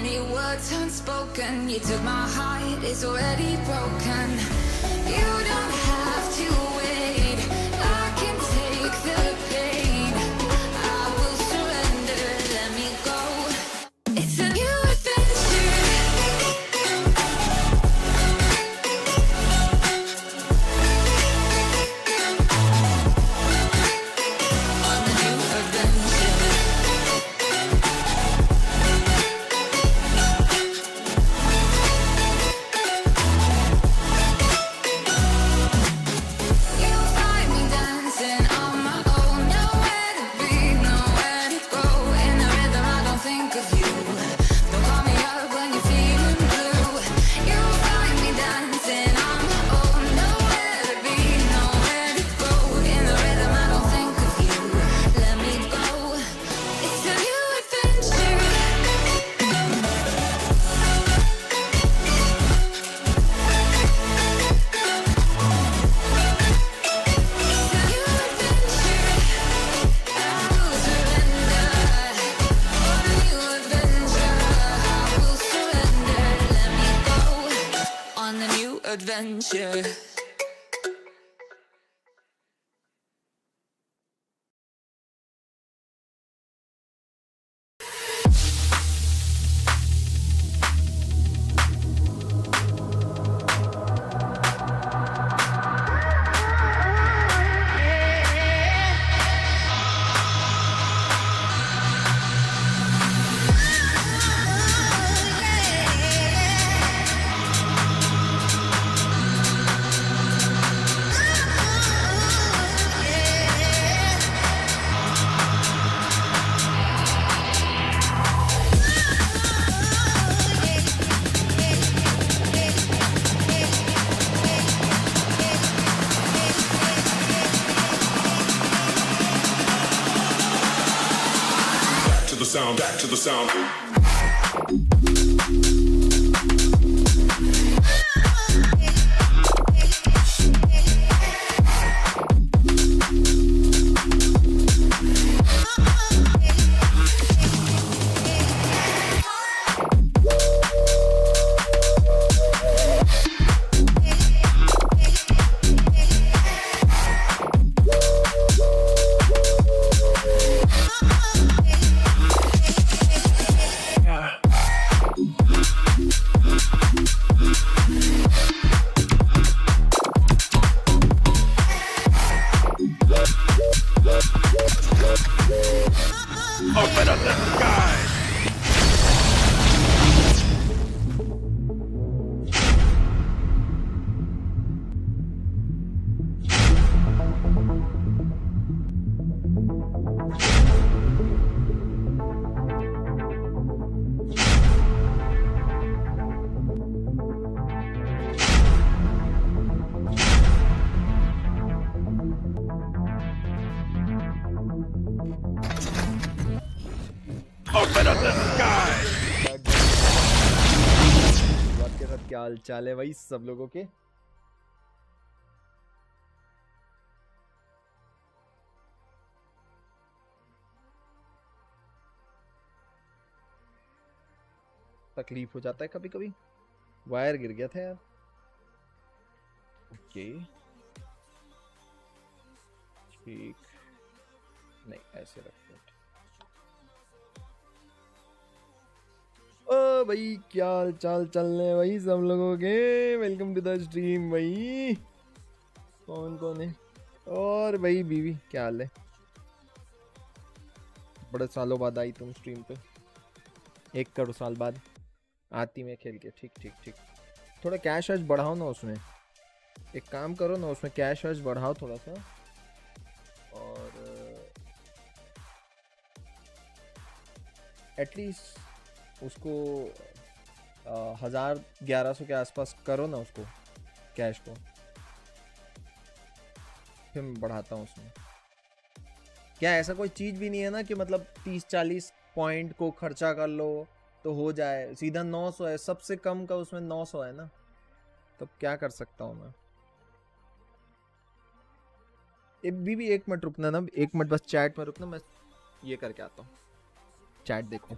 Many words unspoken. You took my heart, it's already broken. You don't have to yeah. The sound. चाल है भाई सब लोगों के। तकलीफ़ हो जाता है कभी कभी वायर गिर गया था यार। ओके। ठीक। नहीं, ऐसे रखते ओ भाई, क्या चाल चल रहे भाई सब लोगों के? वेलकम टू द स्ट्रीम भाई। कौन कौन है? और भाई, बीवी, क्या हाल है? बड़े सालों बाद आई तुम स्ट्रीम पे। एक करोड़ साल बाद आती मैं खेल के। ठीक ठीक ठीक। थोड़ा कैश वैश बढ़ाओ ना उसमें। एक काम करो ना, उसमें कैश वैश बढ़ाओ थोड़ा सा और एटलीस्ट उसको हज़ार ग्यारह सौ के आसपास करो ना उसको कैश को। फिर मैं बढ़ाता हूँ उसमें। क्या ऐसा कोई चीज़ भी नहीं है ना कि मतलब तीस चालीस पॉइंट को खर्चा कर लो तो हो जाए। सीधा नौ सौ है सबसे कम का उसमें नौ सौ है ना। तब क्या कर सकता हूँ मैं? ए, भी एक मिनट रुकना ना एक मिनट बस चैट में रुकना मैं ये करके आता हूँ। चैट देखो।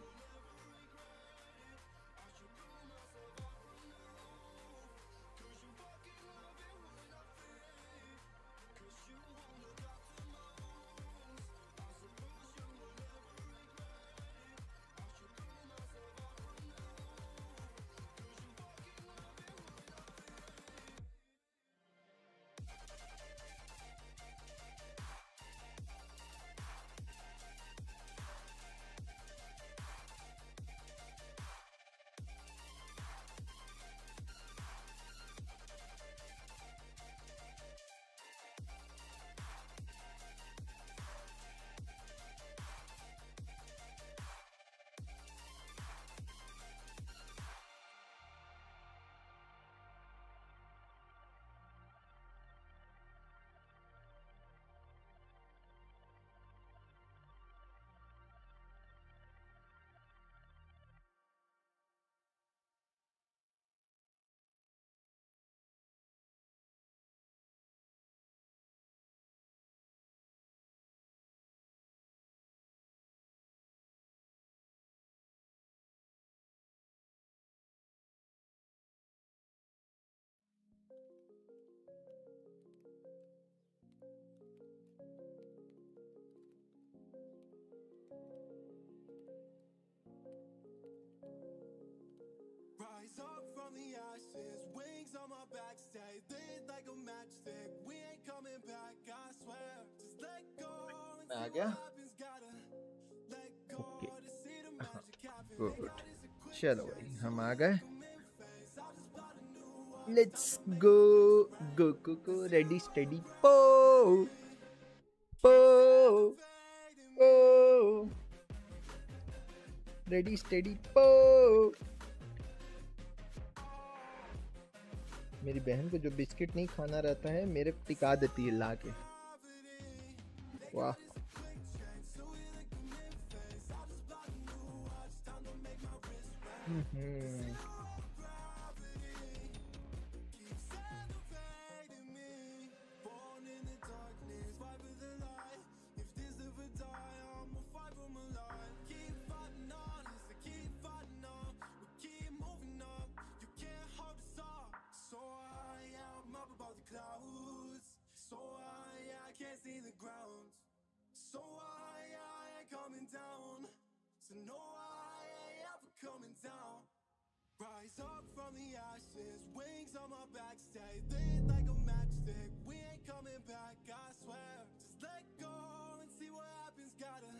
Wings on my back, stay lit like a matchstick. We ain't coming back, I swear. Just let go and मैं आ see गया what happens. Gotta let go okay to see the magic happen. Good चलो भाई हम आ गए let's go go go go ready steady पो पो पो ready steady पो मेरी बहन को जो बिस्किट नहीं खाना रहता है, मेरे टिका देती है ला के वाह हम्म। above the clouds. So high, yeah, I can't see the ground. So high, yeah, I ain't coming down. So no, I ain't ever coming down. Rise up from the ashes, wings on my back, stay lit like a matchstick. We ain't coming back, I swear. Just let go and see what happens. Gotta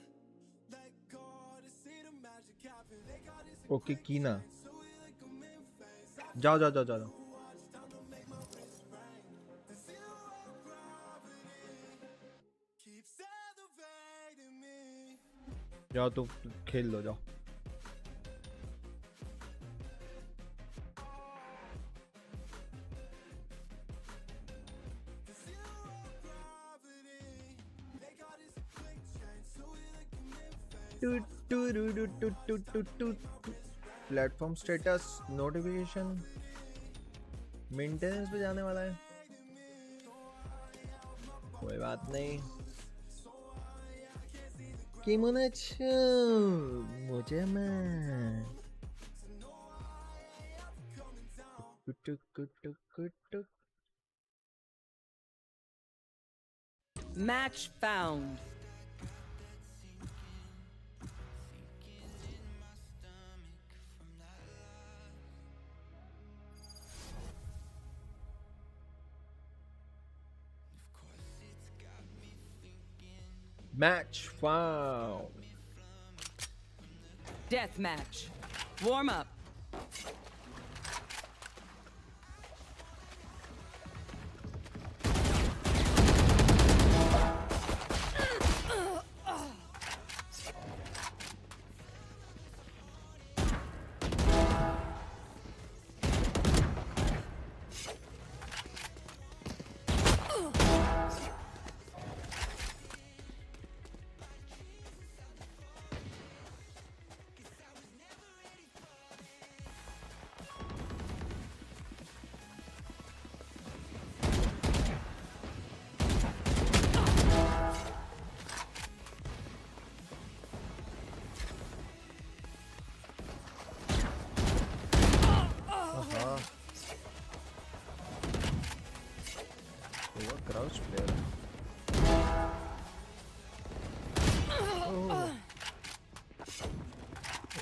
let go to see the magic happen. They got us a okay quick कीना change, so we like 'em in phase. I जाओ जाओ जाओ जाओ two two two two two platform status notification maintenance पे जाने वाला है। कोई बात नहीं। কেমন আছো মজা মা কুটুক Match found. match. found. Death match. Warm up.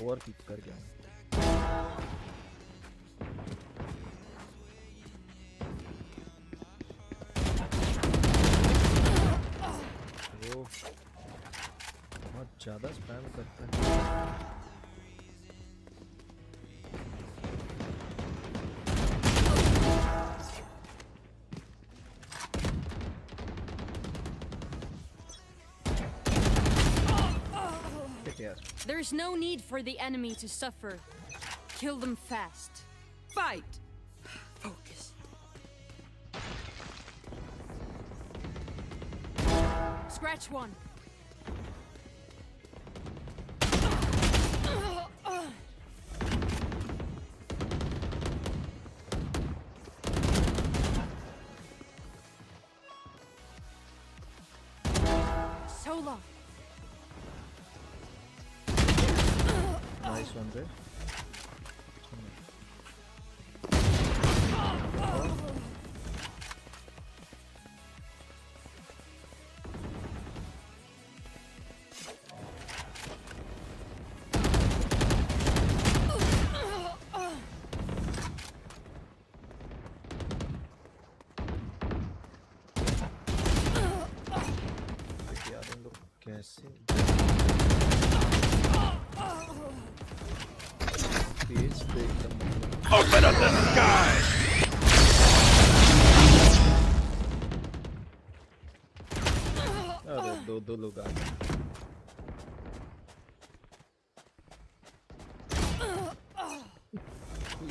Over kick कर गया। ज़्यादा स्पैम करता है। There's no need for the enemy to suffer. Kill them fast. Fight. Focus. Scratch one. Up the sky! अरे दो दो लोग आ गए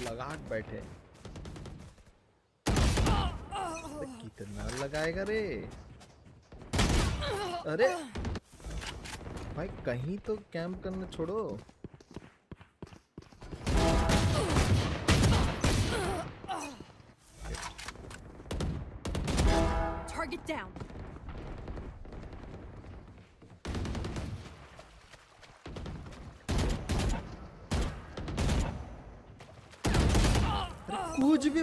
लगा बैठे। कितना लगाएगा रे? अरे, भाई कहीं तो कैंप करना छोड़ो।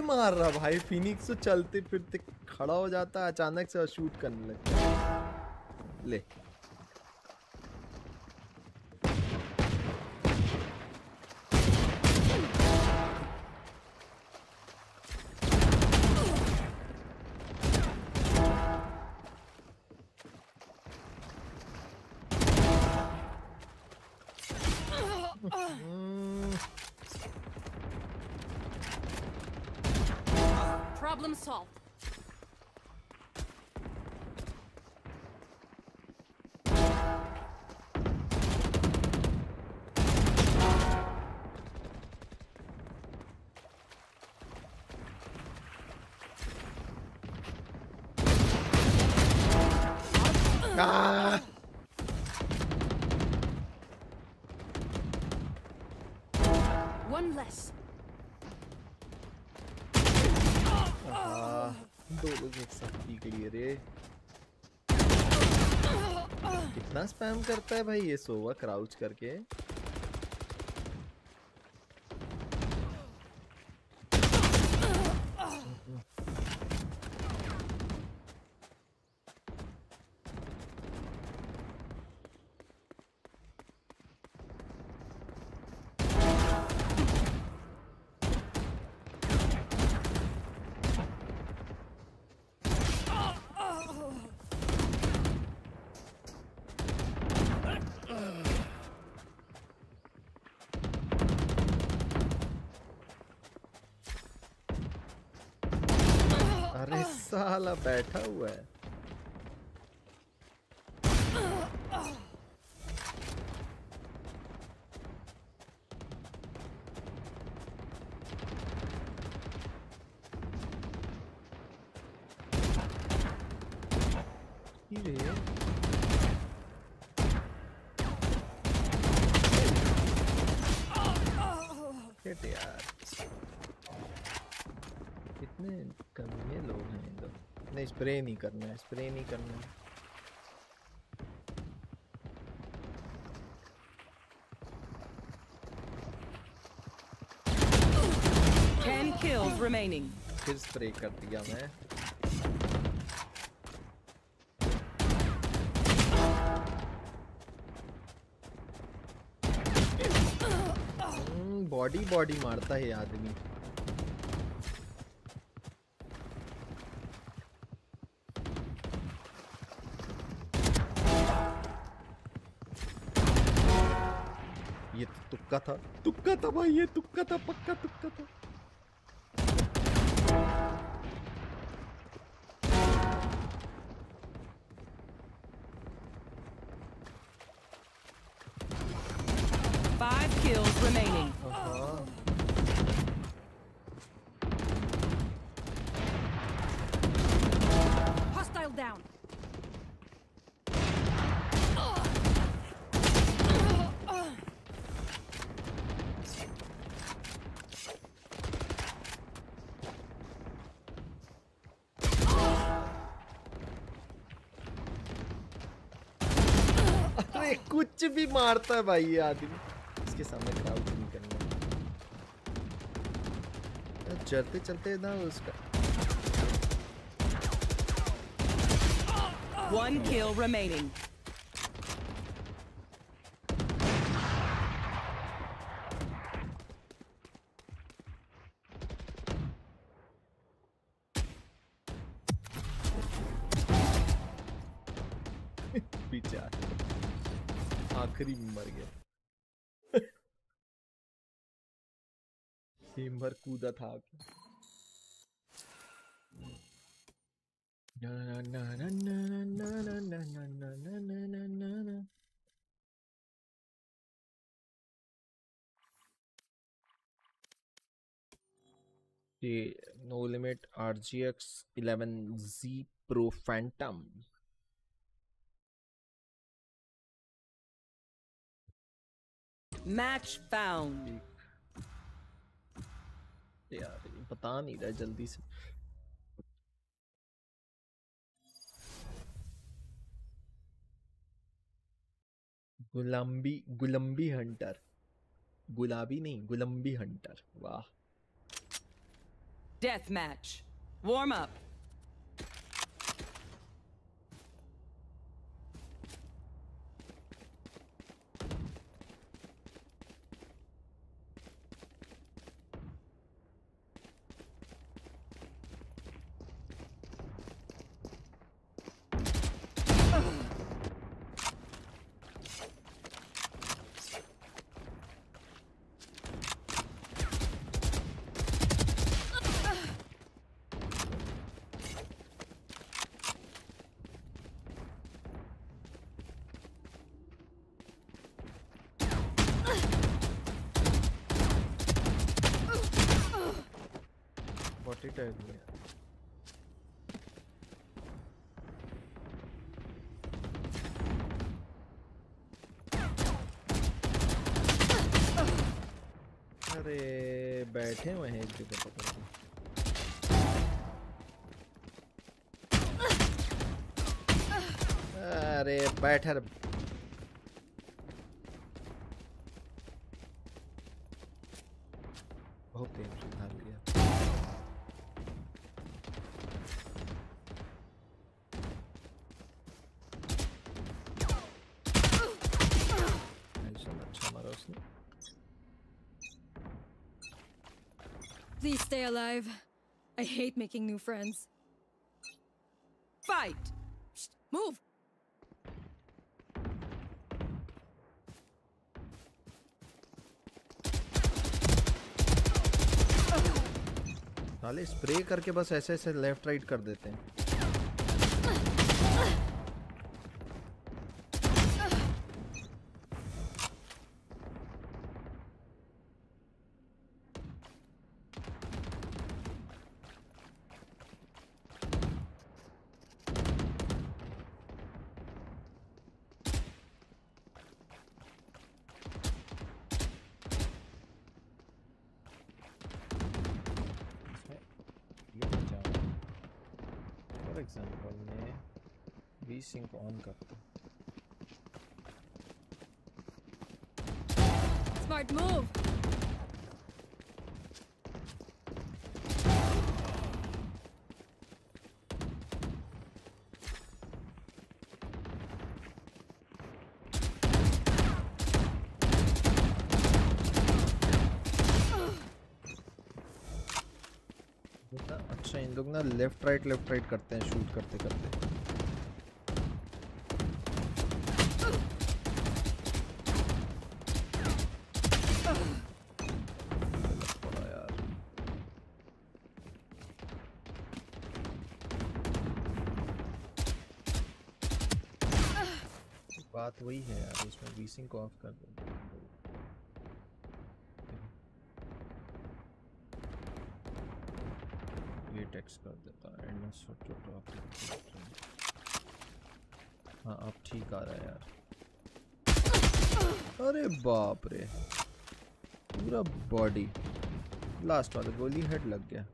मार रहा भाई। फिनिक्स तो चलते फिरते खड़ा हो जाता है अचानक से शूट करने लगता। ले। करता है भाई ये सोवा क्राउच करके अरे साला बैठा हुआ है ही रे Hit यार कितने कमीने लोग हैं ये लोग नहीं स्प्रे नहीं करना है स्प्रे नहीं करना है। Kills remaining. फिर स्प्रे कर दिया मैं। बॉडी बॉडी मारता है आदमी। तुक्का था। तुक्का था भाई ये तुक्का था पक्का तुक्का था। भी मारता है भाई ये आदमी। इसके सामने क्राउड नहीं करना चलते चलते ना उसका। One kill remaining. भर कूदा था। ना limit R G X eleven G pro phantom Match found. यार बता नहीं रहा जल्दी से। गुलाम्बी, गुलम्बी हंटर। गुलाबी नहीं, गुलम्बी हंटर। वाह। Death match warm up. right had a Please stay alive. I hate making new friends. Spray करके बस ऐसे ऐसे लेफ़्ट राइट कर देते हैं इसमें ये बचा फॉर एग्जांपल मैं वी सिंक ऑन करता हूँ Smart move! ये ना अच्छा इन लोग ना लेफ़्ट राइट लेफ़्ट राइट करते हैं शूट करते करते। बात वही है यार, इसमें वीसिंग को ऑफ़ कर दो ये टेक्स्ट कर टॉक हाँ। अब ठीक आ रहा है यार। अरे बाप रे। पूरा बॉडी लास्ट वाले गोली हेड लग गया।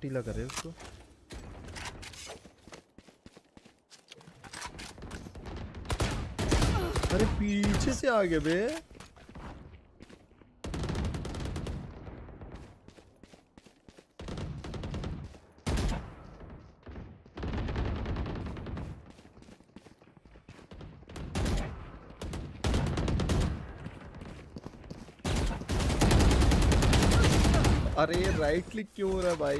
अरे 140 लगा रहे उसको। अरे पीछे से आ गए बे। अरे राइट क्लिक क्यों हो रहा है भाई?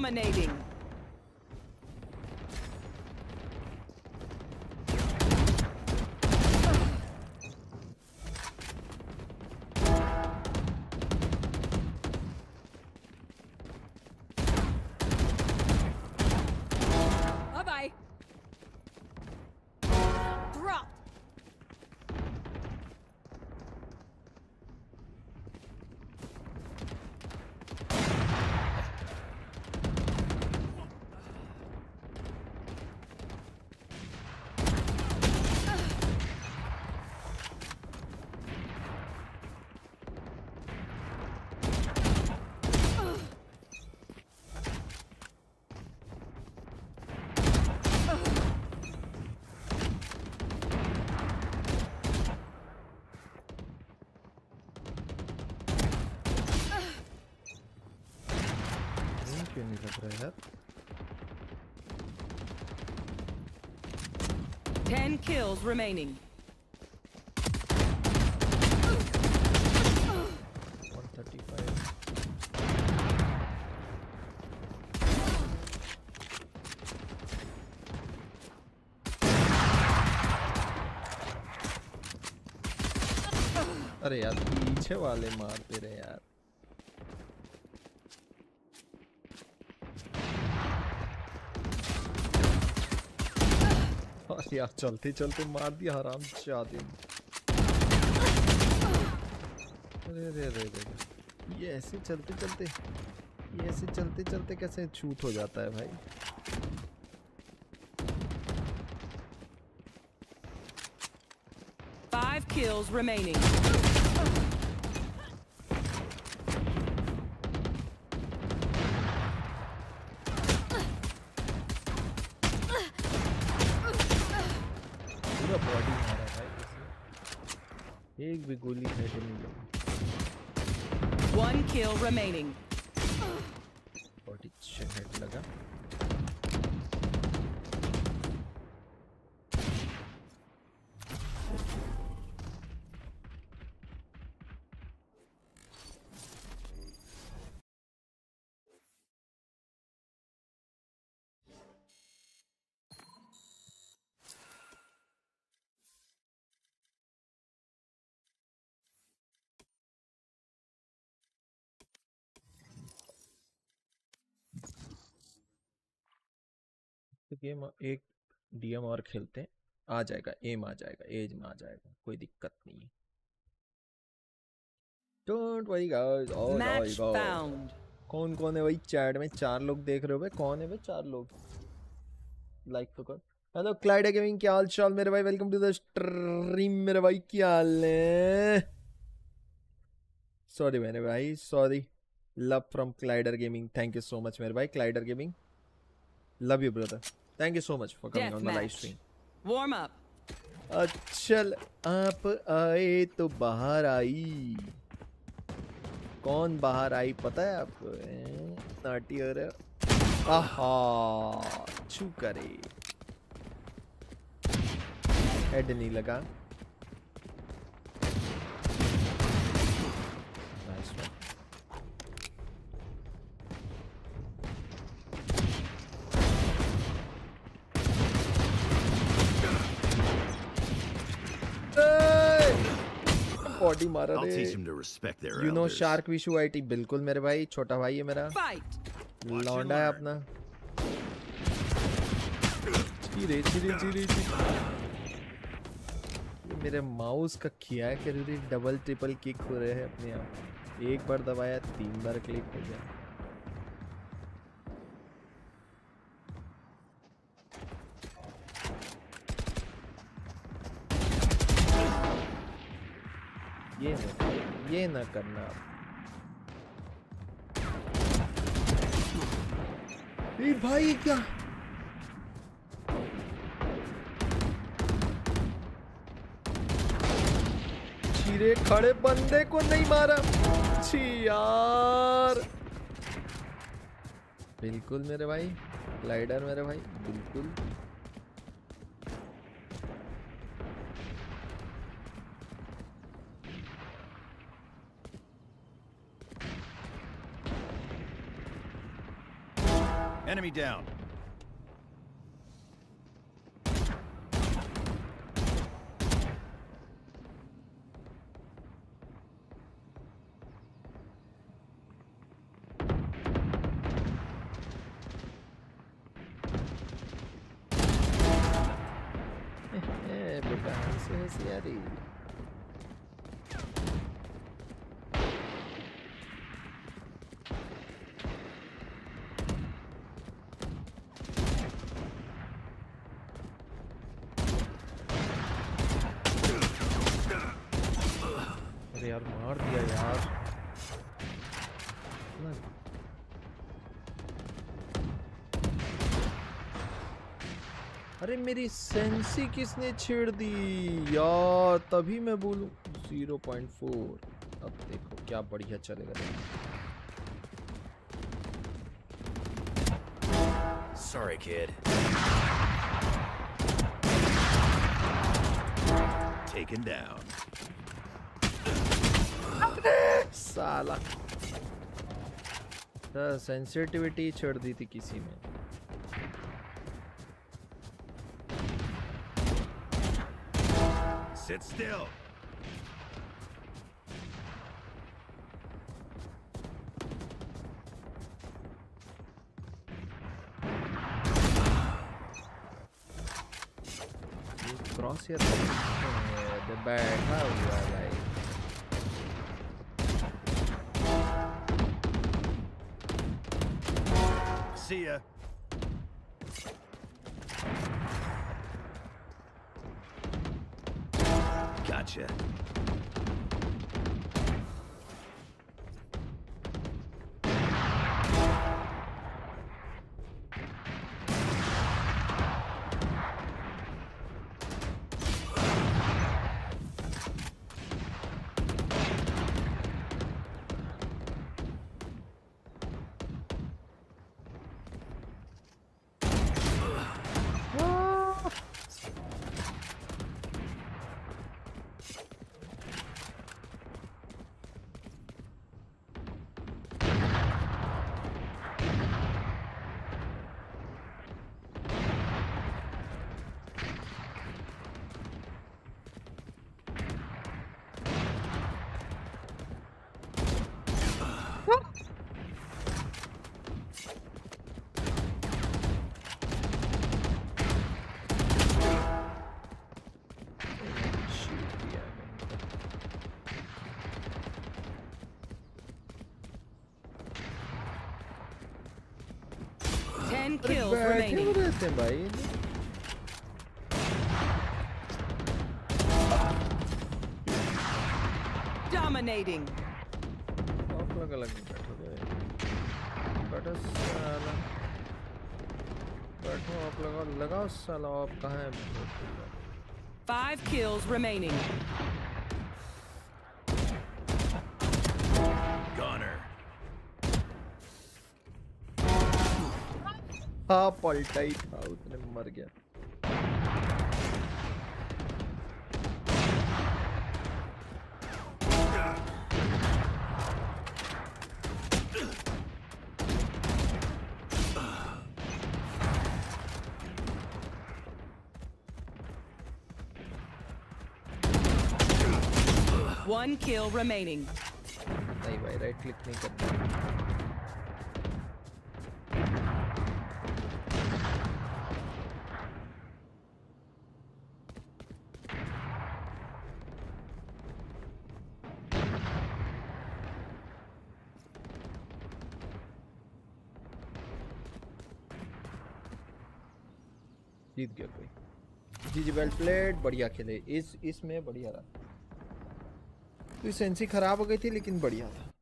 Dominating. 10 kills remaining. 135 अरे यार पीछे वाले मारते रहे यार चलते चलते मार दिया हराम जादे अरे अरे अरे अरे। ये ऐसे चलते चलते, ये ऐसे चलते चलते कैसे छूट हो जाता है भाई Five kills remaining. भी गोली हेड नहीं लगी One kill remaining. Game एक डीएम और खेलते हैं। आ जाएगा एम आ जाएगा एज में आ जाएगा कोई दिक्कत नहीं है। Don't worry guys all Match found. कौन कौन है भाई? चैट में चार लोग देख रहे हो भाई? कौन है भाई? चार लोग। लाइक तो कर। हेलो क्लाइड गेमिंग क्या हाल चाल मेरे भाई वेलकम टू द स्ट्रीम मेरे भाई क्या हाल है? सॉरी मेरे भाई sorry love from Clyder gaming thank you so much मेरे भाई। Clyder gaming love you brother thank you so much for coming on the live stream warm up अच्छा आप आए तो बाहर आई। कौन बाहर आई पता है आपको? हैं? नाटी और आहा छू करे। हेड नहीं लगा Nice one. बॉडी मारा रे you know shark Vishu IT बिल्कुल मेरे भाई छोटा भाई है मेरा। लौंडा है अपना। चीरे चीरे चीरे चीरे। ये मेरे माउस का किया है कि डबल ट्रिपल किक हो रहे हैं अपने आप। एक बार दबाया तीन बार क्लिक हो गया। ये न ये न करना। आप ए भाई क्या? चीरे खड़े बंदे को नहीं मारा। छी यार। बिल्कुल मेरे भाई ग्लाइडर मेरे भाई बिल्कुल। Enemy down. मेरी सेंसी किसने छेड़ दी यार तभी मैं बोलूँ 0.4 अब देखो क्या बढ़िया चलेगा देखो। Sorry, kid. Taken down. साला सेंसिटिविटी छेड़ दी थी किसी में Sit still. Eh, you cross here, uh, the bad house, like. See ya. remaining. हो रहते हैं भाई Dominating. आप अलग अलग बैठो गए बैठो साला बैठो आप लगाओ लगाओ साला आप कहाँ है Five kills remaining. Gunner. हाँ पलटा One kill remaining. नहीं भाई राइट क्लिक नहीं करना। जीत गया कोई। जी जी वेल प्लेड बढ़िया खेले। इस, इसमें बढ़िया रहा। तो सेंसी खराब हो गई थी, लेकिन बढ़िया था।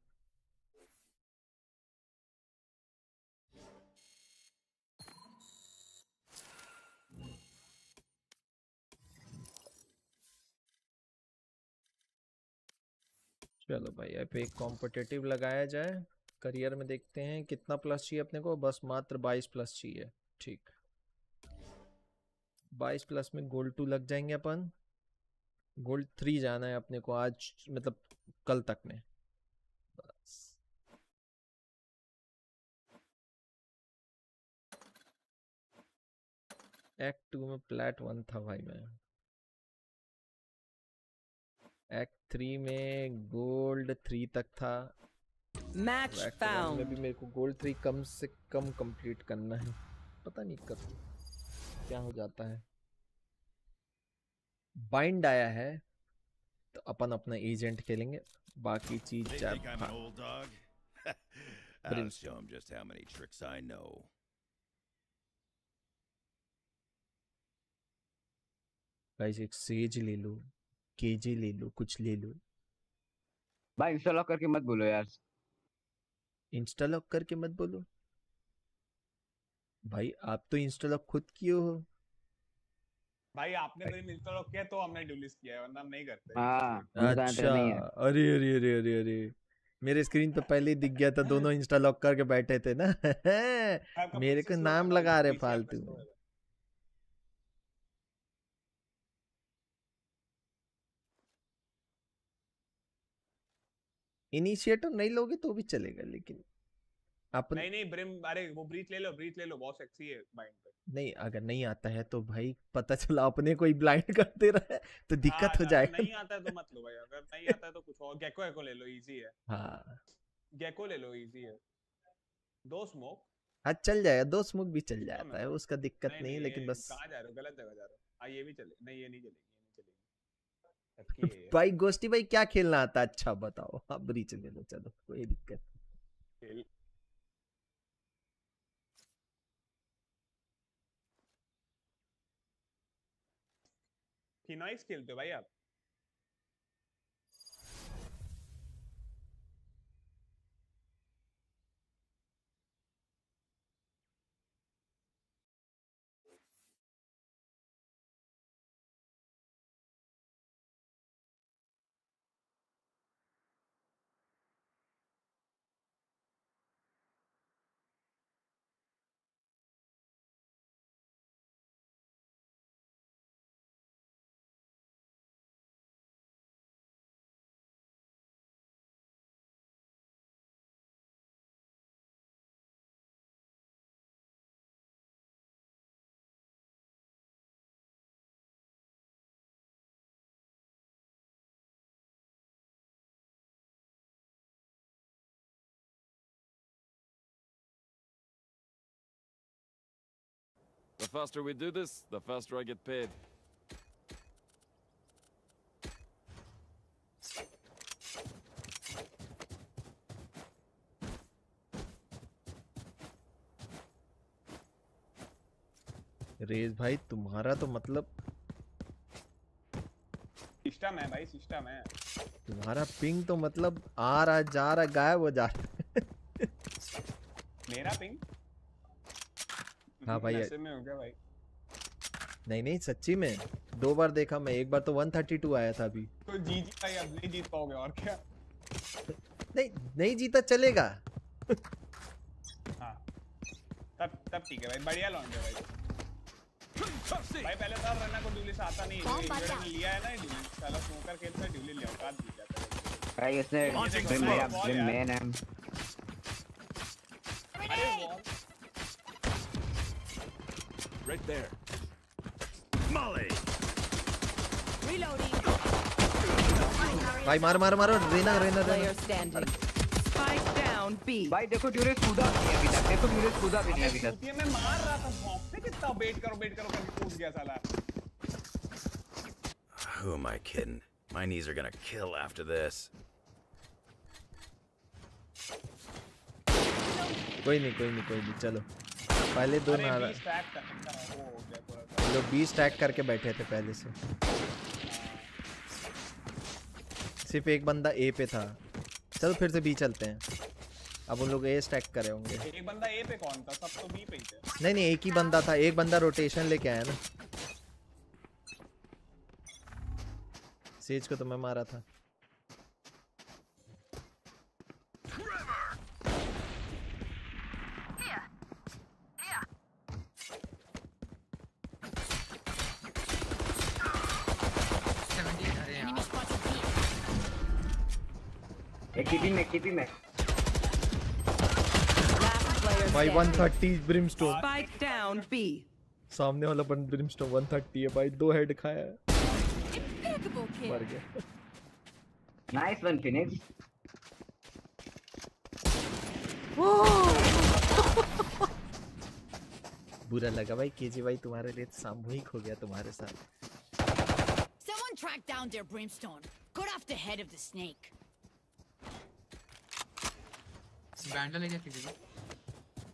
चलो भाई, अब एक कॉम्पिटेटिव लगाया जाए। करियर में देखते हैं कितना प्लस चाहिए अपने को। बस मात्र 22 प्लस चाहिए। ठीक। 22 प्लस में गोल्ड टू लग जाएँगे अपन। गोल्ड थ्री जाना है अपने को आज मतलब कल तक में। बस। एक्ट टू में प्लेट वन था भाई मैं। एक्ट थ्री में गोल्ड थ्री तक था। एक्ट वन में भी मेरे को गोल्ड थ्री कम से कम कंप्लीट करना है। पता नहीं कब क्या हो जाता है। बाइंड आया है तो अपन अपना एजेंट खेलेंगे। बाकी चीज़. गाइस एक सेज ले लो केजे ले लो कुछ ले लो। भाई इंस्टॉल लॉक करके मत बोलो यार। इंस्टा लॉक करके मत बोलो। भाई आप तो इंस्टा लॉक खुद किए हो। भाई आपने मेरे मिलता लोग किया तो हमने डिलीट किया है वरना हम नहीं करते। हाँ तो अच्छा। अरे अरे अरे अरे अरे। मेरे स्क्रीन पे पहले ही दिख गया था दोनों इंस्टा लॉक करके बैठे थे ना। मेरे को नाम लगा रहे फालतू। इनिशिएटर नहीं लोगे तो भी चलेगा लेकिन अपन नहीं नहीं ब्रिम अरे वो ब्रीच ले लो ब्रीच ले लो बहुत सेक्सी है बाइंड पे। नहीं अगर नहीं आता है तो भाई पता चला अपने को ही ब्लाइंड करते रहे तो हाँ, दिक्कत हो जाएगा नहीं आता है तो मत लो भाई अगर नहीं आता है तो कुछ और गेको गेको ले लो इजी है। हाँ। गेको ले लो इजी है। दो स्मोक हाँ चल जाएगा दो स्मोक भी चल जाता है उसका दिक्कत नहीं है लेकिन बस कहाँ जा रहे हो? गलत जगह जा रहे हो। हाँ ये भी चले नहीं ये नहीं चलेगी भाई गोष्ठी भाई क्या खेलना आता है? अच्छा बताओ हाँ ब्रीच ले लो चलो कोई दिक्कत नहीं। खेलते हो भाई आप The faster we do this, the faster I get paid. Raze भाई तुम्हारा तो मतलब सिस्टम है भाई सिस्टम है। तुम्हारा पिंग तो मतलब आ रहा जा रहा गायब हो जा रहा मेरा पिंग हाँ भाई, में हो गया भाई। नहीं नहीं सच्ची में दो बार देखा मैं एक बार तो 132 आया था अभी। तो जीत ही भाई अब नहीं जीत पाओगे और क्या? नहीं नहीं जीता चलेगा। हाँ तब तब ठीक है भाई बढ़िया लॉन्च है भाई। भाई पहले तो रन्ना को ड्यूलिस आता नहीं है? लिया है ना ड्यूलिस साला स्मोकर खेलता है ड्यूलिस लिया औकात जीत जाता है। भाई उसने फिर यार। मैन है। अरे Right there. Molly! Reloading. भाई मारो मारो मारो Raina Raina Player Raina standing. Spike down B. भाई देखो ड्यूरेस कूदा भी नहीं अभी तक देखो ड्यूरेस कूदा भी नहीं अभी तक ये मैं मार रहा था मॉक से कितना वेट करो वेट करो करके कूद गया साला Who am I kidding? My knees are gonna kill after this. कोई नहीं कोई नहीं कोई नहीं चलो पहले दो ये लोग बी स्टैक करके बैठे थे पहले से। सिर्फ़ एक बंदा ए पे था। चलो फिर से बी चलते हैं। अब उन लोग ए स्टैक करे होंगे। एक बंदा ए पे कौन था? सब तो बी पे ही थे। नहीं नहीं एक ही बंदा था। एक बंदा रोटेशन लेके आया ना। सेज को तो मैं मारा था। भाई 130 ब्रिमस्टोन स्पाइक डाउन बी सामने वाला बंद ब्रिमस्टोन 130 है भाई दो हेड खाया है। बुरा लगा भाई केजी भाई तुम्हारे लिए सामूहिक हो गया तुम्हारे साथ। बैंडल है क्या किसी को?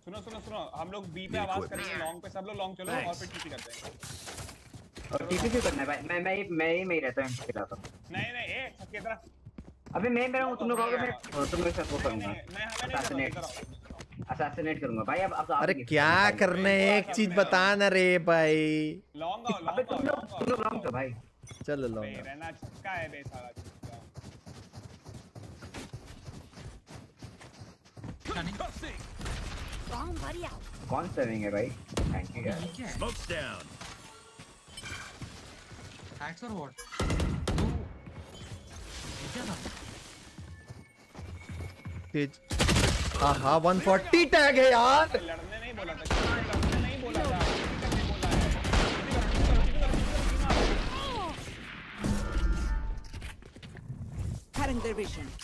सुनो सुनो सुनो। हम लोग बी पे आवाज़ करेंगे लॉन्ग पे सब लोग लॉन्ग चलो और फिर टीपी करते हैं। और टीपी क्यों करना है भाई? मैं मैं मैं ही में ही रहता हूँ खिलाता हूँ नहीं नहीं ए सबके तरफ़। अबे मैं मेरा हूँ तुम लोग आओगे मैं तुम साथ वो करूँगा। मैं हमें नहीं। असैसिनेट करूँगा। भाई अब अब अरे क्या करने है? एक चीज़ बता ना रे भाई। लॉन्ग आओ अबे लॉन्ग आओ तुम लोग तुम लोग रॉन्ग हो भाई। चलो लो बे रहना छक्का है बे साला छक्का Wrong buddy out. कौन सेविंग है भाई थैंक यू यार है Smoke's हैक्स और व्हाट तो ये क्या था तेज आहा 140 टैग है यार लड़ने नहीं बोला था लड़ने नहीं बोला था बोला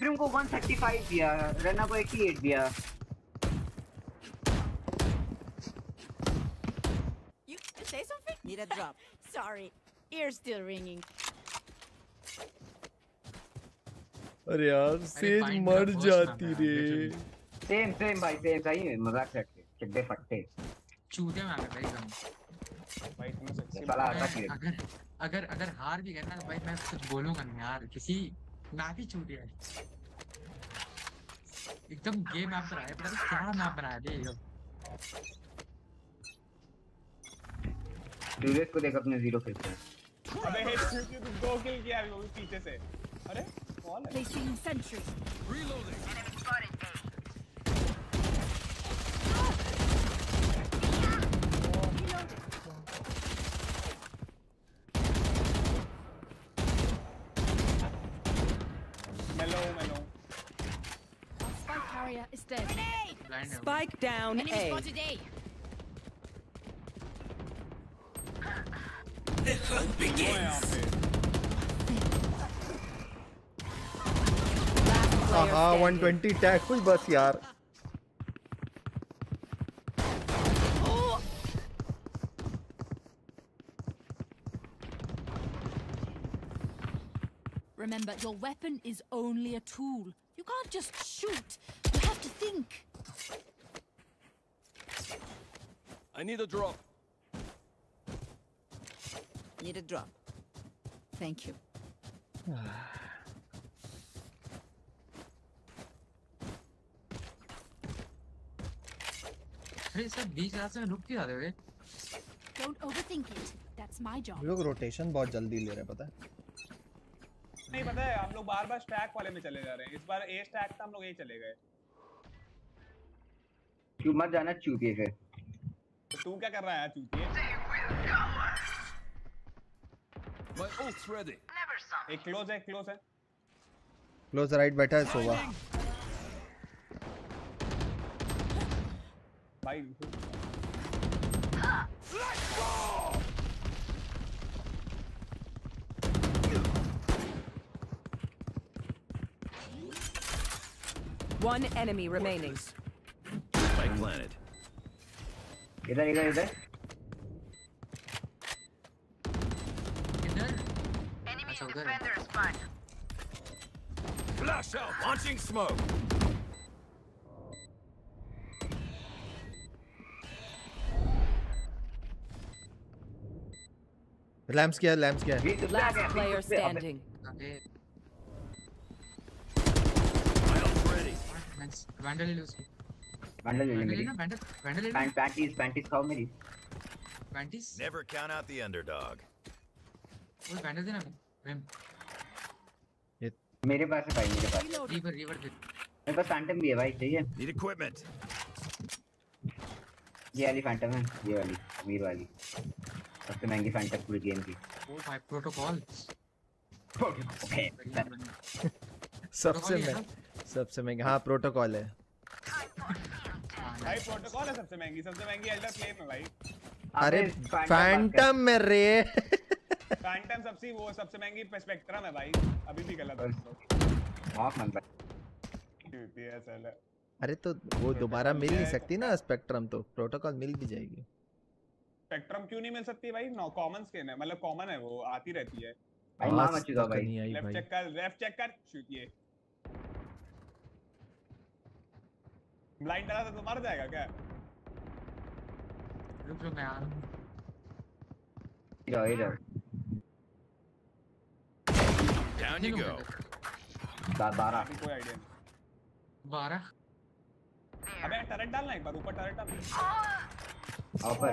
मैं ब्रिम को 135 दिया रना को 88 दिया You say something? Need a drop. Sorry. Ear's still ringing. अरे यार सेज मर जाती रे सेम सेम भाई सेम सही मज़ाक चिड्डे फट्टे चूते में आ भाई भाई। की अगर अगर अगर हार भी गए ना तो भाई मैं कुछ बोलूँगा नहीं यार किसी मैप ही छूट गया एकदम गेम मैप बनाया पता नहीं क्या मैप बनाया दे ये लोग। को देख अपने ज़ीरो फिर से अबे हेड तू दो किल किया अभी वो भी पीछे से अरे कौन है sentry. Reloading. मेलो Blind है वो। Spike down Enemy A. spotted A. वो है यहाँ पे Last player आहा standing. 120 टैग कुछ बस यार Remember, your weapon is only a tool. You can't just shoot. You have to think. I need a drop. Need a drop. Thank you. अरे सब बीच रास्ते में रुक क्यों जाते हुए Don't overthink it. That's my job. लोग रोटेशन बहुत जल्दी ले रहे हैं पता है नहीं पता है हम लोग बार बार स्टैक वाले में चले जा रहे हैं इस बार ए स्टैक था हम लोग ए चले गए क्यों मत जाना चूतिए फिर। तो तू क्या कर रहा है चूतिए? My ult's ready. एक क्लोज है क्लोज है। क्लोज राइट बैठा है सोवा। भाई One enemy remaining. Spike planted. इधर इधर इधर किधर अच्छा उधर है Flash out! Launching smoke! Lamps क्या है लैम्प्स क्या है भी तुझसे आ Last गया भी player तुझसे अबे standing. अबे My ult's ready. वैंडल ले लो उसकी Bundle ले ले मेरी वैंडल वैंडल पैंटीज पैंटीज खाओ मेरी। Panties Never count out the underdog. वो वैंडल देना। विम मेरे पास है भाई मेरे पास रीवर रीवर दे मेरे पास फैंटम भी है भाई चाहिए Need equipment. ये वाली फैंटम है ये वाली अमीर वाली। सबसे महँगी फैंटम पूरी गेम की। ओ भाई प्रोटोकॉल सबसे महँगा सबसे महँगा हाँ प्रोटोकॉल है। भाई प्रोटोकॉल है सबसे महँगी सबसे महँगी एल्डर फ्लेम है भाई। अरे फैंटम में रे। फैंटम सबसे वो सबसे महँगी स्पेक्ट्रम है भाई। अभी भी गलत है। ऑफ़ मन भाई अरे तो वो दोबारा मिल नहीं सकती ना स्पेक्ट्रम तो प्रोटोकॉल मिल भी जाएगी। स्पेक्ट्रम क्यों नहीं मिल सकती भाई? नो कॉमन स्किन है। मतलब कॉमन है वो आती रहती है। भाई माँ मत भाई। नहीं आई लेफ़्ट चेक कर लेफ़्ट चेक कर। शूटिए ब्लाइंड डाला तो तू मर जाएगा क्या? रुक लो मैं आ रहा हूँ। इधर इधर। You go. बा- बारह। कोई आईडिया नहीं। बारह। अबे टरेट डालना एक बार ऊपर टरेट डाल। ऑफ़र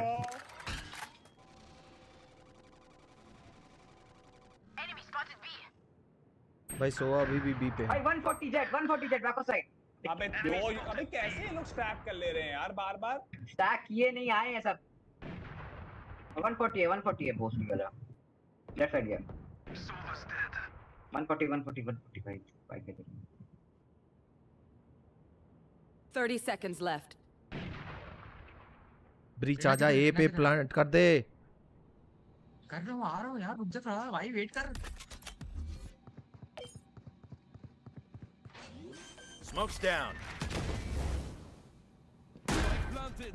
भाई सोवा अभी भी बी पे भाई 140 जेट 140 जेट बैक साइड अबे दो अबे कैसे ये लोग स्ट्रैप कर ले रहे हैं यार बार बार स्टैक किए नहीं आए हैं सब। 140 है 140 है बोस वाला लेफ़्ट साइड गया 140 140 140 भाई भाई के 30 seconds left. ब्रीच आजा ए पे प्लांट कर दे। कर रहा हूँ आ रहा हूँ यार रुक जा थोड़ा भाई वेट कर। Smoke's down. Planted.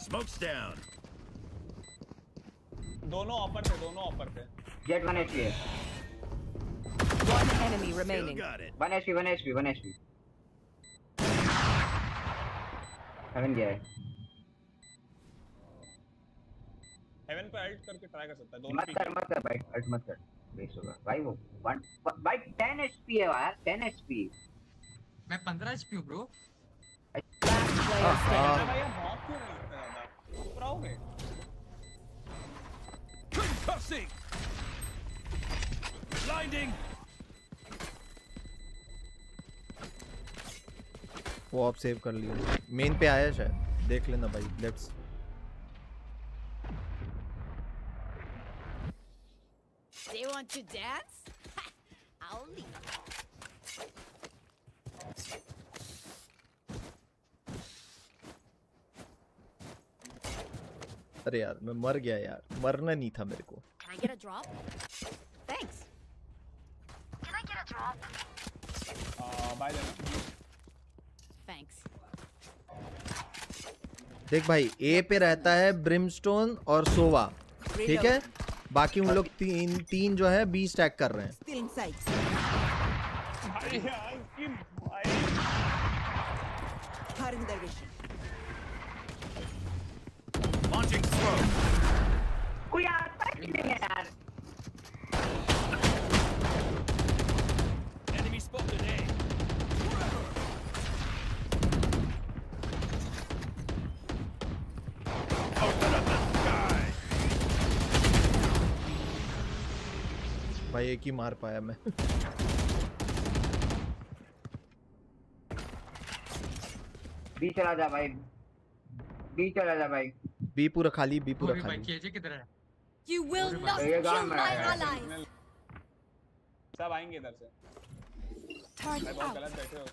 Smoke's down. दोनों ऑफर थे दोनों ऑफर थे जेट 1 एचपी है One enemy Still remaining. got it. 1 HP 1 HP 1 HP heaven गया है हेवन पे अल्ट करके ट्राई कर सकता है दोनों मत कर मत कर भाई अल्ट मत कर वेस्ट होगा भाई वो वन भाई 10 एचपी है यार 10 एचपी मैं पंद्रह एचपी हूँ ब्रो। भाई Concussing. Blinding. वो आप सेव कर लिया मेन पे आया शायद देख लेना भाई let's They want to dance? I'll leave. अरे यार मैं मर गया यार। मरना नहीं था मेरे को। Thanks. देख भाई ए पे रहता है ब्रिमस्टोन और सोवा ठीक है? बाकी उन लोग तीन तीन जो है बी स्टैक कर रहे हैं। कोई आता ही नहीं है यार भाई एक ही मार पाया मैं। बी चला जा भाई। बी चला जा भाई। बी पूरा खाली बी पूरा भाई खाली। केजे किधर है? You will Over not my- kill Gaon में my आया है। allies. सब आएँगे इधर से। भाई बहुत गलत बैठे हो।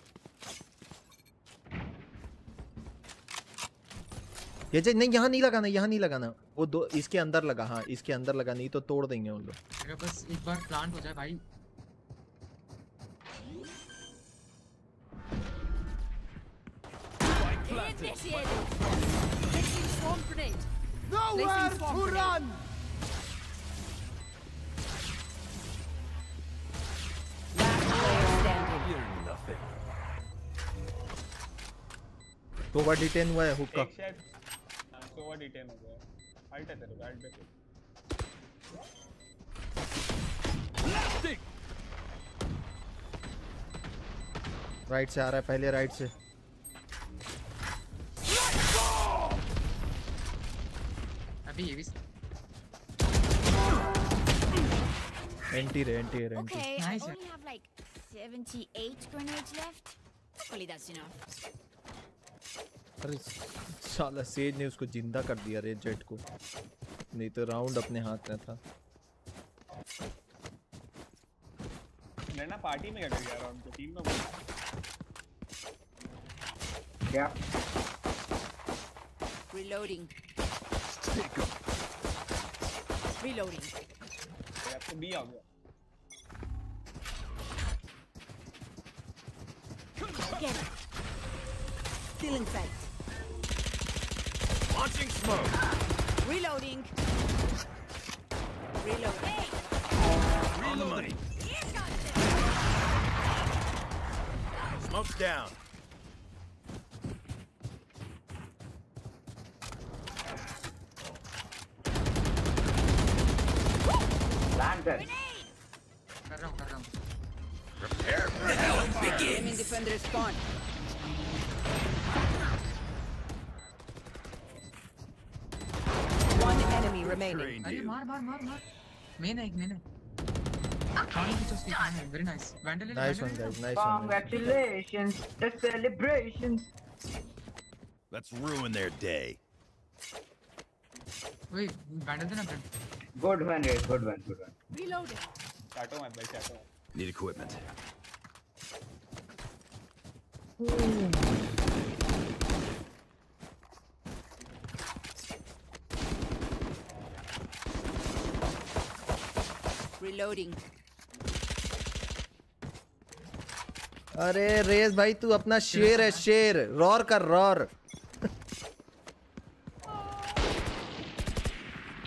ये जे नहीं यहाँ नहीं लगाना यहाँ नहीं लगाना। वो दो इसके अंदर लगा हाँ इसके अंदर लगा नहीं तो तोड़ देंगे उन लोग। अगर बस एक बार प्लांट हो जाए भाई। Initiated. Placing swarm grenade. Placing swarm grenade. Last player standing. You're nothing. तो ओवर डिटेन हुआ है हुक का एक शायद सो वो डिटेन हो गया अल्ट है तेरे को अल्ट पे राइट से आ रहा है पहले राइट से अभी ये भी एंटी रे एंटी रे एंटी Okay, I Nice. only 78 grenades left. Hopefully that's enough. अरे साला सेज ने उसको ज़िंदा कर दिया रे जेट को नहीं तो राउंड अपने हाथ में था मैं ना पार्टी में क्या कर गया राउंड को टीम में क्या Reloading. Reloading. We have to be on it. Get it. Still in sight. Launching smoke. Reloading. Reloading. Hey. Reloading. Smoke's down. Plan कर कर रहा हूँ कर रहा हूँ Prepare for hell. Enemy defender spawn. One enemy remaining. Trained अरे you. मार मार मार मार मेन है एक मेन है पानी की तो उसकी खाना है very nice vandal nice one guys nice one Congratulations, the celebrations. Let's ruin their day. वही वैंडल देना friend Good one, Ray. Good one, good one. Reloading. मत भाई चाटो मत Need equipment. Reloading. अरे रेस भाई तू अपना शेर है शेर रॉर कर रॉर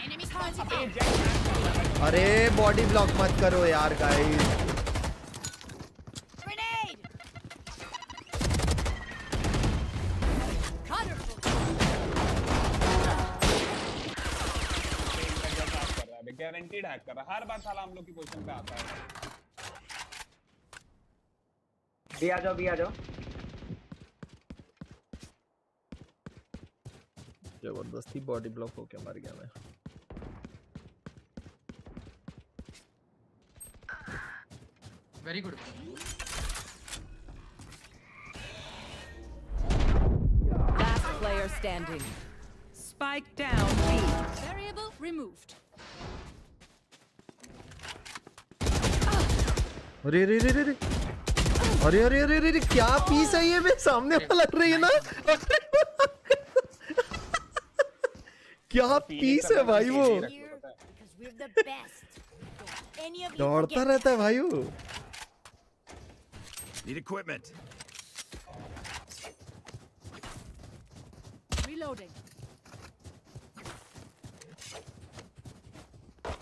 Enemy spotted. अरे बॉडी ब्लॉक मत करो यार गाइस कर रहा गारंटीड हैक कर रहा है। हर बार साला हम लोग की पोजीशन पे आता है। बी आ जाओ बी आ जाओ। ज़बरदस्ती बॉडी ब्लॉक होके मर गया मैं। very good. Last player standing. Spike down. B. Variable removed. अरे अरे अरे अरे अरे अरे अरे अरे क्या पीस है ये मेरे सामने लग रही है ना क्या पीस है भाई वो दौड़ता रहता है भाई वो Need equipment. Reloading.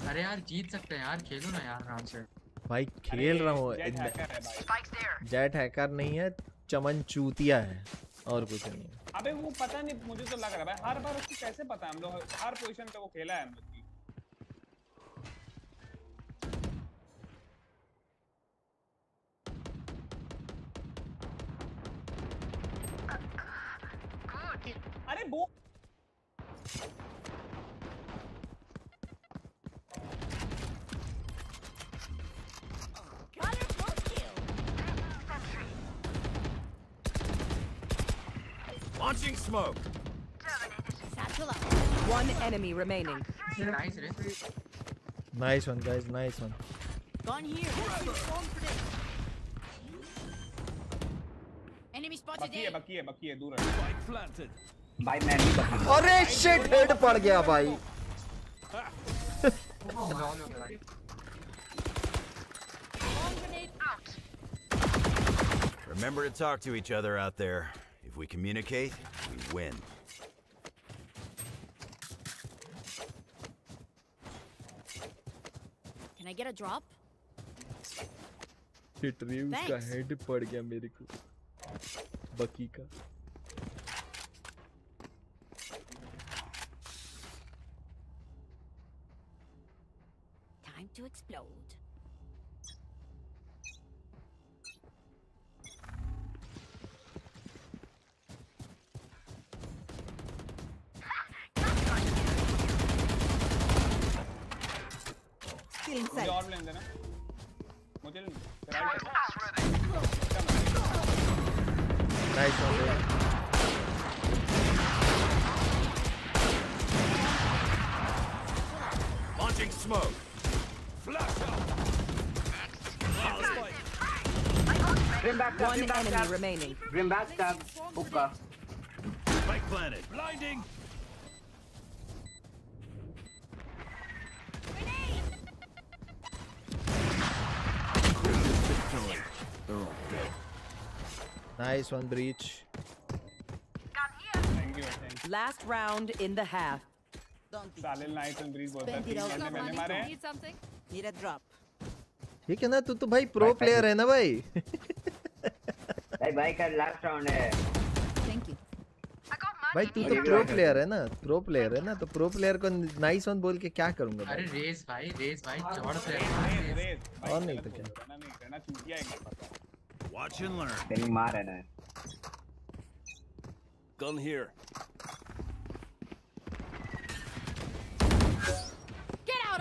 अरे यार जीत सकते हैं यार खेलो ना यार आराम से। भाई खेल रहा हूँ। जेट हैकर है भाई। जेट हैकर नहीं है चमन चूतिया है और कुछ नहीं है। अबे वो पता नहीं मुझे तो लग रहा है हर बार उसको कैसे पता है? हम लोग हर पोजीशन पे वो खेला है अरे बो Launching smoke. One enemy remaining. Nice, nice one, guys. Nice one. Gone here. Enemy spotted. Bakiye, bakiye, bakiye. Dur. Spike planted. भाई मैं भी बकरी अरे shit हेड पड़ गया भाई Wrong हो गया भाई. Storm grenade out. Remember to talk to each other out there. If we communicate, we win. Can I get a drop? Hit रही उसका Thanks. हेड पड़ गया मेरे को बकी का to explode. Still in मुझे sight. और लेने देना मुझे तेरा nice one Launching smoke. Flash out. Grim backstab, One grim enemy backstab. remaining. Grim backstab. Hookah. Spike planted. Blinding. Nice one breach thank you thank Last round in the half. You साले night and bridge बोलता है Spend it तीन all. घंटे मैंने मारे हैं Need? A drop. ठीक है ना तू तो भाई प्रो भाई, प्लेयर है ना भाई भाई भाई का लास्ट राउंड है Thank you. भाई तू तो प्रो प्लेयर है ना प्रो प्लेयर है ना तो प्रो प्लेयर को नाइस वन बोल के क्या करूँगा अरे रेस भाई रेस भाई चौड़ रेस प्लेयर और नहीं तो क्या। है, रहना चूतिया बार पता है। Watch and learn. तेरी मार है ना Gun here.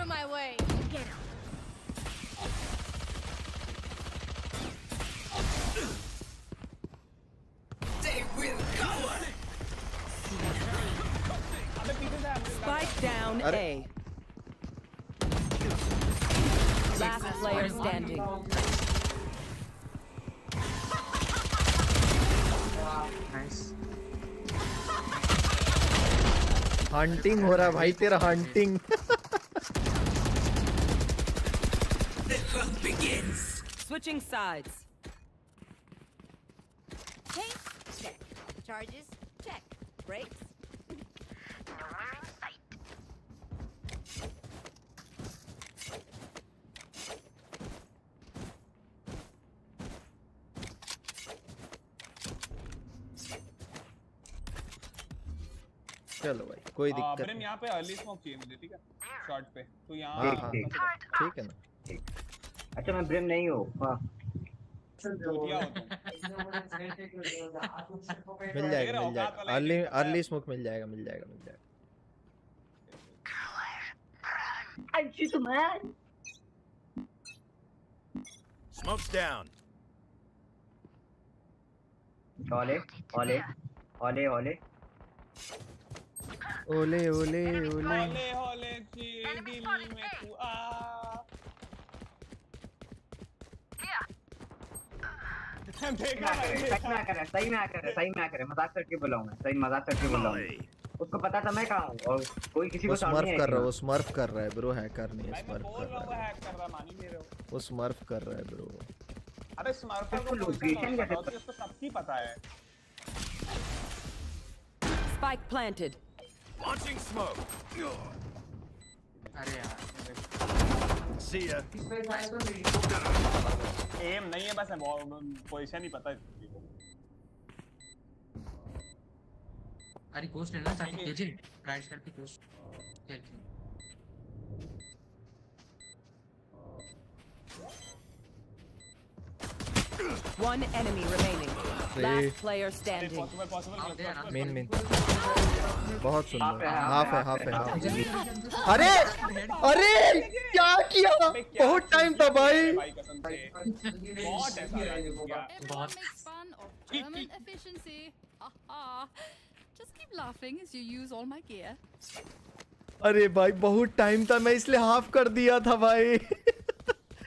out of my way. Get out. Spike down A. Last player standing. Nice hunting हो रहा है भाई तेरा hunting Switching sides. Paint? Check. Charges? Check. Brakes? चलो भाई कोई आ, दिक्कत प्रेम नहीं यहाँ पे अर्ली स्मोक चाहिए मुझे ठीक है शॉर्ट पे तो यहाँ हाँ हाँ ठीक, ठीक है ना अच्छा मैं ब्रिम नहीं हूँ। मिल जाएगा मिल जाएगा। अर्ली। अर्ली स्मोक मिल जाएगा मिल जाएगा मिल जाएगा। I shoot him, man. Smoke's down. ओले ओले ओले ओले ओले ओले ओले होले होले जी दिल में तू में करे सही में करे सही में करे मज़ाक करके बोला मैं सही मज़ाक करके बोला उसको पता था मैं कहाँ हूँ और कोई किसी को सामने स्मर्फ कर रहा है वो स्मर्फ कर रहा है ब्रो हैकर नहीं है स्मर्फ कर रहा है हैक कर रहा मान ही नहीं रहे हो वो स्मर्फ कर रहा है ब्रो अरे स्मार्टफ़ोन उसको को लोकेशन कैसे पता उसको सबकी पता है। Spike planted. Launching smoke. अरे यार See ya. एम नहीं है बस पोजीशन ही पता है। अरे कोस्ट लेना चाहिए राइट साइड पे कोस्ट खेल। One enemy remaining. Last player standing. मेन मेन बहुत सुंदर हाफ़ है, हाफ़ है हाफ़ है, है है अरे अरे क्या किया बहुत टाइम था भाई भाई कसम से बहुत है. Just keep laughing as you use all my gear. अरे भाई बहुत टाइम था मैं इसलिए हाफ़ कर दिया था भाई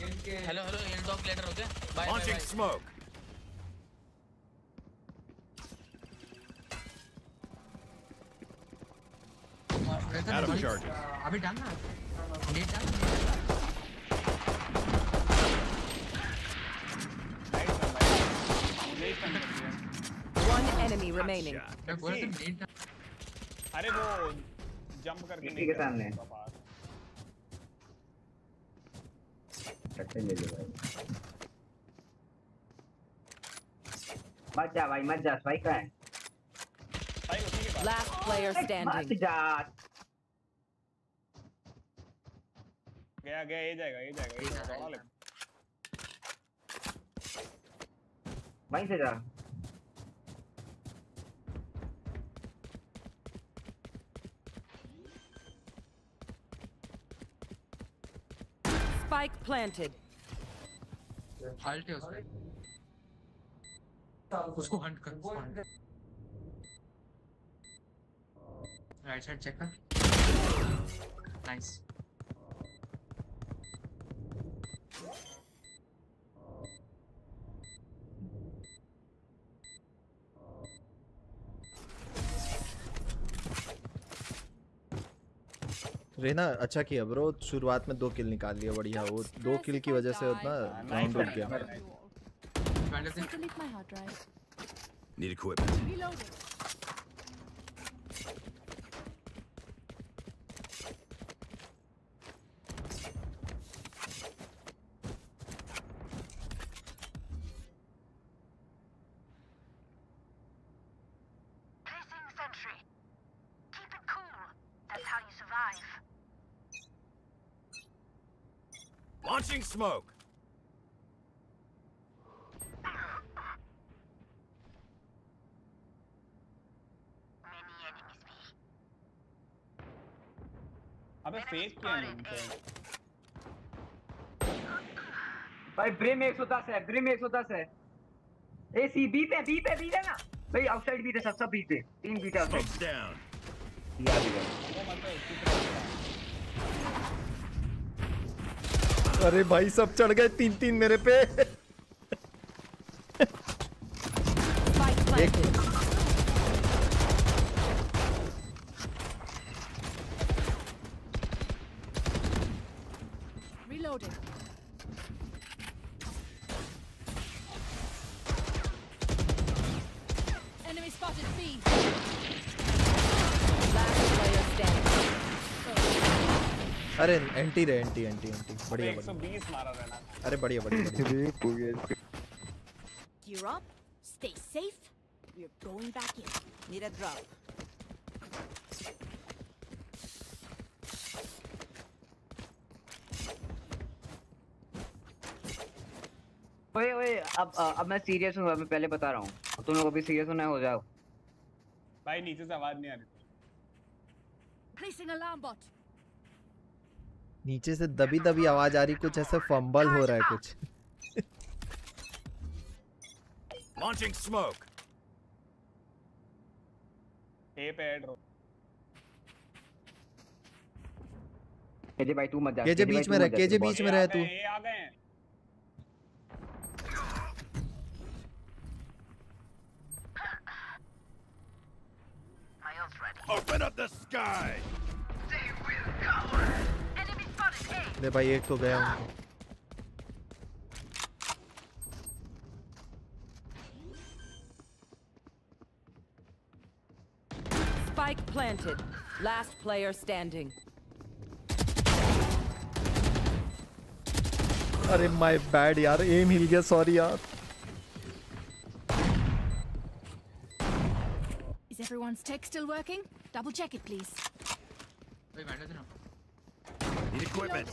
hello hello L dog later हो गया bye Launching smoke. Out of charges. अभी डालना नेट डालना मुझे ही फ़ोन कर दिया One enemy remaining. नेट डाल अरे वो जंप करके किसी के सामने। चट्टे ले लो भाई। मत जा भाई मत जा का है। भाई के Last player मत जा। गया गया ये जाएगा ये जाएगा ये जाएगा। वहीं से जा। Spike planted. हाल्ट है उसमें उसको हंट कर उसको हंट राइट साइड चेक कर नाइस रेना अच्छा किया ब्रो। शुरुआत में दो किल निकाल लिया बढ़िया। वो दो किल की वजह से उतना राउंड रुक गया. Need equipment. Reloading. Placing sentry. Keep it cool. That's how you survive. Launching smoke. अबे फेक किया है भाई ब्रिम 110 है ब्रिम 110 है। ए सी बी पे बी पे बी है ना। भाई आउटसाइड भी थे सब सब बी थे तीन बी थे आउटसाइड down. दिया भी गया वो मतलब अरे भाई सब चढ़ गए तीन तीन मेरे पे Spike planted. Reloading. Enemy spotted B. Last player standing. अरे एंटी रे एंटी एंटी एंटी बढ़िया बढ़िया 120 मारा रहना अरे बढ़िया बढ़िया बढ़िया Gear up. Stay safe. We're going back in. Need a drop. ओए ओए अब अब मैं सीरियस हूँ मैं पहले बता रहा हूँ तुम लोग अभी सीरियस होना हो जाओ भाई नीचे से आवाज़ नहीं आ रही Placing alarm bot. नीचे से दबी दबी आवाज़ आ रही कुछ ऐसे फंबल हो रहा है कुछ. ए पे केजे भाई तू मत जा केजे बीच में रह केजे तू बीच में रह तू ये आ गए हैं. Open up the sky. They will cover. Enemy spotted A. ले भाई एक तो गया उनको Spike planted. Last player standing. अरे माय बैड यार एम हिल गया सॉरी यार Is everyone's tech still working? Double check it, please. भाई बैंडल देना Need equipment.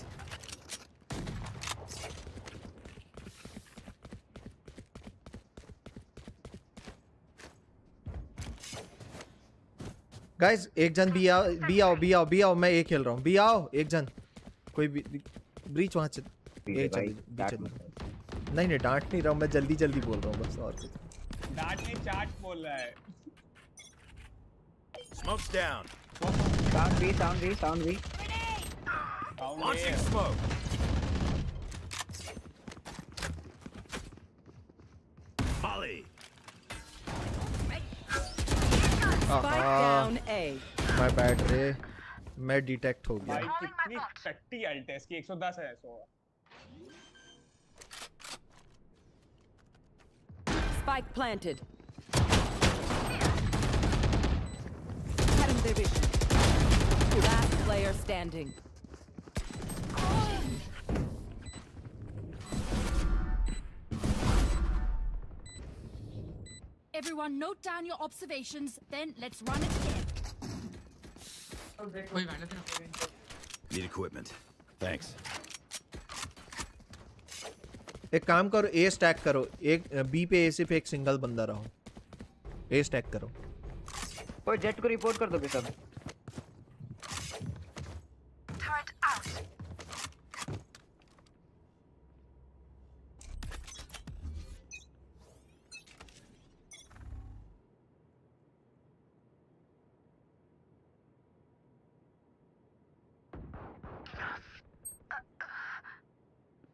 Guys एक जन बी आओ बी आओ बी आओ बी आओ मैं ए खेल रहा हूँ बी आओ एक जन कोई भी ब्रीच वहाँ चल ए चल नहीं नहीं डांट नहीं रहा हूँ मैं जल्दी जल्दी बोल रहा हूँ बस और कुछ डांट नहीं चाट बोल रहा है Smoke's down. Sound B, sound B, sound B. Sound Launching A. smoke. Molly. Spike down A. My bad रे मैं डिटेक्ट हो भाई गया कितनी टट्टी अल्ट है इसकी 110 है सो Spike planted. Cutting their vision. Last player standing. Everyone note down your observations, then let's run it again. Need equipment. Thanks. एक काम करो ए स्टैक करो एक बी पे ए सिर्फ़ एक सिंगल बंदा रहो ए स्टैक करो ओए जेट को रिपोर्ट कर दोगे सब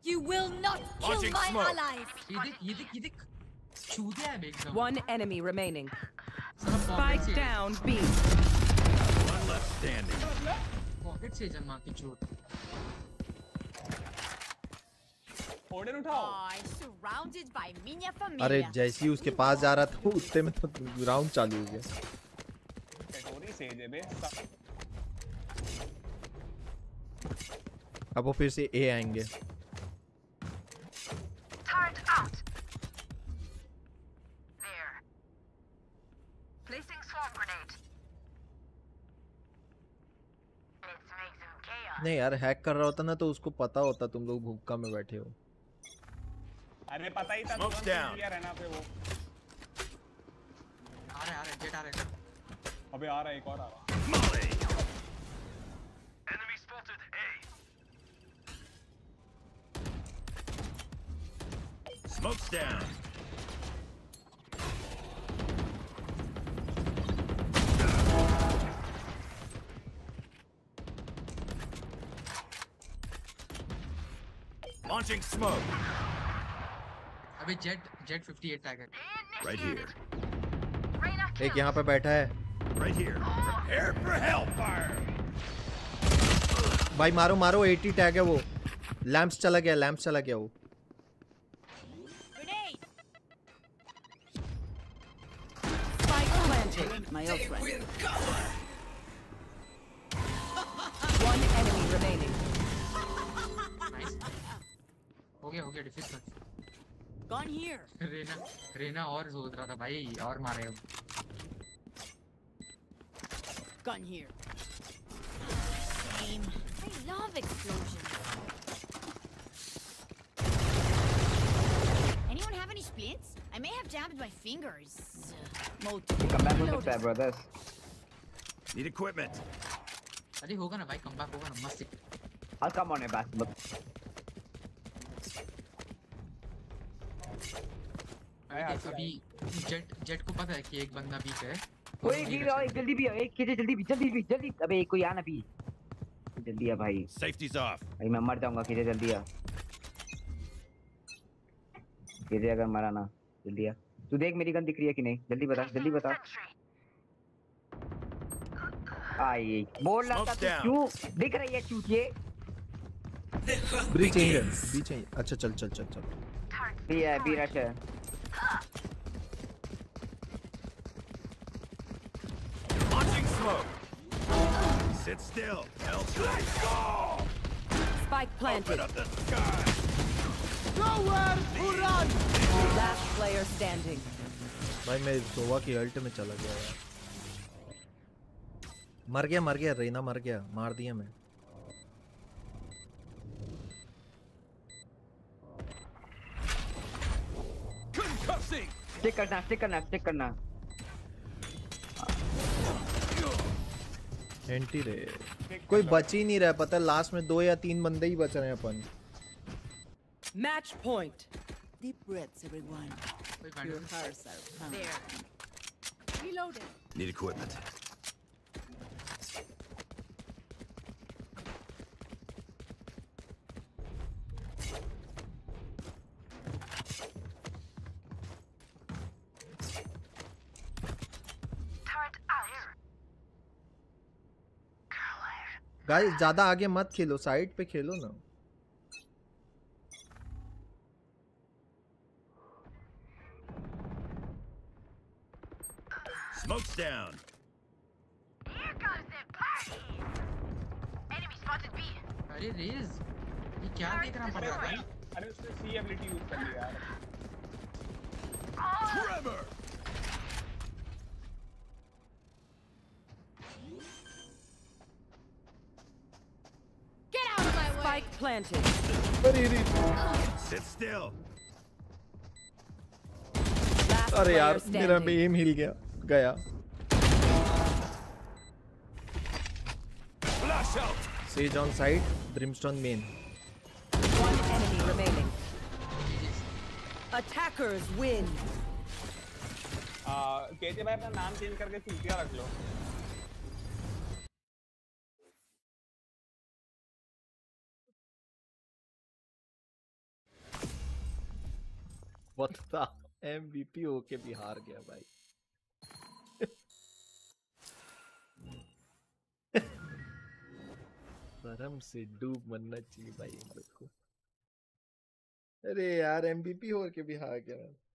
You will not kill Launching my smoke. allies! देख ये देख चूतिया है बे एकदम One enemy remaining. Spike down B. One left standing. जन्मा की चूत फोर्डन उठाओ I'm surrounded by minha अरे जैसे ही उसके पास जा रहा था उतने में तो राउंड चालू हो गया है बे अब वो फिर से ए आएँगे Turret out. There. Placing swarm grenade. Let's make some chaos. नहीं यार हैक कर रहा होता ना तो उसको पता होता तुम लोग भूखा में बैठे हो अरे पता ही था तुरंत down. क्लियर है ना पे वो आ रहा है आ रहा है जेट आ रहा है अबे आ रहा है एक और आ रहा है Molly. Enemy spotted A. Smoke's Launching smoke. अबे जेट जेट 58 टैग है Right here. एक यहाँ पे बैठा है Right here. Prepare for hellfire. भाई मारो मारो 80 टैग है वो लैंप्स चला गया लैंप्स चला गया वो Grenade! Spike planted. My old friend. हो गया हो गया डिफेंस कर Gun here! रेना रेना और सोच रहा था भाई और मारे हम Gun here. Aim. I love explosions. Anyone have any splints? I may have jabbed my fingers. Mode come back हो सकता है ब्रदर्स Need equipment. अरे होगा ना भाई कमबैक होगा ना मस्त I'll come on it back but अभी जेट जेट को पता है कि एक बंदा बीच है। ओए गिर एक जल्दी भी एक खींचे जल्दी भी जल्दी भी जल्दी। अबे कोई आ ना भी। जल्दी आ भाई। Safety's off. भाई मैं मर जाऊँगा खींचे जल्दी आ। खींचे अगर मरा ना जल्दी आ। तू देख मेरी गन दिख रही है कि नहीं? जल्दी बता जल्दी बता। आई बोल रहा था तू क्यों दिख रही है चूतिए? ब्री चेंज है बी अच्छा चल चल चल चल। बी है बी रश है। Launching smoke. Sit still. Hellfire. Go! Spike planted. Open up the sky. Nowhere to run. Last player standing. भाई मैं सोवा की अल्ट में चला गया यार मर गया मर गया रेना मर गया मार दिया मैं स्टिक करना स्टिक करना स्टिक करना एंटी रे कोई बच ही नहीं रहा पता लास्ट में दो या तीन बंदे ही बच रहे हैं अपन। Match point deep breaths everyone your hearts are there reloading need equipment guys ज़्यादा आगे मत खेलो साइड पे खेलो ना। Smoke's down. अरे रेज ये क्या देखना पड़ रहा है? अरे उसने सी एबिलिटी यूज़ कर ली यार। Trevor! Get out of my way. Spike planted. Sit still. अरे यार मेरा. एम हिल गया गया! Sage on side Brimstone main One enemy remaining. Attackers win. KJ भाई अपना नाम चेंज करके चूतिया रख लो बता एमवीपी होके भी हार गया भाई। शर्म से डूब मरना चाहिए भाई इन को। अरे यार एमबीपी होके भी हार गया।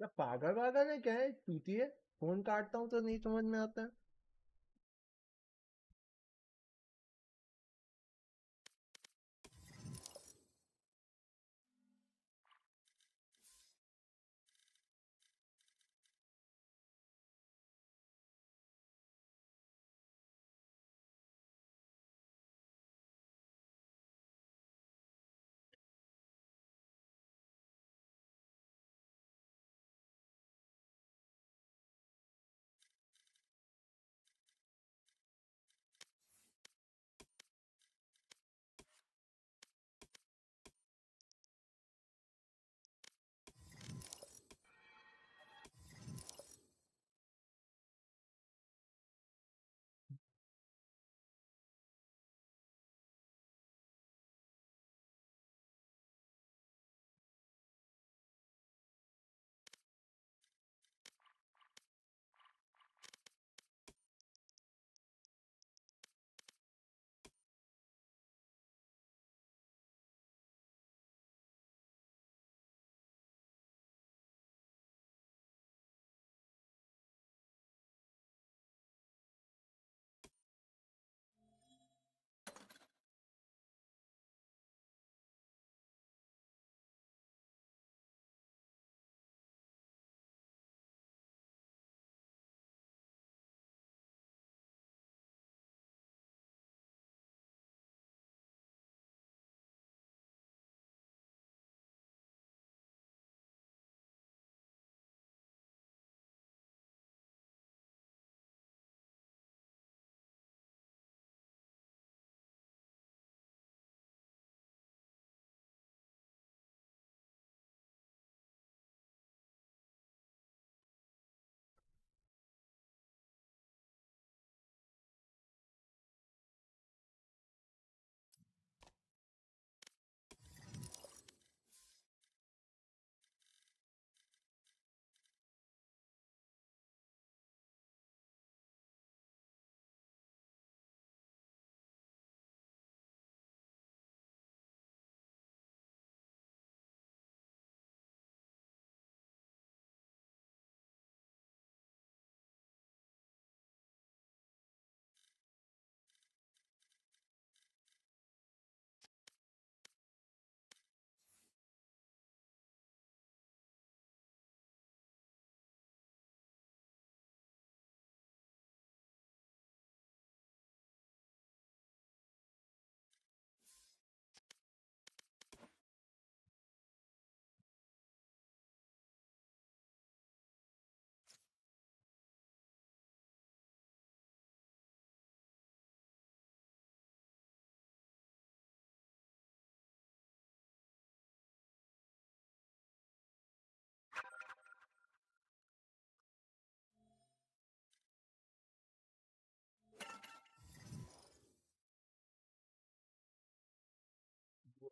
क्या पागल वागल है क्या? है टूटी है? फ़ोन काटता हूँ तो नहीं समझ में आता। है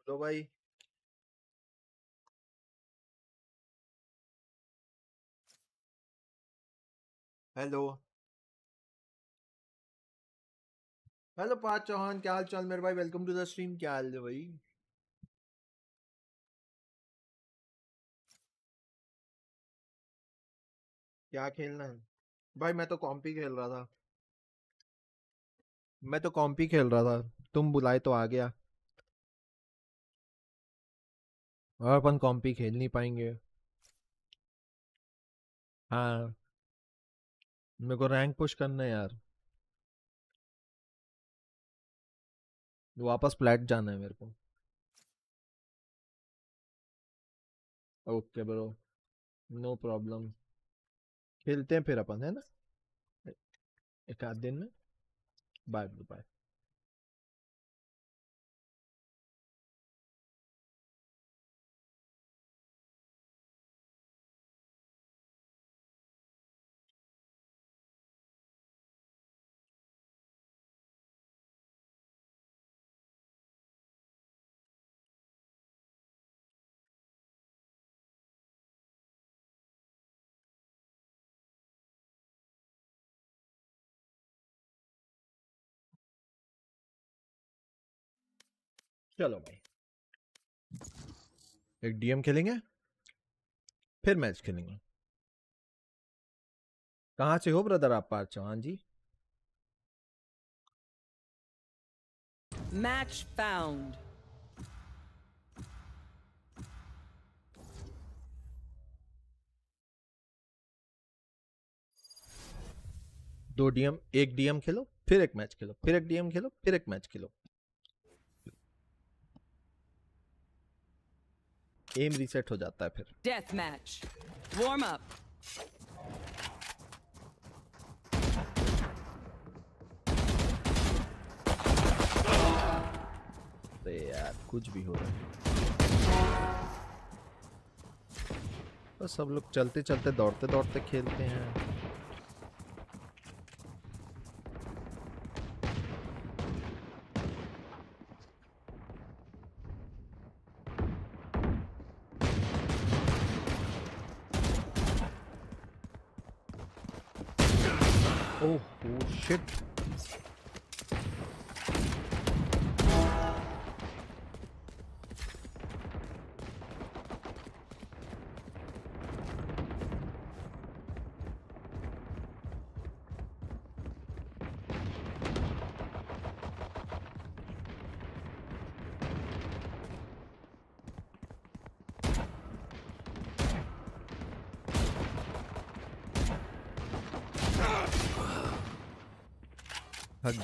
तो भाई हेलो। हेलो पार्थ चौहान, क्या हाल चाल मेरे भाई? वेलकम टू द स्ट्रीम, क्या हाल है भाई? क्या खेलना है? भाई मैं तो कॉम्पी खेल रहा था। मैं तो कॉम्पी खेल रहा था। तुम बुलाए तो आ गया। और अपन कॉम्पी खेल नहीं पाएँगे। हाँ। मेरे को रैंक पुश करना है यार। वापस फ्लैट जाना है मेरे को। ओके ब्रो नो प्रॉब्लम खेलते हैं फिर अपन, है ना? एक आध दिन में। बाय बाय चलो भाई। एक डीएम खेलेंगे? फिर मैच खेलेंगे। कहाँ से हो ब्रदर आप पार चौहान जी? Match found. दो डीएम एक डीएम खेलो फिर एक मैच खेलो फिर एक डीएम खेलो फिर एक मैच खेलो। एम रीसेट हो जाता है फिर। डेथ मैच वार्म अप अरे यार कुछ भी हो रहा है। तो सब लोग चलते चलते दौड़ते दौड़ते खेलते हैं। ship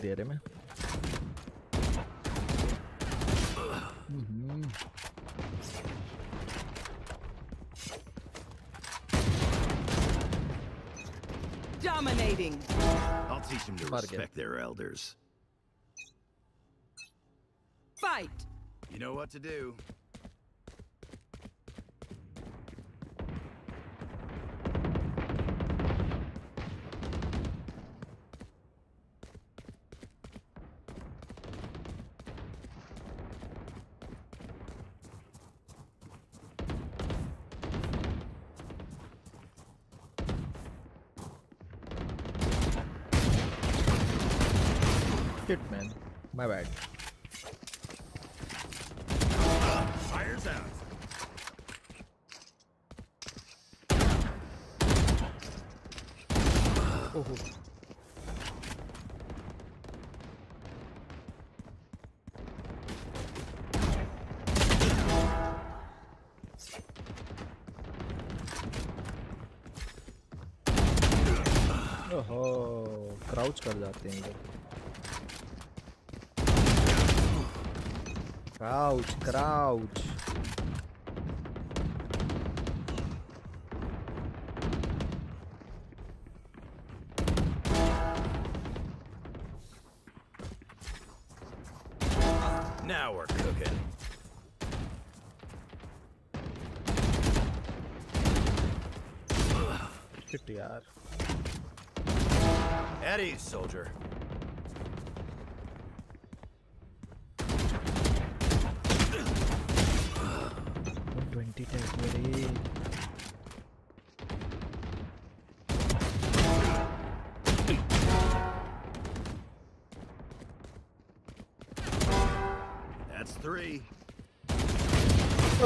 दे रहे मैं हम्म, Dominating. I'll teach them to Mark it. respect their elders. Fight. You know what to do. My bad Fire's out. ओहो क्राउच कर जाते हैं इधर Crouch, crouch. Now we're cooking. Shit, yaar. Eddie, soldier.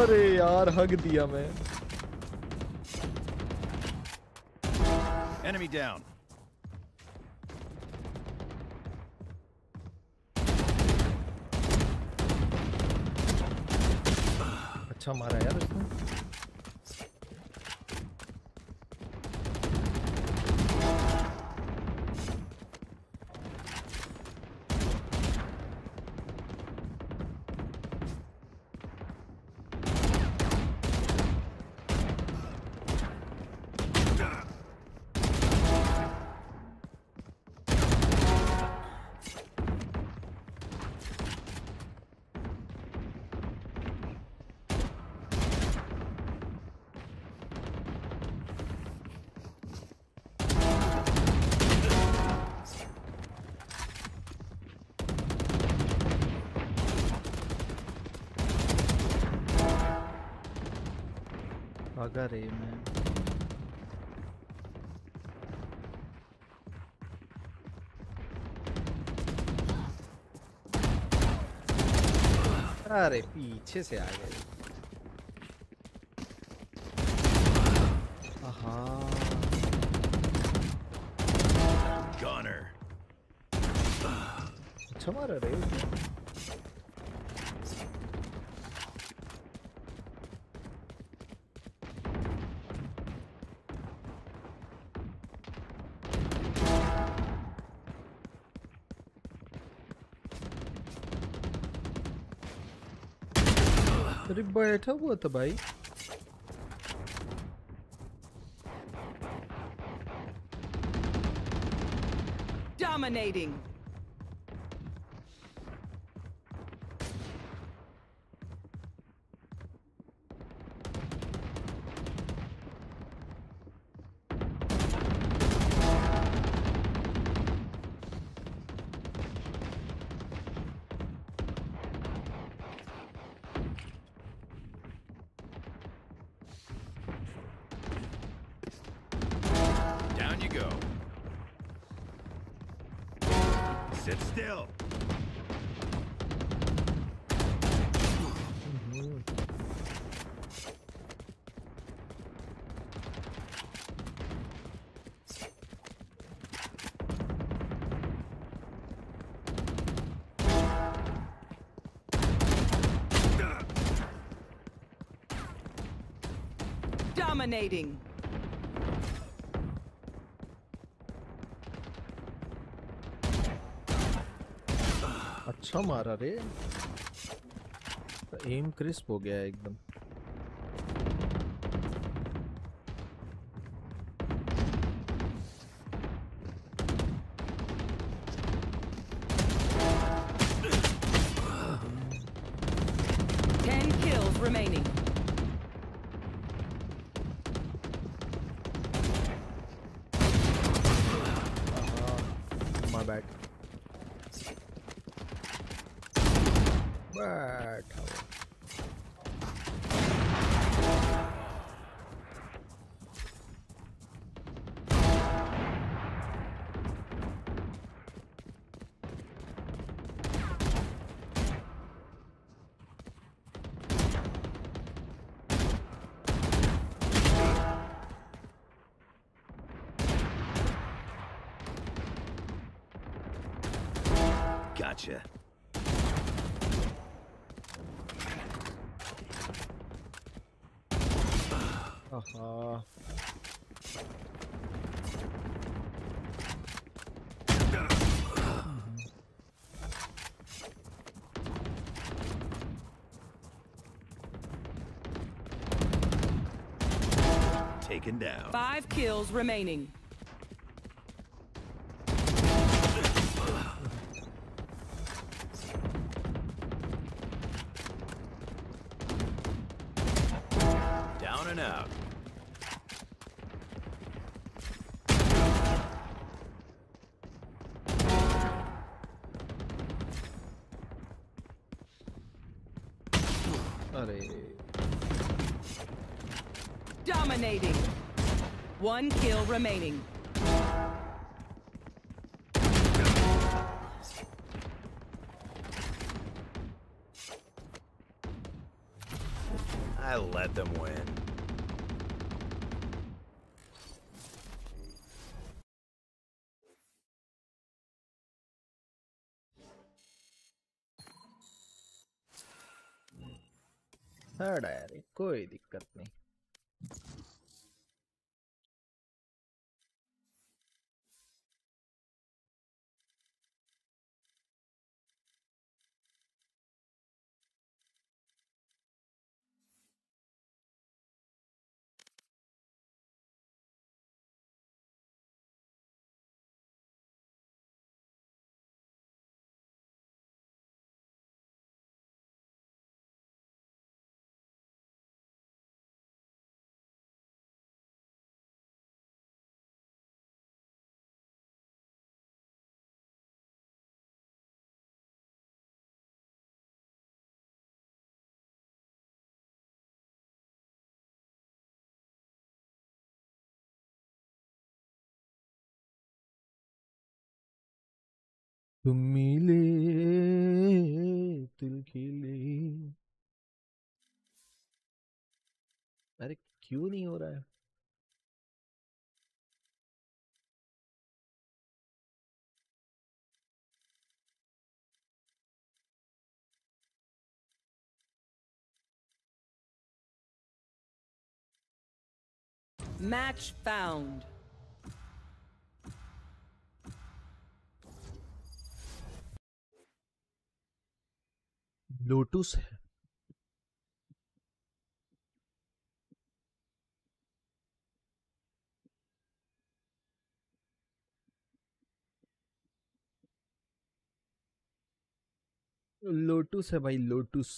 अरे यार हग दिया मैं Enemy down. अच्छा मारा यार उसने Gareme. Rare picce se hai. बैठा हुआ था भाई Dominating. Dominating. अच्छा मारा रे एम क्रिस्प हो गया एकदम Taken down. Five kills remaining. Down and out. Dominating. One kill remaining. I let them win. Third आया रे कोई दिक्कत नहीं तुम मिले दिल खिले अरे क्यों नहीं हो रहा है Match found. लोटस है। लोटस है भाई लोटस।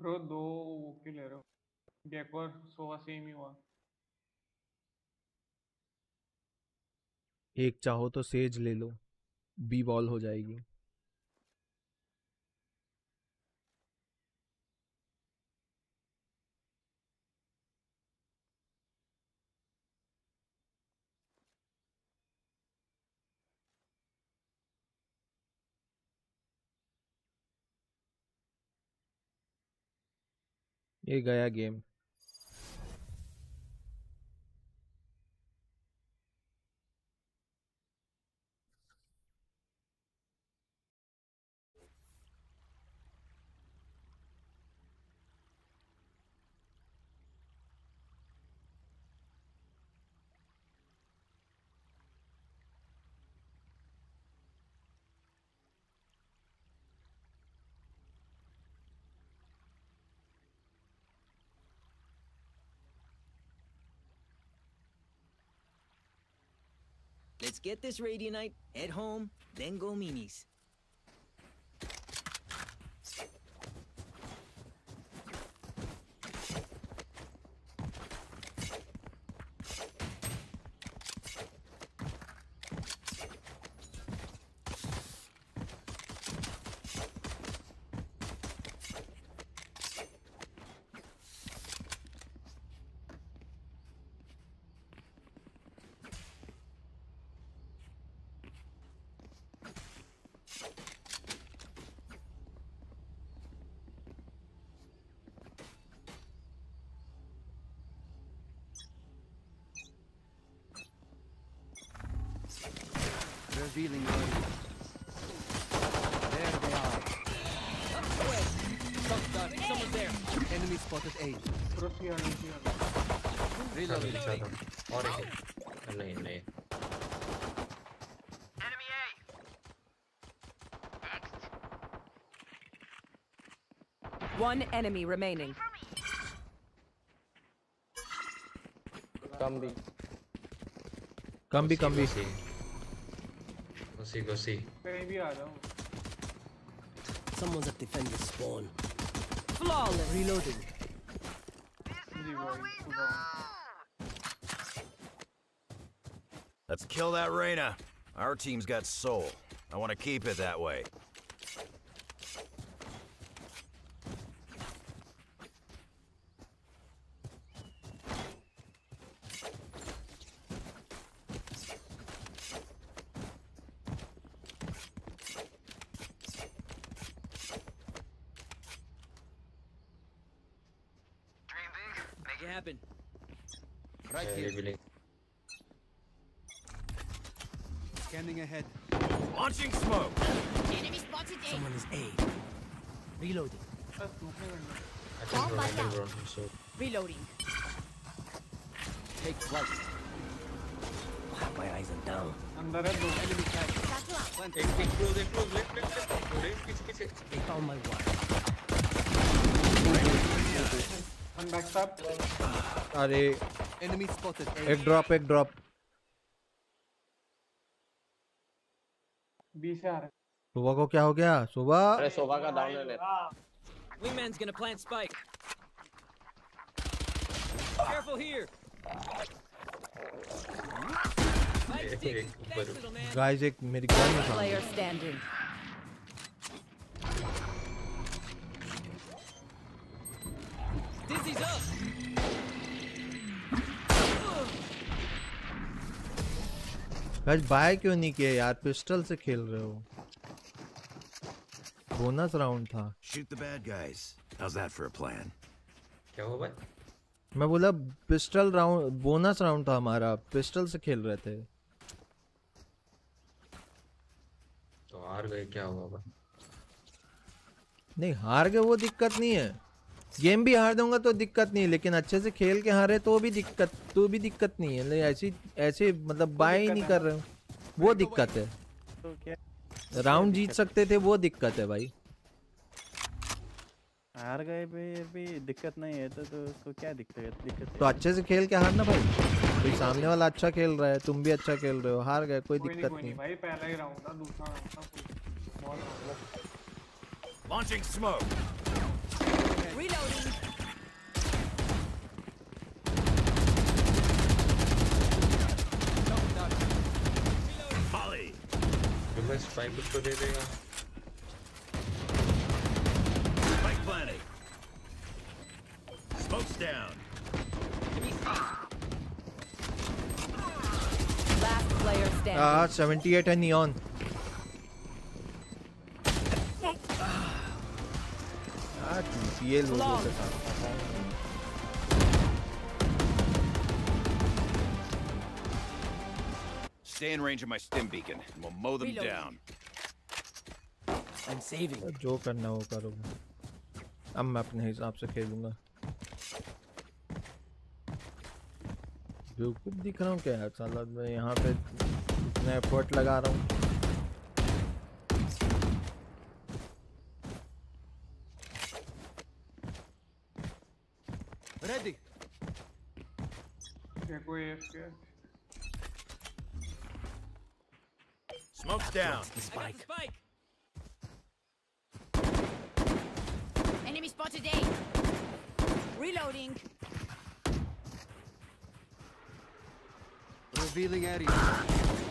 ब्रो, दो वो क्यों ले रहे हो। गेको और सोवा सेम ही हुआ। एक चाहो तो सेज ले लो। बी बॉल हो जाएगी। ये गया game. Let's get this Radianite, head home, then go Mimi's. Revealing area. There they are. Someone's there. Enemy spotted A. Bro C R C R Reloading. अच्छा था और एक नहीं नहीं One enemy remaining. कम भी कम भी कम भी घुसी घुसी कहीं भी आ जाओ Someone's at defender spawn. Flawless. Reloading. जी भाई सुबह Let's kill that Reyna. Our team's got soul. I want to keep it that way. Reloading. Take flight. My eyes are down. अंदर है दो Enemy tag. एक एक क्लोज एक close left left left थोड़े पीछे पीछे They found my wire. One back stop अरे Enemy spotted. एक ड्रॉप एक ड्रॉप बी से आ रहे सुबह को क्या हो गया सुबह अरे शोभा का डाउन ले ले Wingman's gonna plant spike. Little man. Guys एक मेरी gun. Dizzy's up. Guys bye क्यों नहीं किया यार पिस्टल से खेल रहे हो बोनस राउंड था Shoot the bad guys. How's that for a plan? क्या हुआ भाई मैं बोला पिस्टल राउंड बोनस राउंड था हमारा पिस्टल से खेल रहे थे। तो हार गए क्या हुआ भाई? नहीं हार गए वो दिक्कत नहीं है। गेम भी हार दूँगा तो दिक्कत नहीं है लेकिन अच्छे से खेल के हारे तो भी दिक्कत तो भी दिक्कत नहीं है। ऐसी ऐसे मतलब बाय नहीं कर रहे। हो वो दिक्कत है। तो क्या? राउंड जीत सकते थे वो दिक्कत है भाई। हार गए फिर भी दिक्कत नहीं है तो तो उसको क्या दिक्कत है दिक्कत तो अच्छे से खेल के हारना भाई भाई सामने वाला अच्छा खेल रहा है तुम भी अच्छा खेल रहे हो हार गए कोई कोई दिक्कत कोई नहीं नहीं भाई पहला ही राउंड था दूसरा राउंड था कोई smoke. Reloading. Molly. जो मैं स्पाइक उसको दे देगा down. Last player standing. हाँ 78 है नियॉन हाँ ये लोगों के साथ Stay in range of my stim beacon, and we'll mow them Reloading. down. I'm saving. जो करना वो करो अब मैं अपने हिसाब से खेलूंगा बेवकूफ़ दिख रहा हूँ क्या यार साला मैं यहाँ पे इतना एफर्ट लगा रहा हूँ Ready. ये कोई Smoke's down. The spike. The Spike. Enemy spotted A. Reloading. Revealing area.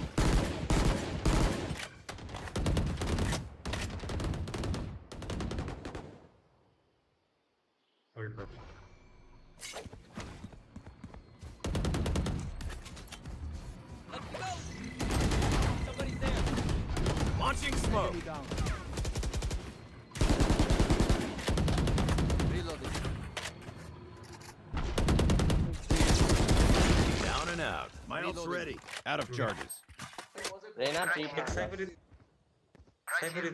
out. My ult's Reloading. ready. Out of charges. Raina ठीक है साइफर साइफर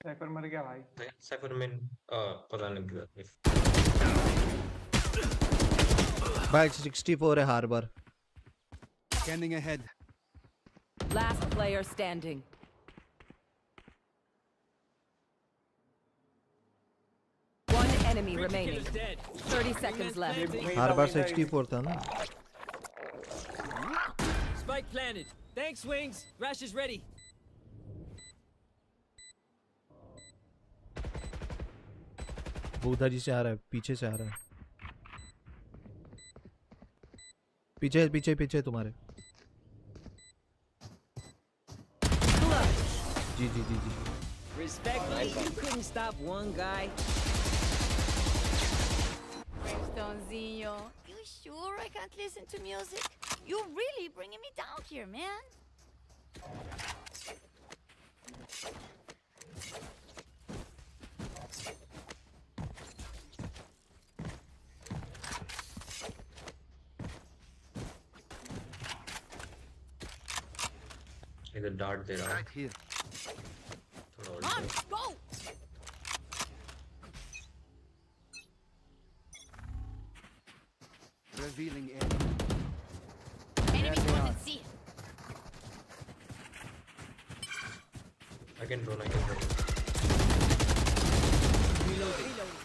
साइफर मर गया भाई साइफर में पता नहीं किधर भाई 64 है Harbor Scanning ahead. Last player standing. One enemy remaining. 30 seconds left. Harbor 64 था ना Spike planted. Thanks, Wings. Rash is ready. वो उधर ही से आ रहा है पीछे से आ रहा है पीछे पीछे पीछे तुम्हारे जी जी जी जी Respectfully, you couldn't stop one guy. Stonezinho, you sure I can't listen to music? You're really bringing me down here, man. There's a dart there. Right here. Come on, go! Revealing it. Enemy can see. I can drone, I can drone. Reloading. Reloading.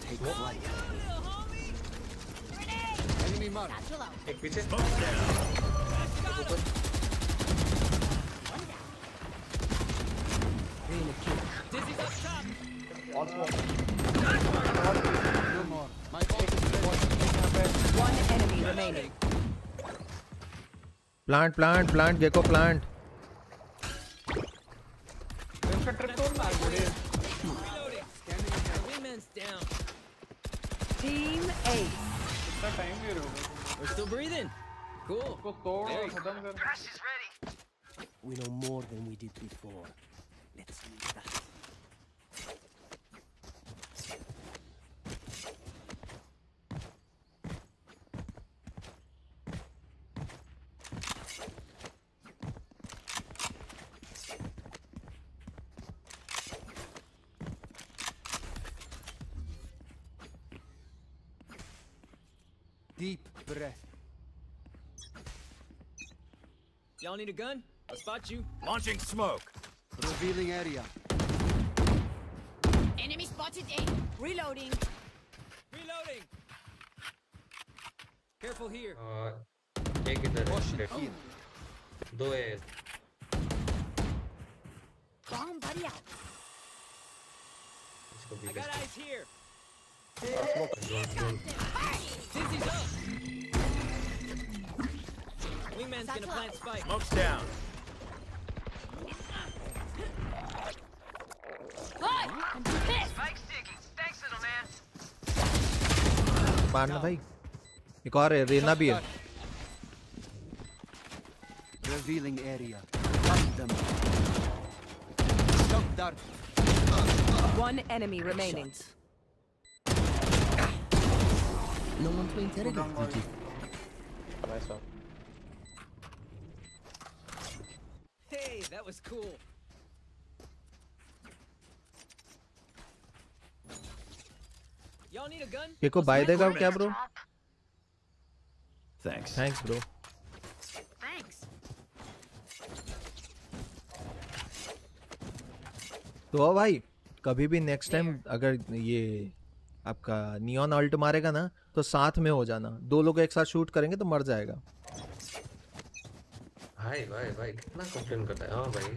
Take what? Enemy mark. Take pieces. This is up top. All. Plant, plant, plant, gecko, plant. Team A. We're still breathing. Cool. Crash is ready. We know more than we did before. Let's leave. Y'all need a gun? I'll spot you. Launching smoke. Revealing area. Enemy spotted A. Reloading. Reloading. Careful here. और एक इधर है Caution dead. here. दो है Bomb buddy out. इसको I भी got eyes here. drone drone Dizzy's up. Wingman's gonna plant spike. Smoke's down. Hi! I'm pissed! मारना भाई एक और है रेना भी है Revealing area. Find them. Shock dart. One enemy remaining. No one to interrogate. Nice shot That was cool. Y'all need a gun? Gekko buy देगा क्या bro Thanks. Thanks bro Thanks. तो भाई कभी भी नेक्स्ट टाइम अगर ये आपका neon alt मारेगा ना तो साथ में हो जाना दो लोग एक साथ शूट करेंगे तो मर जाएगा भाई भाई भाई कितना कंप्लेन करता है। हाँ भाई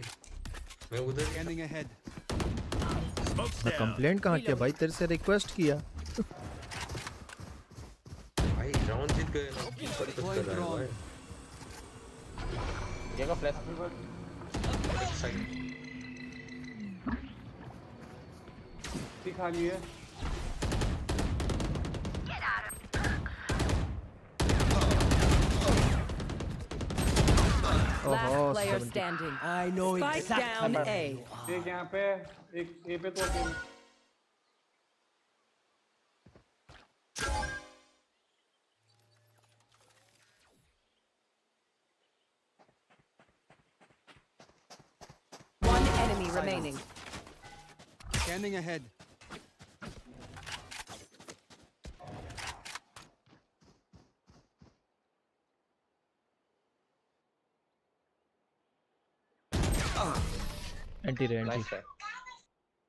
मैं उधर ahead. Smoke's मैं. कंप्लेंट कहाँ किया भाई? तेरे से रिक्वेस्ट किया। भाई राउंड जीत गए ना। पर कुछ कर रहा है भाई। ये का फ्लैश साइड खा लिए Last ओहो player 70 standing. I know Spike exactly. down A. एक यहाँ पे एक ए पे तो अकेले One enemy remaining. Scanning ahead. एंटी रे एंटी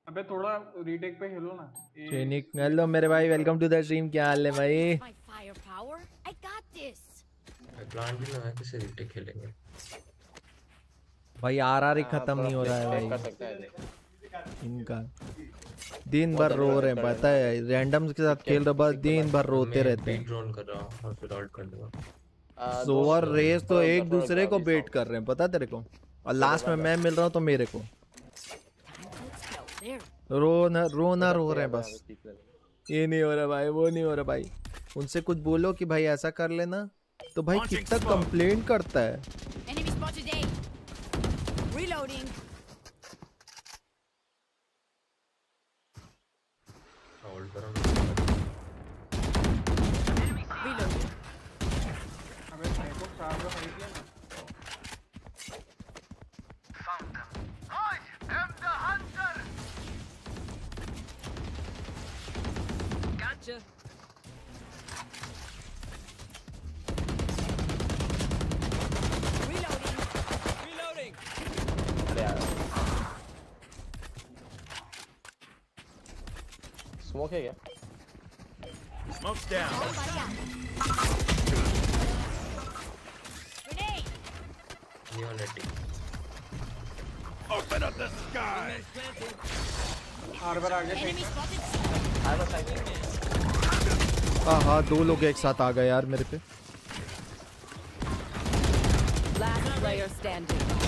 अबे थोड़ा रीटेक पे खेलो ना। ये- ट्रेनिक हेलो मेरे भाई वेलकम टू द स्ट्रीम क्या हाल है भाई. I got this. प्लांट भी ना है किसी रीटेक खेलेंगे? भाई आर आर ही खत्म नहीं हो रहा है भाई। इनका। दिन भर रो रहे हैं पता है रैंडम्स के साथ खेल रहे बस दिन भर रोते रहते हैं। ड्रोन कर रहा हूँ और फिर आउट कर दूँगा। सोवर रेस तो एक दूसरे को बेट कर रहे हैं पता तेरे को? और लास्ट में मैं मिल रहा हूँ तो मेरे को। There. रोना रो ना रो रहे हैं बस। ये नहीं हो रहा भाई वो नहीं हो रहा भाई। उनसे कुछ बोलो कि भाई ऐसा कर लेना तो भाई कितना. कंप्लेंट करता है। gotcha. Reloading! Reloading! There. Smoke here, yeah. Smoke's down. Oh Grenade! Open up the sky! Enemy spotted. I was like, हाँ हाँ दो लोग एक साथ आ गए यार मेरे पे Last player standing.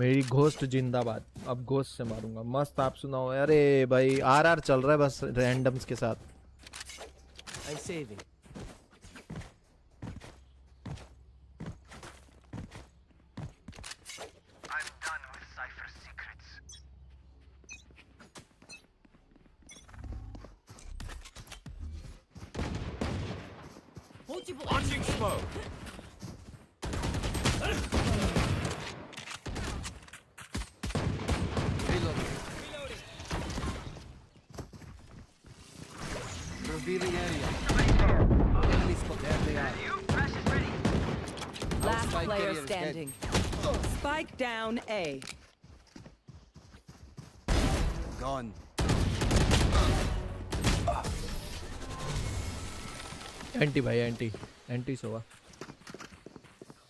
मेरी घोस्ट जिंदाबाद। अब घोस्ट से मारूँगा। मस्त आप सुनाओ। अरे भाई, आर आर चल रहा है बस रैंडम्स के साथ। Spike down A. Gone. Anti भाई anti anti Sova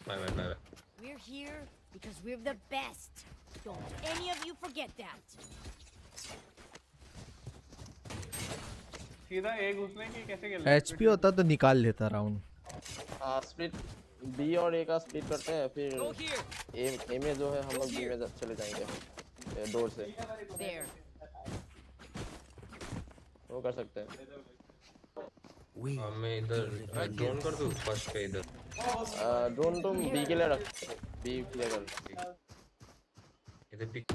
bye bye bye We're here because we're the best. Don't any of you forget that. सीधा एक घुसने की कैसे खेलना एचपी होता तो निकाल लेता राउंड हाँ स्प्लिट बी और ए का स्प्लिट करते हैं फिर ए ए में जो है हम लोग बी में चले जाएँगे डोर से। वो कर सकते हैं। हाँ, मैं इधर ड्रोन कर दूँ? फ़र्स्ट पे इधर। ड्रोन तुम बी के लिए रख बी क्लियर कर इधर पिक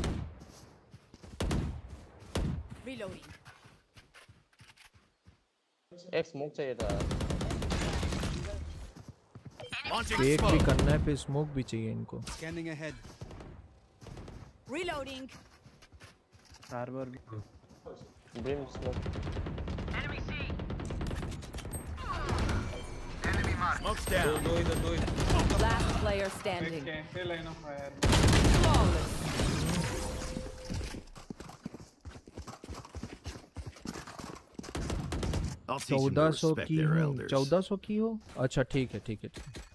Reloading. एक स्मोक चाहिए था। एक भी करना है फिर स्मोक भी चाहिए इनको। Scanning ahead reloading server brain smoke enemy see enemy मार स्मोक डाउन दो इधर दो इधर लास्ट प्लेयर स्टैंडिंग चौदह सौ की चौदह सौ की हो? अच्छा ठीक है ठीक है ठीक है।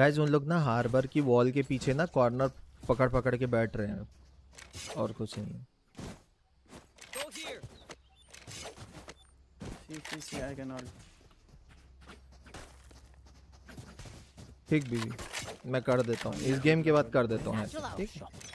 गाइस उन लोग ना हार्बर की वॉल के पीछे ना कॉर्नर पकड़ पकड़ के बैठ रहे हैं और कुछ नहीं है. ठीक बीबी मैं कर देता हूँ इस गेम के बाद कर देता हूँ ठीक है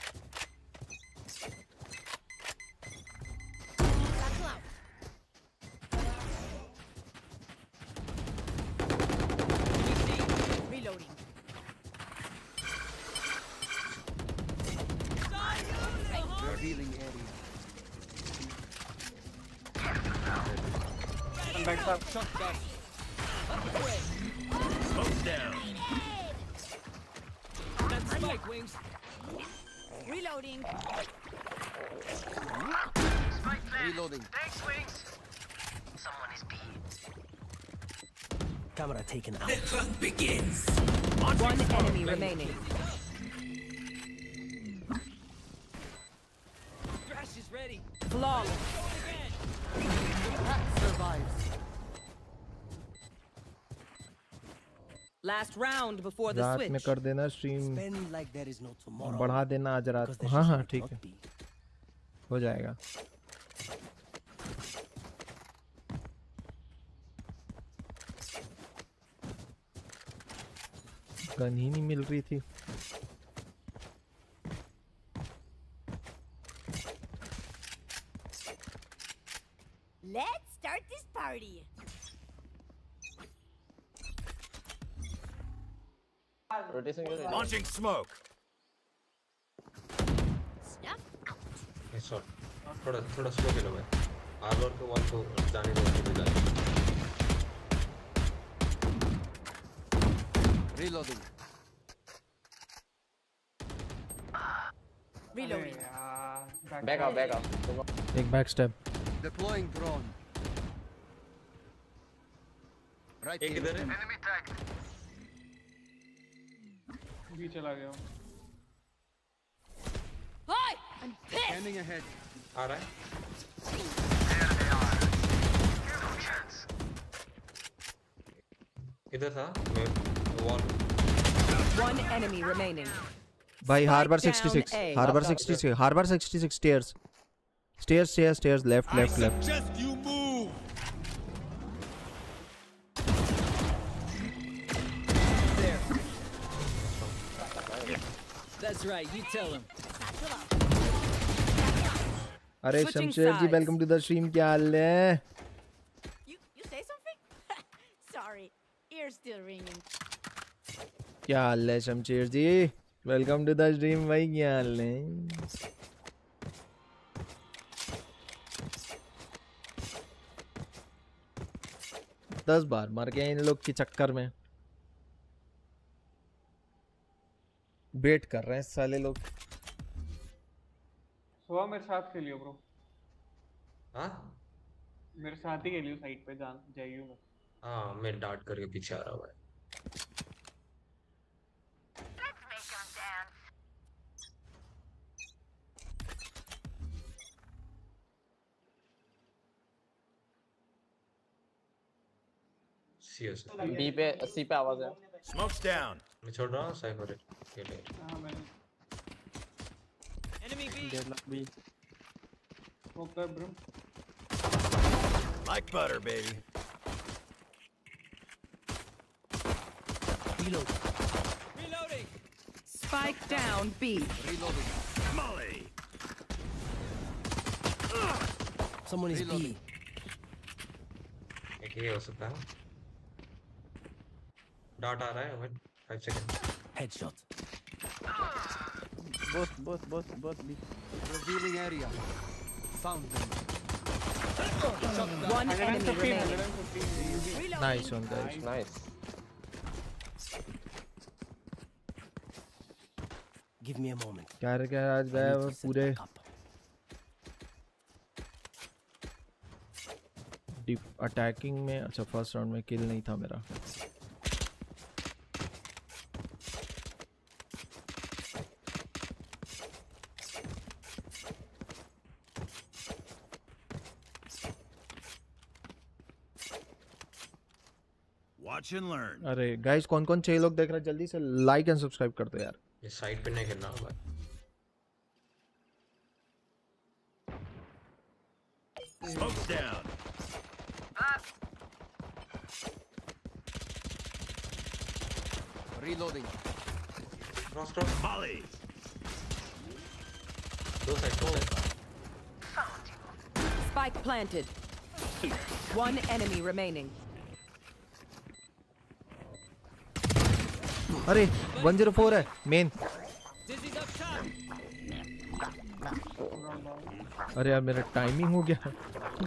Last round before the रात में switch. कर देना स्ट्रीम. बढ़ा देना आज रात को हाँ हाँ ठीक है हो जाएगा गन ही नहीं मिल रही थी Launching smoke. Snuff out. ये शॉट थोड़ा थोड़ा स्लो खेलो भाई आर्मर को वन को जाने दो उसको भी जाने Reloading. Reloading. Back up, back up. एक back step Deploying drone. Right एक here. इधर है इधर था वन वन एनिमी रिमेनिंग भाई Harbor 66 Harbor 66 Harbor 66 stairs stairs stairs left left left अरे Shamsher ji welcome to the stream क्या हाल है? क्या हाल है Shamsher ji? Welcome to the stream भाई क्या हाल है? दस बार मर गए इन लोग के चक्कर में। वेट कर रहे हैं साले लोग। सुबह मेरे साथ खेलियो ब्रो हाँ? मेरे साथ ही खेलियो साइड पे जान जाइयो मैं। हाँ मैं डार्ट करके पीछे आ रहा हूँ B पे C पे आवाज़ है। Smoke's down. मैं छोड़ रहा हूँ साइफर के लिए हाँ मैंने Enemy B. Deadlock B. Smoke कर bro Like butter, baby. Reload. Reloading. Spike down B. Reloading. Molly. Someone is B. एक ये हो Dart आ रहा है wait 5 second headshot both both both both B revealing area found them nice one guys nice give me a moment कर के आज गया वो पूरे अटैकिंग में अच्छा फ़र्स्ट राउंड में किल नहीं था मेरा। Watch and learn. अरे गाइस कौन कौन छह लोग देख रहे हैं जल्दी से लाइक एंड सब्सक्राइब कर दो यार ये साइड पे नहीं करना भाई Smoke's down. Reloading. Cross cross Molly. दो साइड दो side Spike planted. One enemy remaining. अरे 104 है मेन. अरे यार मेरा टाइमिंग हो गया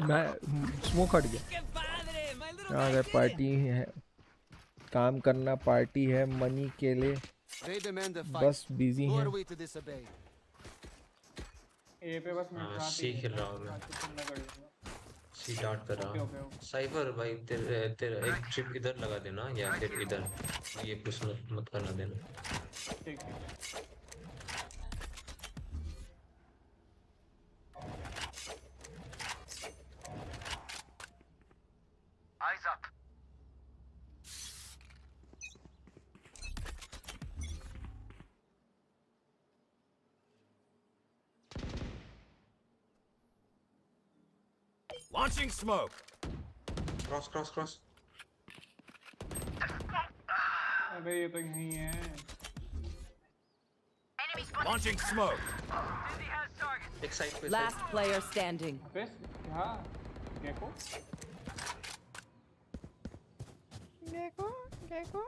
मैं स्मोक हट गया गए पार्टी है काम करना पार्टी है मनी के लिए. बस बिज़ी हैं? ए पे बस मैं हाँ, साथ सी खेल रहा हूँ डार्ट कर रहा। हूँ ओके। भाई तेरे तेरा एक ट्रिप इधर लगा देना या फिर इधर। ये कुछ मत करना देना। ठीक ठीक Launching smoke. Cross cross cross अबे ये तो यहीं है Launching smoke. एक साइड पे Last player standing. अबे क्या गेको Gecko, gecko.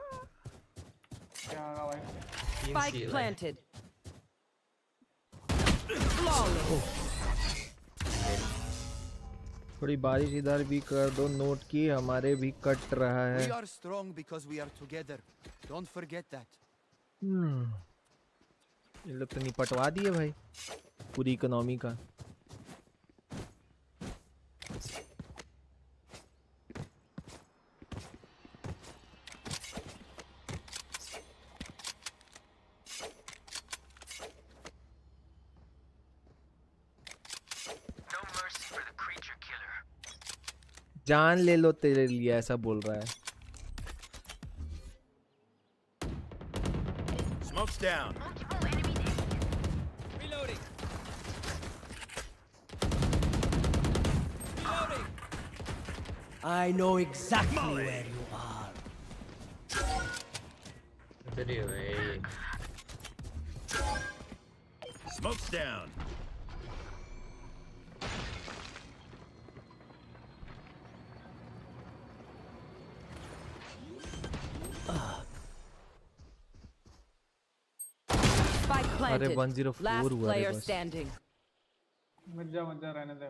क्या लगा भाई Spike planted. Flawless. थोड़ी बारिश इधर भी कर दो नोट की हमारे भी कट रहा है We are strong because we are together. Don't forget that. हम्म। ये लोग तो निपटवा दिए भाई पूरी इकोनॉमी का No mercy for the creature killer. जान ले लो तेरे लिए ऐसा बोल रहा है Smoke's down. Reloading. I know exactly where you are. ही है भाई Smoke's down. Planted. 104 Last हुआ रे player बस। standing. मज्जा मज्जा रहने दे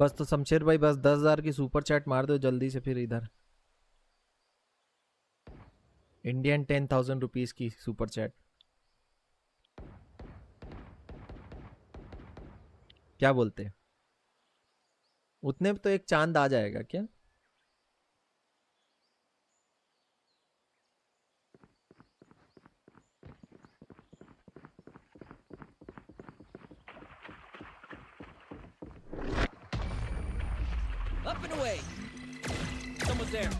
बस तो शमशेर भाई बस दस हज़ार की सुपर चैट मार दो जल्दी से फिर इधर इंडियन टेन थाउज़ेंड रुपीज़ की सुपर चैट क्या बोलते हैं उतने में तो एक चाँद आ जाएगा क्या Up and away. Someone's there.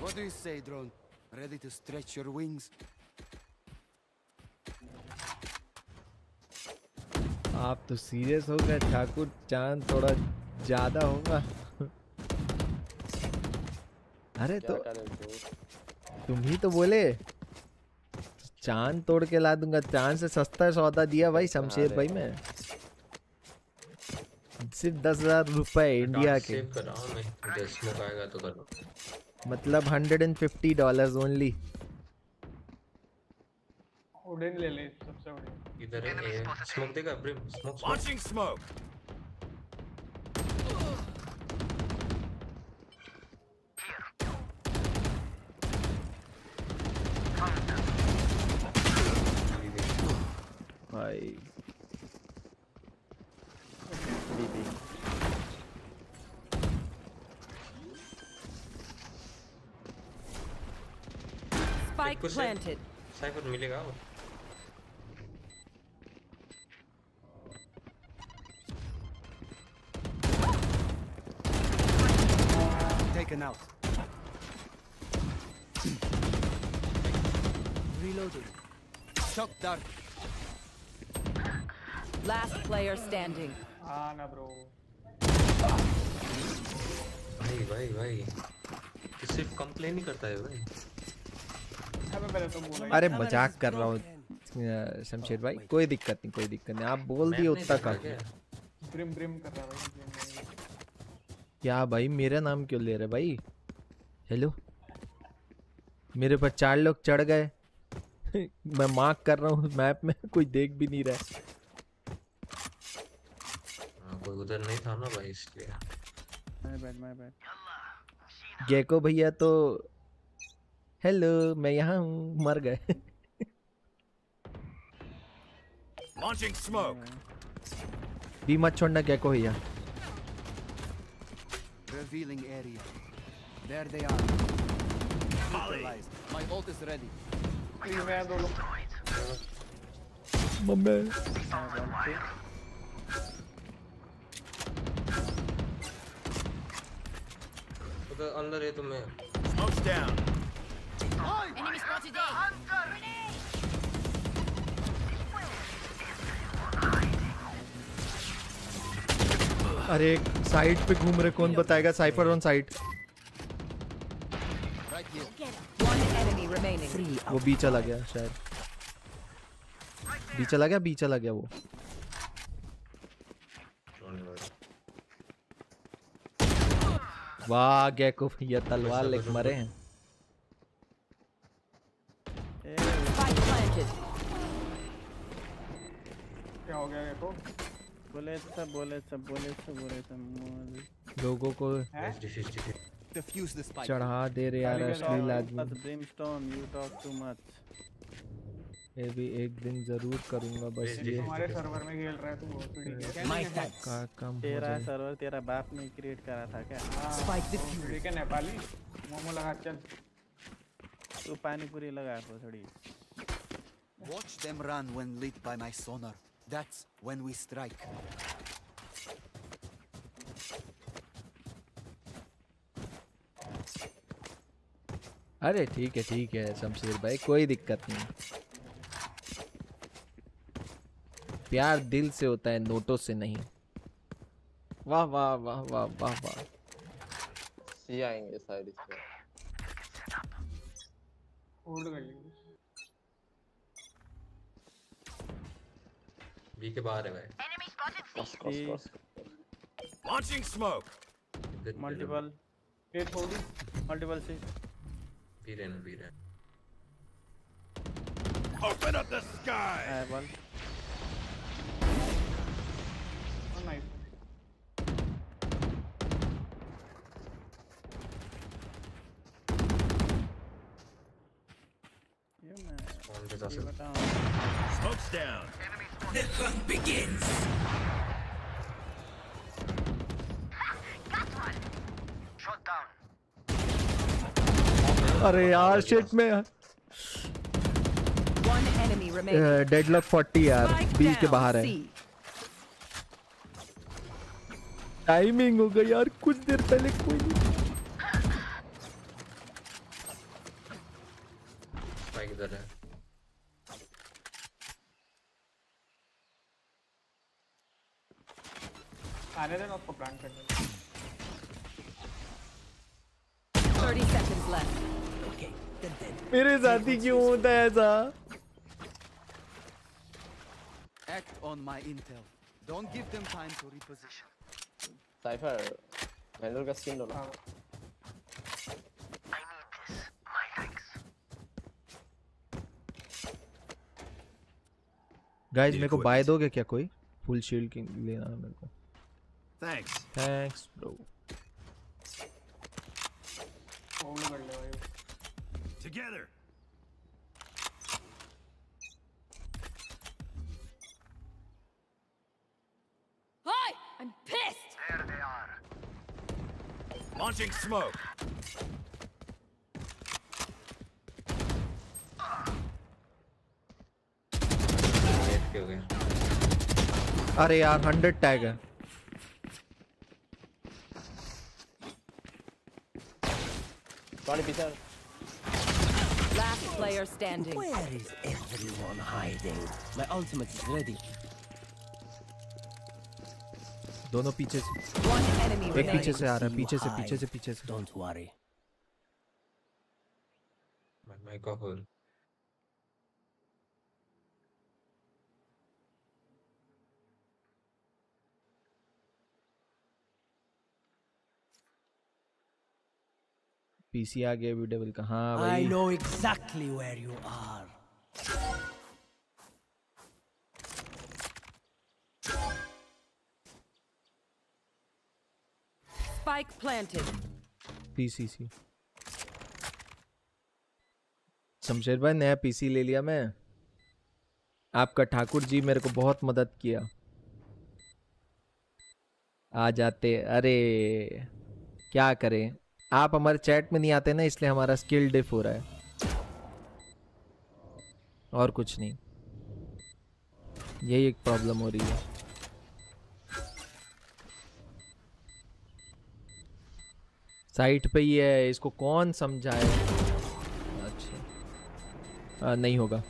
What do you say, drone? Ready to stretch your wings? आप तो सीरियस हो गए ठाकुर चाँद थोड़ा ज़्यादा होगा। अरे तो तुम ही तो बोले। चाँद तोड़ के ला दूँगा चाँद से सस्ता सौदा दिया भाई शमशेर भाई मैं। सिर्फ़ दस हज़ार रुपए इंडिया के। तो मतलब hundred and fifty dollar only ले ले सबसे बढ़िया। इधर है स्मोक देगा ब्रिम स्मोक Launching smoke. भाई Spike कुछ planted. साइफर मिलेगा वो Dart. Last player standing. हाँ ना ब्रो भाई भाई भाई। ये सिर्फ़ कंप्लेन ही करता है भाई। तो ही। अरे मज़ाक कर रहा हूँ शमशेर भाई। कोई दिक्कत नहीं कोई दिक्कत नहीं। आप बोल दिए उतना काफ़ी ब्रिम ब्रिम कर रहा भाई क्या भाई मेरा नाम क्यों ले रहे भाई? हेलो मेरे पर चार लोग चढ़ गए। मैं मार्क कर रहा हूँ मैप में कोई देख भी नहीं रहा है हाँ, कोई उधर नहीं था ना भाई इसलिए my bad my bad Gekko भैया तो हेलो मैं यहाँ हूँ मर गए Launching smoke. भी मत छोड़ना गेको भैया Revealing area. There they are. Neutralized. My ult is ready. मैं दो लोग उधर अंदर है तो मैं Smoke's down. Enemy अरे साइड पे घूम रहे कौन? बताएगा Cypher on side Right here. One enemy remaining. वो बी चला गया शायद। बी चला गया बी चला गया वो। वाह गेको भैया तलवार लेके मरे हैं। क्या हो गया देखो बोले सब बोले सब बोले सब बोले सब लोगों को Defuse the spike. चढ़ा दे रहे यार अश्लील आदमी। Brimstone you talk too much ये भी एक दिन ज़रूर करूँगा बस ये। हमारे सर्वर में खेल रहा है तू बहुत है My का कम हो तेरा सर्वर तेरा बाप ने क्रिएट करा था क्या? स्पाइक द Spike ठीक है नेपाली। मोमो लगा चल। तू पानी पूरी लगा तो थोड़ी। Watch them run when lit by my sonar. That's when we strike. अरे ठीक है ठीक है शमशेर भाई कोई दिक्कत नहीं। प्यार दिल से होता है नोटों से नहीं। वाह वाह वाह वाह वाह वाह। सी आएँगे इस पे होल्ड कर ली बी के बाहर है भाई। कस कस कस Launching smoke. Multiple eight holding multiple C Beat in, beat in. Open up the sky! I have one. One knife. Smoke's down. The hunt begins! अरे यार शिट में। डेड. डेडलॉक 40 यार Spike बी के बाहर है। टाइमिंग हो गई यार कुछ देर पहले कोई नहीं। किधर है? आने देना उसको प्लान करने। 30 seconds left. मेरे साथ ही क्यों होता है ऐसा? Act on my intel. Don't give them time to reposition. Cypher handle का स्किन लो गाइस मेरे को बाय दोगे क्या कोई? फुल शील्ड की लेना है मेरे को. Thanks. थैंक्स ब्रो होल्ड कर ले भाई. Together. Hi! I'm pissed! Launching smoke. Eight के हो गया अरे यार 100 टैग है सॉरी पीछे Last player standing. Where is everyone hiding? My ultimate is ready. दोनों पीछे से One enemy एक remaining. पीछे से आ रहा है पीछे से पीछे से पीछे से Don't worry. माइक ऑफ हो PC आ गया वीडियो का। हाँ I भाई know exactly where you are. Spike planted. PCC Shamsher भाई नया पीसी ले लिया मैं। आपका ठाकुर जी मेरे को बहुत मदद किया। आ जाते अरे क्या करें? आप हमारे चैट में नहीं आते ना इसलिए हमारा स्किल डिफ हो रहा है। और कुछ नहीं। यही एक प्रॉब्लम हो रही है। साइट पे ही है इसको कौन समझाए? अच्छा। आ, नहीं होगा।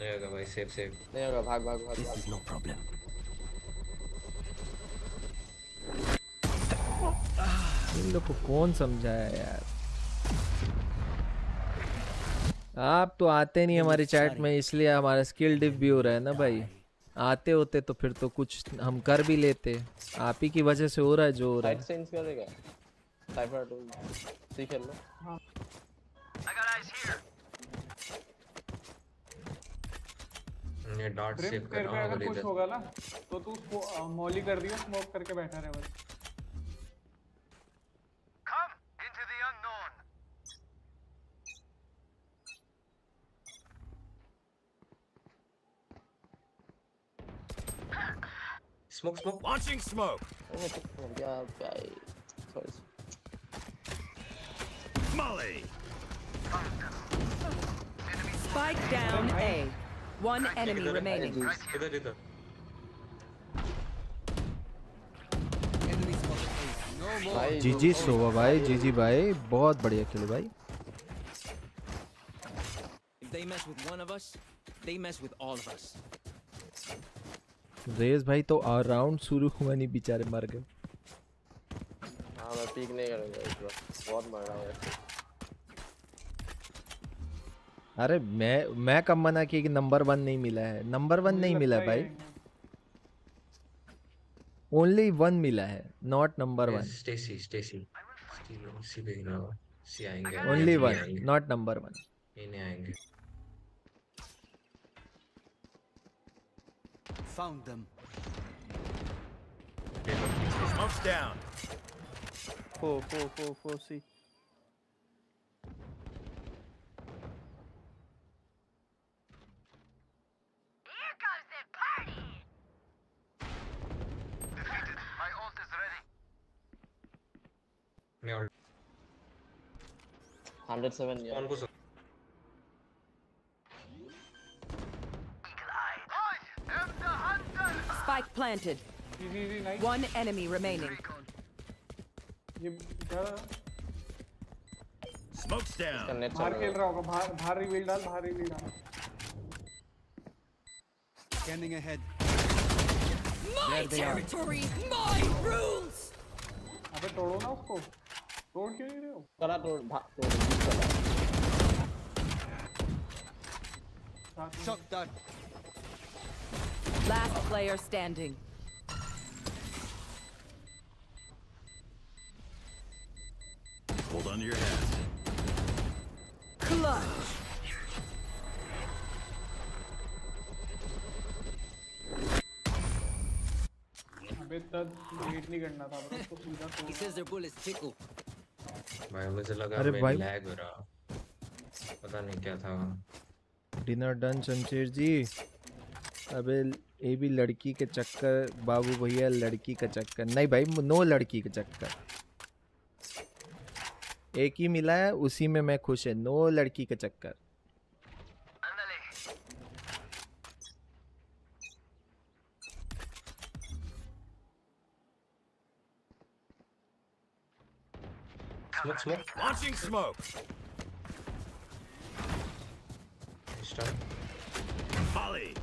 नहीं होगा भाई सेफ़ सेफ़ नहीं होगा भाग भाग भाग। This is no problem. इन लोग को कौन समझाया यार? आप तो आते नहीं हमारे चैट में इसलिए हमारा स्किल डिप भी हो रहा है ना भाई। आते होते तो फिर तो कुछ हम कर भी लेते। आप ही की वजह से हो रहा है जो हो रहा है। चेंज करेगा साइफर टू सी खेल लो हाँ। ये डॉट सेव कर रहा हूँ अगर अगर कुछ होगा ना तो तू मौली कर दियो स्मोक करके बैठा रहे बस। Smoke, smoke. Launching smoke. Yeah, okay. Sorry. Molly. Spike down A. One enemy इधर remaining. इधर इधर भाई जी जी सोवा भाई जी जी भाई बहुत बढ़िया खेले भाई If they mess with one of us, they mess with all of us. Raze भाई तो राउंड शुरू हुआ नहीं बेचारे मर गए। हाँ मैं पीक नहीं करूँगा इस बार। बहुत मर रहा हूँ। अरे मैं मैं कब मना किया कि नंबर वन नहीं मिला है? नंबर वन नहीं मिला भाई। ओनली वन मिला है नॉट नंबर वन स्टेसी स्टेसी सी सी आएँगे। Only one not number one ये नहीं आएँगे। Found them. Smoke's down. Four, four, four, four, C. Hundred seven. Yeah. planted. Easy, easy, nice. One enemy remaining. ये क्या Smoke's down. बाहर खेल रहा होगा बाहर बाहर रिवील डाल बाहर रिवील डाल Scanning ahead. My There they are. territory, my rules. अबे तोड़ो ना उसको तोड़ क्यों नहीं रहे हो करा तोड़ भाग तोड़ चला Shot done. Last player standing. Hold on to your hats. Clutch. अबे तब वेट नहीं करना था बस उसको सीधा तोड़ He says their bullets tickle. भाई मुझे लगा अरे मैं भाई। लैग हो रहा पता नहीं क्या था डिनर डन शमशेर जी अबे ये भी लड़की के चक्कर बाबू भैया लड़की का चक्कर। नहीं भाई नो लड़की का चक्कर। एक ही मिला है उसी में मैं खुश है। नो लड़की का चक्कर। Launching smoke.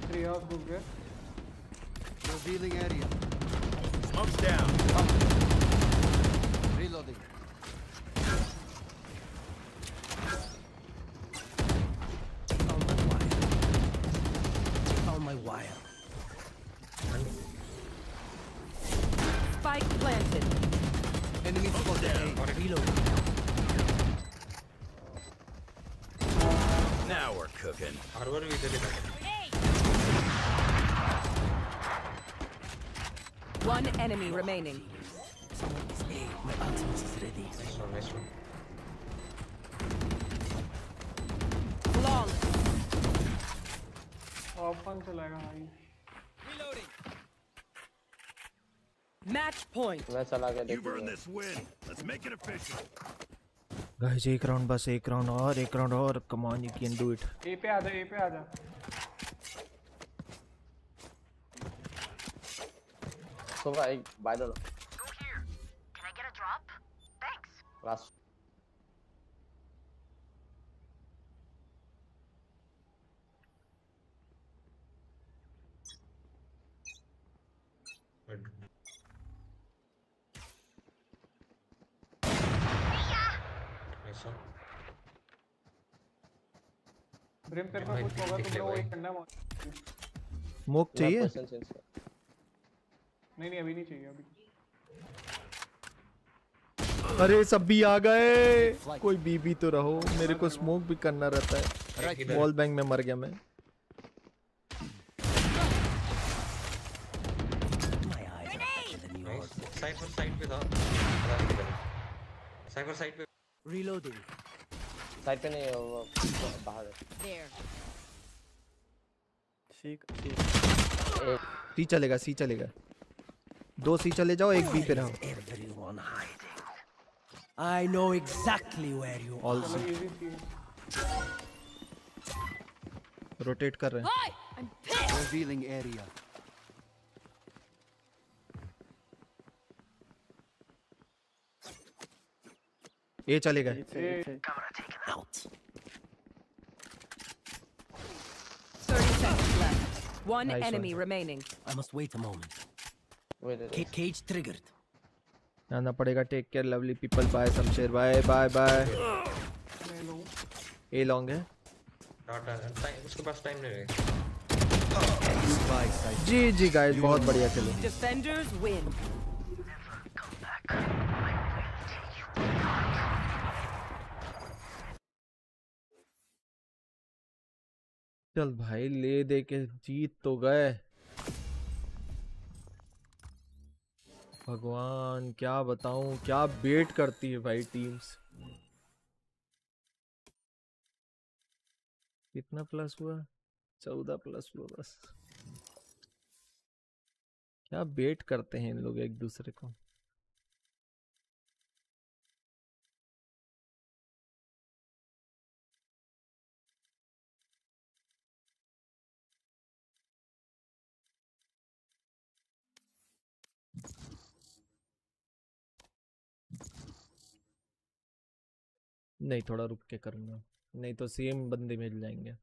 थ्री हाउस घुस गए Revealing area. Smoke's down. Reloading. Remaining. My ultimate is ready. Nice one, nice one. Open चलेगा भाई Match point. मैं चला गया earned this win. Let's make it official. Guys एक राउंड बस एक राउंड और एक राउंड और come on you can do it A पे आ जा ए पे आ जा So I buy the Can I get a drop? Thanks. last. Nice one. Brim तेरे भाई, पास कुछ होगा तो ले भाई। एक करना है स्मोक चाहिए कर. नहीं नहीं अभी नहीं चाहिए अभी। अरे सब भी आ गए। कोई बीबी तो रहो। मेरे को स्मोक भी करना रहता है। वॉल बैंक में मर गया मैं. साइड साइड पे था। साइड पे। Reloading. Side पे नहीं वो बाहर है. सीख सीख सी चलेगा सी चलेगा। दो सी चले जाओ एक बी पे रहो। I know exactly where you also rotate कर रहे हैं। ये चले गए। One nice enemy one. remaining. I must wait a moment. Cage triggered. आना पड़ेगा take care lovely people bye Shamsher bye bye bye A long है? डॉट टाइम उसके पास टाइम नहीं रहेगा। जी जी गाइस बहुत बढ़िया खेले। Defenders win. चल भाई ले दे के जीत तो गए। भगवान, क्या बताऊँ? क्या बेट करती है भाई टीम्स कितना प्लस हुआ? चौदह प्लस हुआ बस। क्या बेट करते हैं इन लोग एक दूसरे को? नहीं थोड़ा रुक के करूँगा नहीं तो सेम बंदे मिल जाएँगे।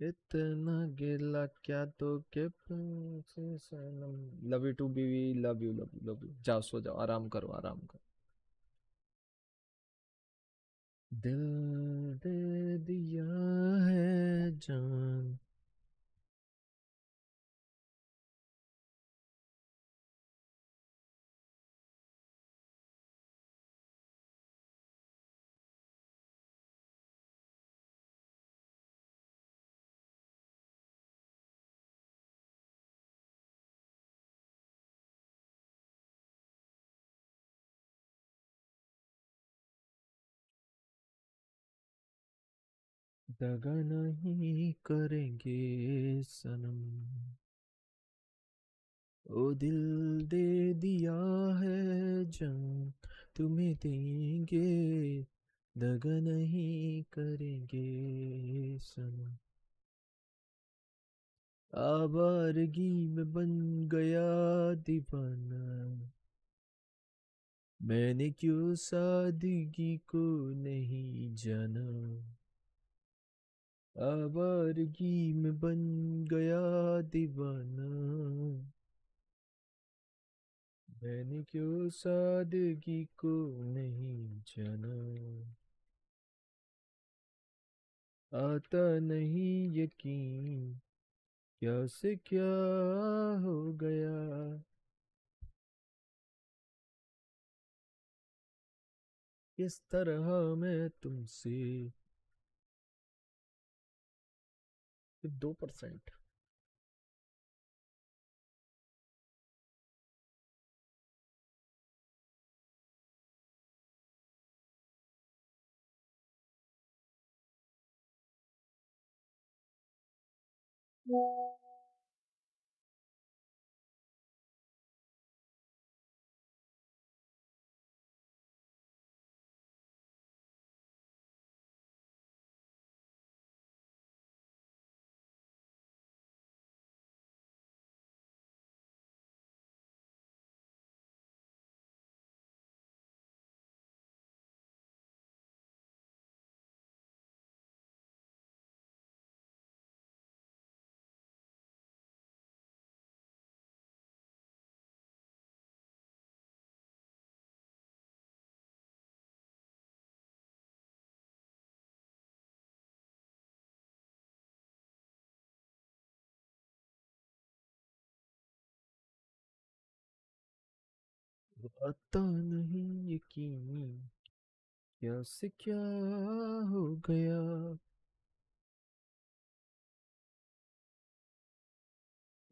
इतना गिला क्या तो के love you to be love you love you love you जाओ, सो जाओ, आराम करो आराम करो। दिल दे दिया है जान। दगा नहीं करेंगे सनम। ओ दिल दे दिया है जान तुम्हें देंगे, दगा नहीं करेंगे सनम। आवारगी में बन गया दीवाना। मैंने क्यों सादगी को नहीं जाना? आवारगी में बन गया दीवाना। मैंने क्यों सादगी को नहीं जाना? आता नहीं यकीन क्या से क्या हो गया? किस तरह मैं तुमसे दो परसेंट। आता नहीं यकीन। क्या से क्या हो गया?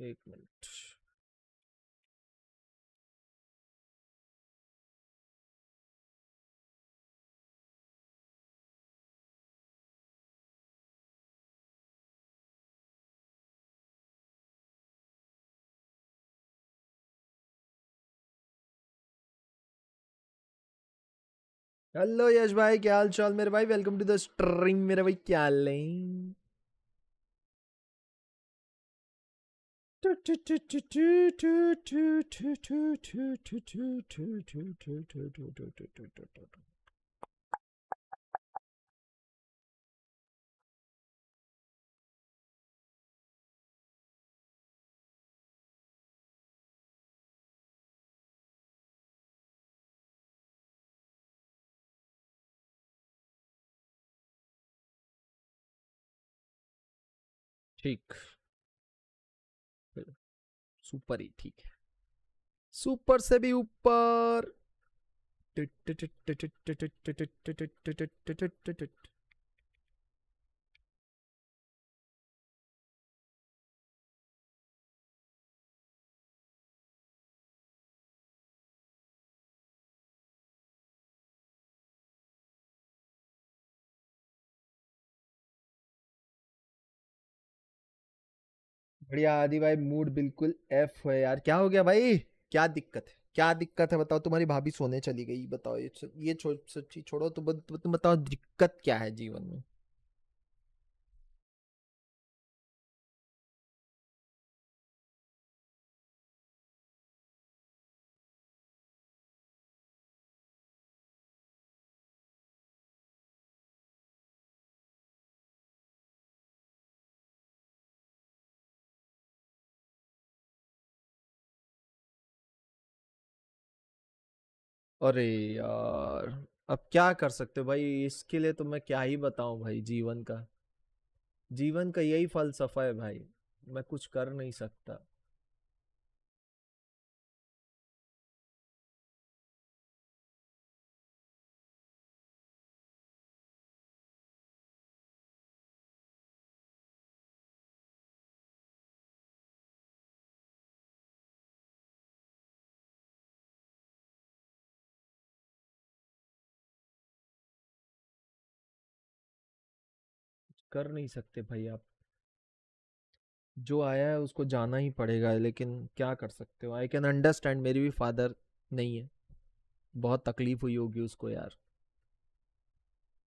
एक मिनट। हेलो यश भाई क्या हाल चाल मेरे भाई वेलकम टू द स्ट्रीम मेरे भाई क्या हाल है ठीक सुपर ही ठीक है सुपर से भी ऊपर बढ़िया आदि भाई मूड बिल्कुल एफ़ है यार। क्या हो गया भाई? क्या दिक्कत है? क्या दिक्कत है? बताओ तुम्हारी भाभी सोने चली गई बताओ। ये ये छो, सच्ची छोड़ो। तो तुम बताओ दिक्कत क्या है जीवन में? अरे यार, अब क्या कर सकते हो भाई? इसके लिए तो मैं क्या ही बताऊँ भाई जीवन का। जीवन का यही फलसफा है भाई, मैं कुछ कर नहीं सकता। कर नहीं सकते भाई आप। जो आया है उसको जाना ही पड़ेगा, लेकिन क्या कर सकते हो? आई कैन अंडरस्टैंड मेरी भी फादर नहीं है। बहुत तकलीफ़ हुई होगी उसको यार।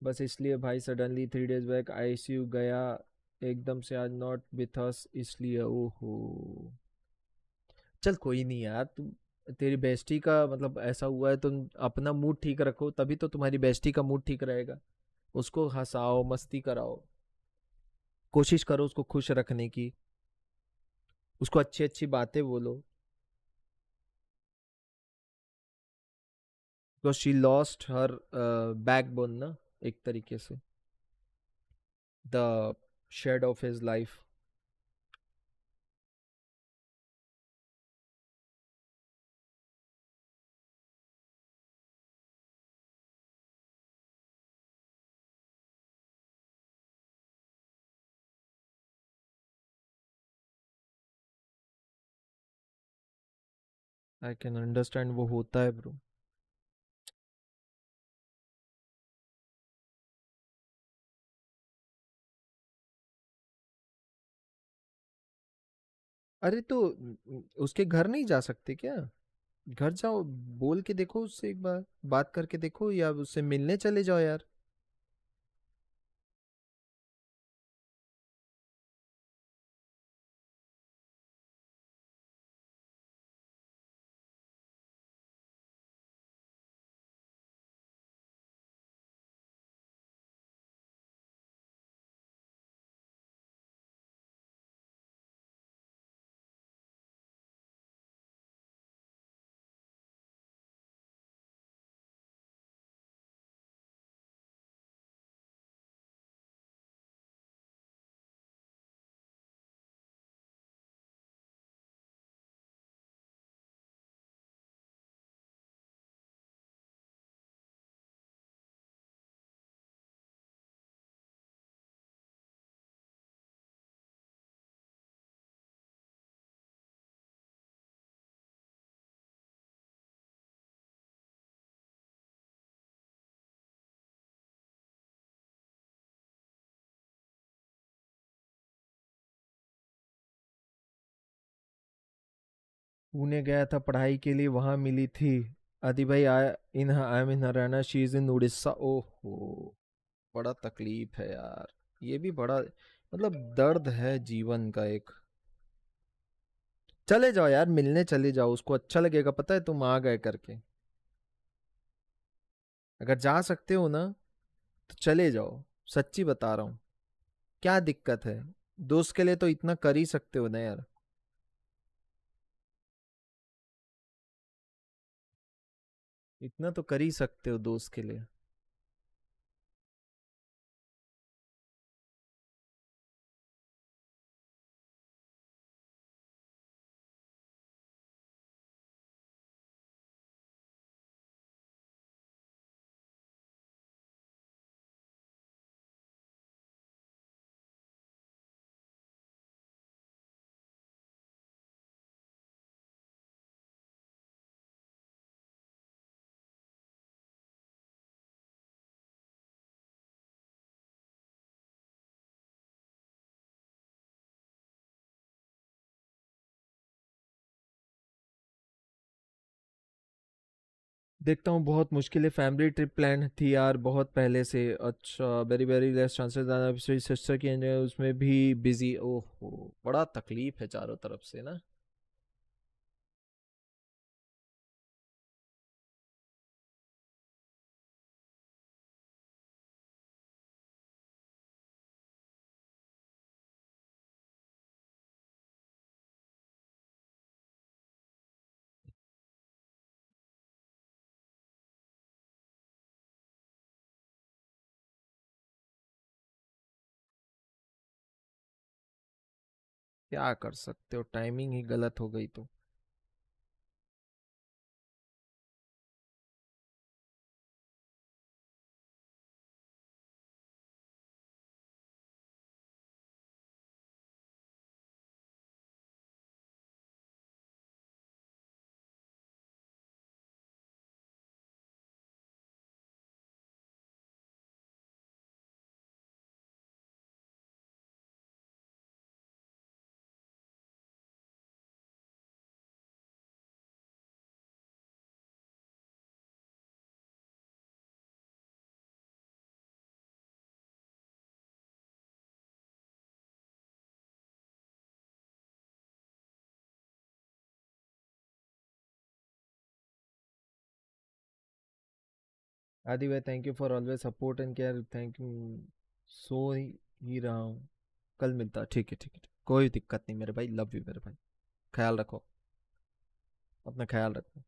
बस इसलिए भाई suddenly three days back ICU गया, एकदम से आज नॉट विथ अस इसलिए ओहो। चल कोई नहीं यार, तुम तेरी बेस्टी का मतलब ऐसा हुआ है, तुम अपना मूड ठीक रखो, तभी तो तुम्हारी बेस्टी का मूड ठीक रहेगा। उसको हंसाओ, मस्ती कराओ। कोशिश करो उसको खुश रखने की। उसको अच्छी अच्छी बातें बोलो। Because she lost her backbone ना, एक तरीके से। The shade of his life I can understand वो होता है ब्रो अरे तो उसके घर नहीं जा सकते क्या? घर जाओ, बोल के देखो उससे एक बार, बात करके देखो या उससे मिलने चले जाओ यार। पुणे गया था, पढ़ाई के लिए वहाँ मिली थी। आदि भाई आया in, I am in Haryana she is in Orissa. ओहो, बड़ा तकलीफ़ है यार। ये भी बड़ा मतलब दर्द है जीवन का एक। चले जाओ यार, मिलने चले जाओ, उसको अच्छा लगेगा। पता है, तुम आ गए करके। अगर जा सकते हो ना तो चले जाओ। सच्ची बता रहा हूँ। क्या दिक्कत है? दोस्त के लिए तो इतना कर ही सकते हो ना यार। इतना तो कर ही सकते हो दोस्त के लिए। देखता हूँ, बहुत मुश्किल है। फैमिली ट्रिप प्लान थी यार, बहुत पहले से। अच्छा very very less chances sister की उसमें भी बिज़ी ओहो, बड़ा तकलीफ़ है चारों तरफ़ से ना। क्या कर सकते हो? टाइमिंग ही गलत हो गई तो। आदि भाई thank you for always support and care thank you so ही, ही रहा हूँ। कल मिलता ठीक है ठीक है कोई दिक्कत नहीं मेरे भाई। लव यू मेरे भाई। ख्याल रखो। अपना ख्याल रखो।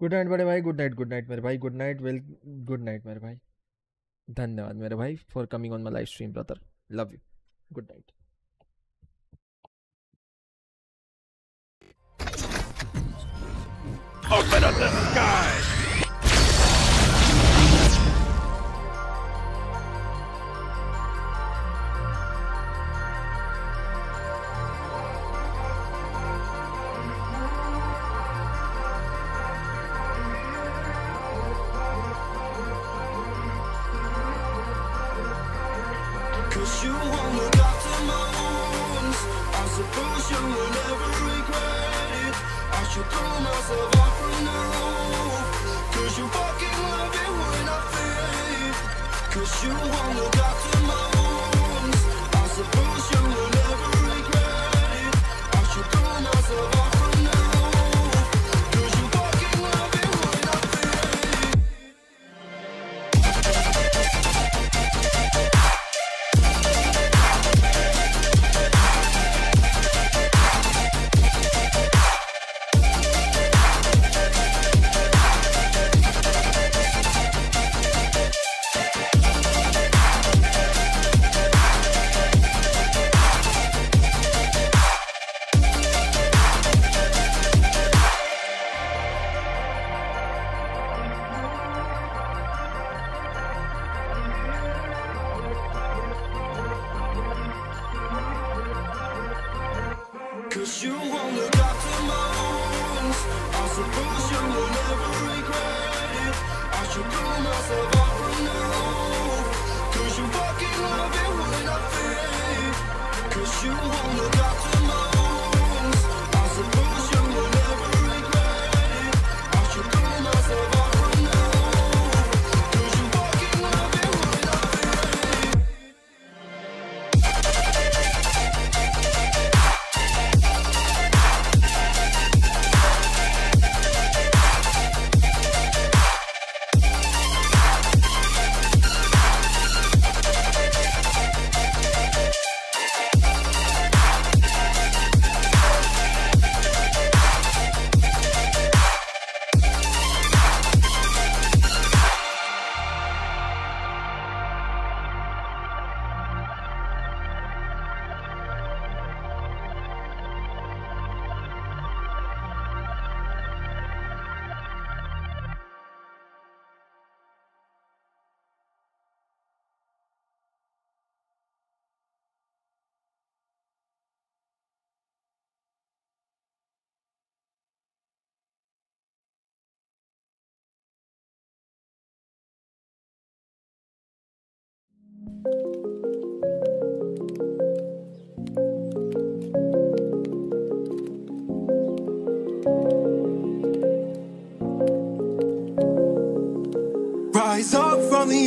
गुड नाइट बड़े भाई। गुड नाइट गुड नाइट मेरे भाई। Good night well good night मेरे भाई। धन्यवाद मेरे भाई for coming on my live stream brother love you good night Open up the sky!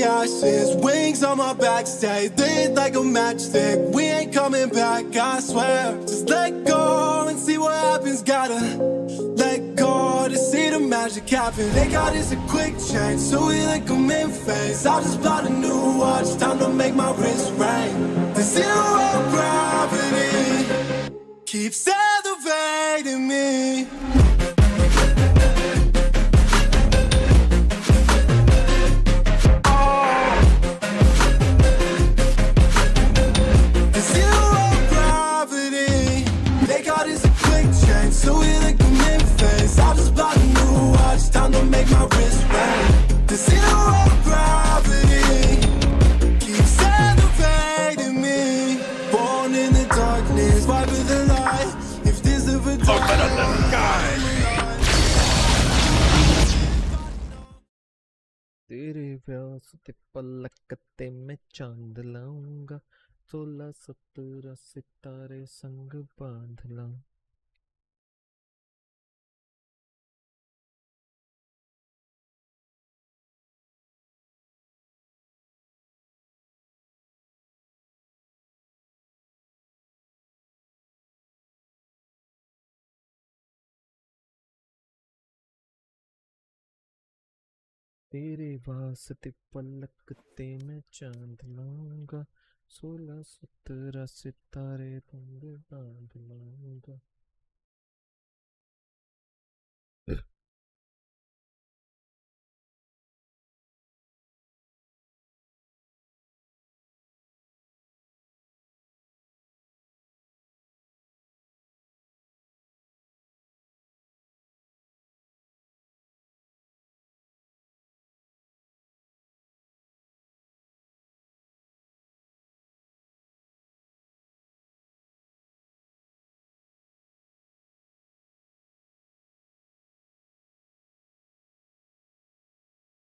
Ashes. Wings on my back, stay lit like a matchstick. We ain't coming back, I swear. Just let go and see what happens. Gotta let go to see the magic happen. They got us a quick change, so we like them in phase. I just bought a new watch, time to make my wrist ring. The zero gravity प्यास ते पलकते में चाँद लाऊँगा सोलह सत्रह सितारे संग बाँध लाऊं। तेरे वास्ते पलकते मैं चाँद लाऊँगा सोलह सत्रह सितारे तुम बाँध लाऊँगा।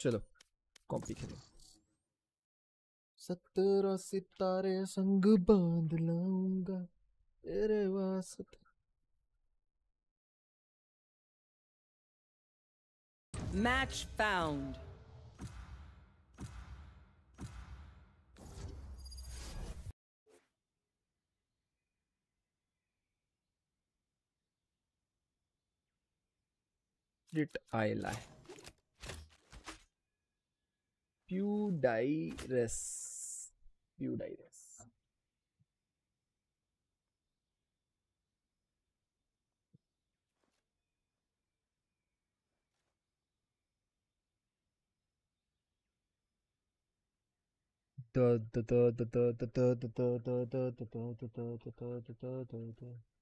चलो कॉम्पी खेलो सत्रह सितारे संग बाँध लाऊँगा तेरे वास्ते Match found. did I lie? Pudires. Pudires. da da da da da da da da da da da da da da da da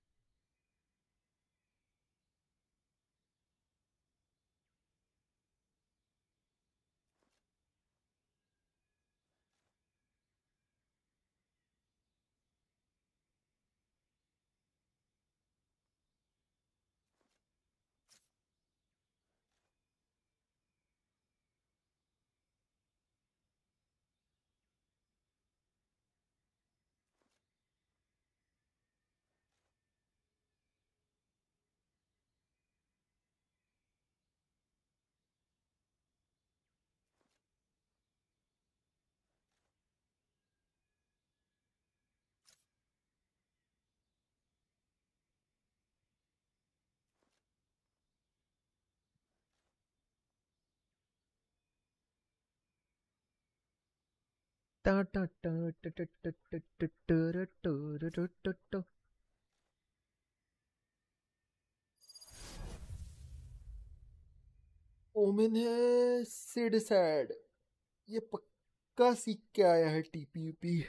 Omen है सिड सैड ये पक्का सीख के आया है टीपीपी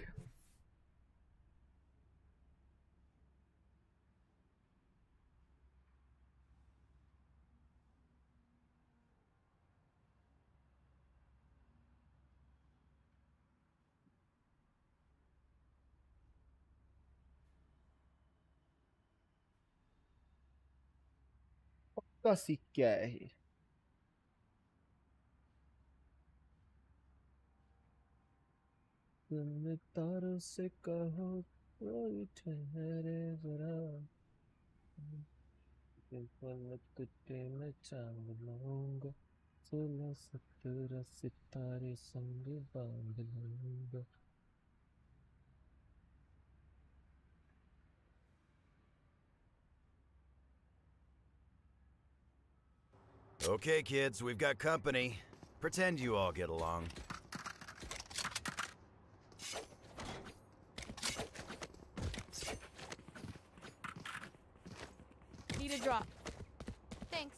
पक्का सीख के आया है। तुमने तारों से कहो, कोई ठहरे जरा कुत्ते में चाँद लाऊँगा, सोलह सत्रह सितारे संग बाँध लूँगा Okay, kids, we've got company. Pretend you all get along. Need a drop. Thanks.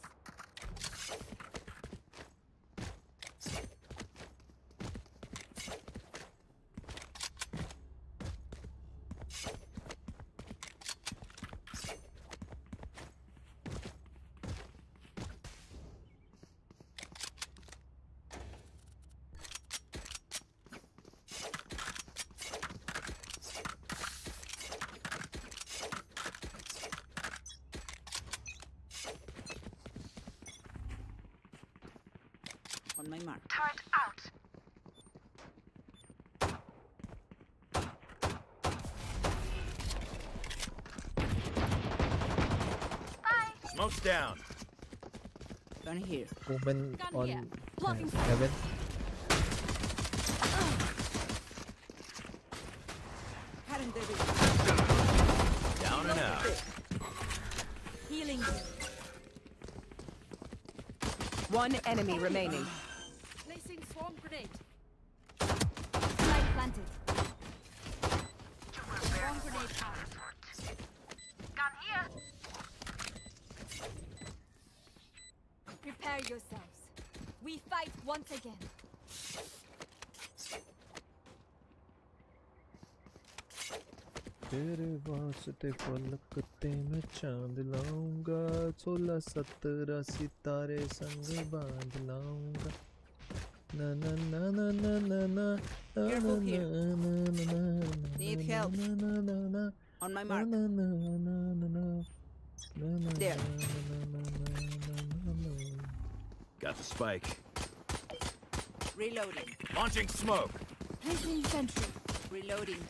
On my mark. Turret out. Smoke's down. Gun here. Omen Gun on here. uh, Blocking sight. heaven. Down and out. Healing. One enemy remaining. once again. तेरे वास्ते चांद लाऊंगा सोलह सत्रह सितारे संग बांध लाऊंगा. Need help. On my mark. There. Got the spike. Reloading. Launching smoke. Placing sentry. Reloading.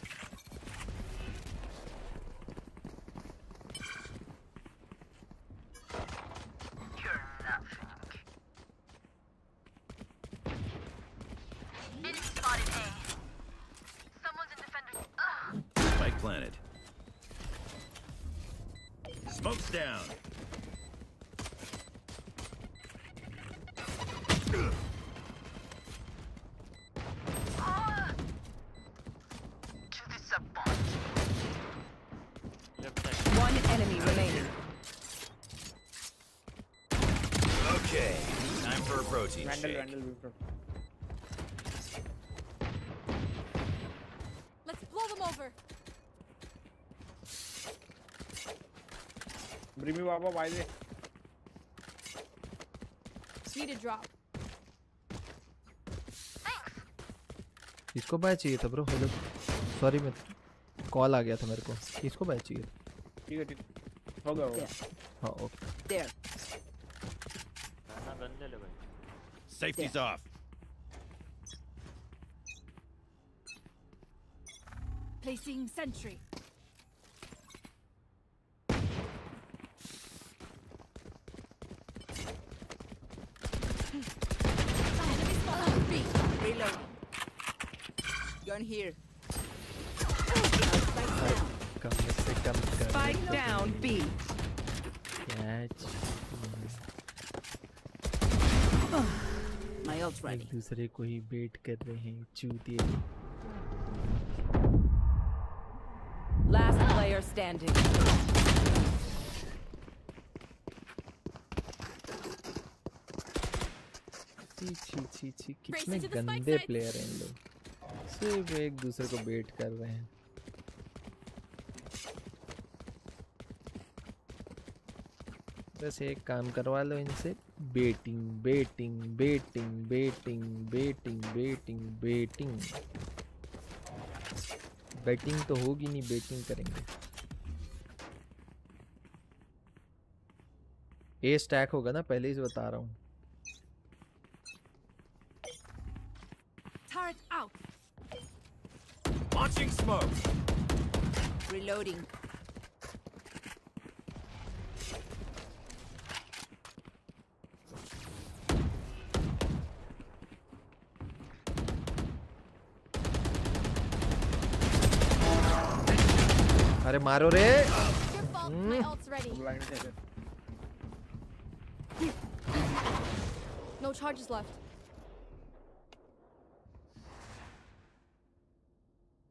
For Vandal. Vandal, Let's blow them over. Brimmy Baba, why they? Need a drop. इसको बाय चाहिए था ब्रो हेलो सॉरी मैं call आ गया था मेरे को इसको बाय चाहिए ठीक है ठीक हो गया हो गया हाँ okay There. Safety's off. Placing sentry. एक दूसरे को ही बेट कर रहे हैं चूतिए Last player standing. ची कितने गंदे प्लेयर हैं लोग। सिर्फ़ एक दूसरे को बेट कर रहे हैं। बस एक काम करवा लो इनसे। Betting betting betting betting betting betting betting batting तो होगी नहीं बेटिंग करेंगे ए स्टैक होगा ना पहले ही से बता रहा हूँ. Launching smoke. Reloading. अरे मारो रे No charges left.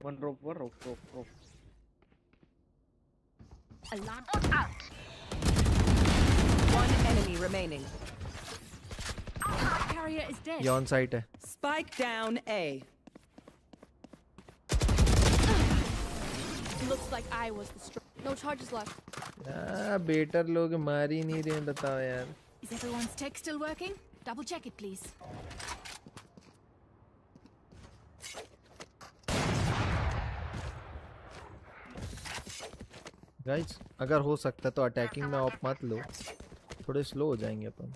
One rope one rope rope rope Alarm out. One enemy remaining. Carrier is dead. ये ऑन साइट है Spike down A. Looks like I was the str- No charges left. Uh, better लोग मार ही नहीं रहे बताओ यार Is everyone's tech still working? Double check it, please. Guys अगर हो सकता तो अटैकिंग में ऑफ मत लो थोड़े स्लो हो जाएंगे अपन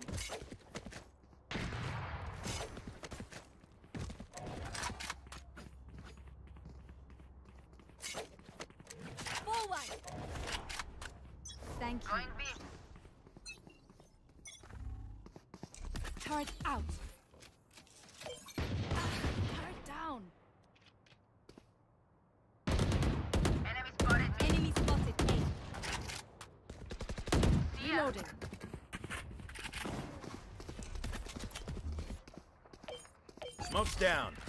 down.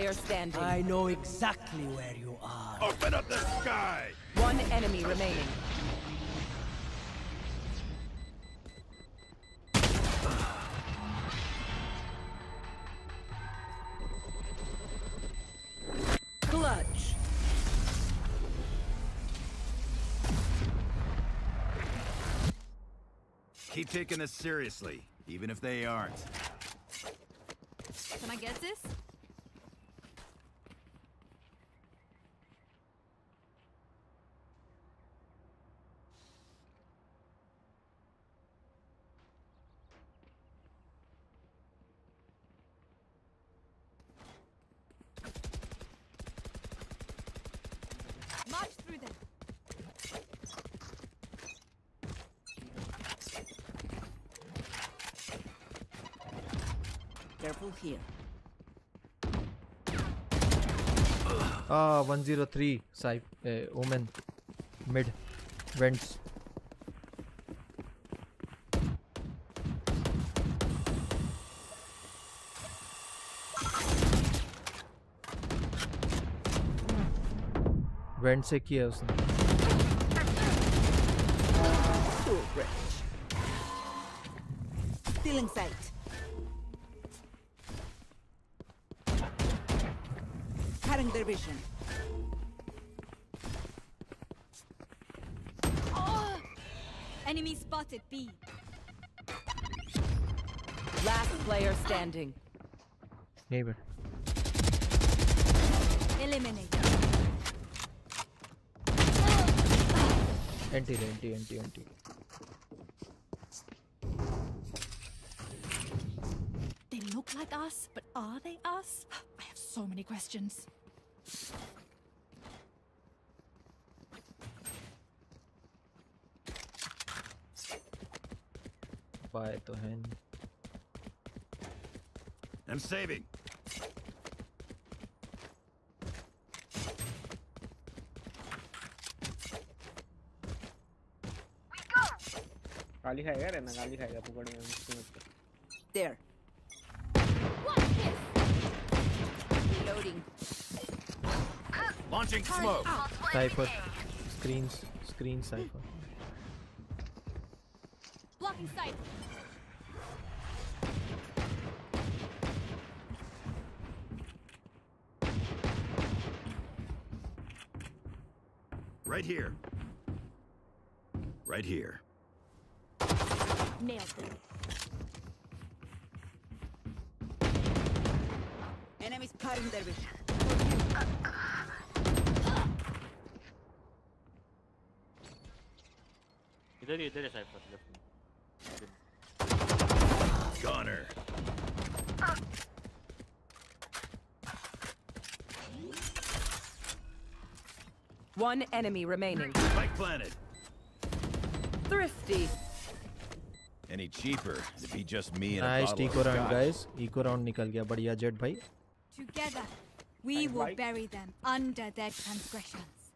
Player standing. I know exactly where you are. Open up the sky! One enemy remaining. Clutch. Keep taking this seriously, even if they aren't. Can I get this? March through them. Careful here. Ah, 103 Saif, uh, Omen, mid, vents. Vent से किया उसने Too rich. Still in sight. Cutting their vision. Oh! Enemy spotted B. Last player standing. Neighbor. Eliminate. Anti, anti, anti, anti. They look like us, but are they us? I have so many questions. Paetuhin. I'm saving. There. Reloading. Launching smoke. Cypher. Screens. Screen cypher. Blocking sight. Right here. Right here. Nailed it. Enemies spotting dervish. इधर ही इधर है cipher left में Gunner. One enemy remaining. Spike planted. Thrifty. Any cheaper? It'd be just me and a nice bottle eco of round scotch. Guys eco round निकल गया बढ़िया jet भाई Together, we And will right- bury them under their transgressions.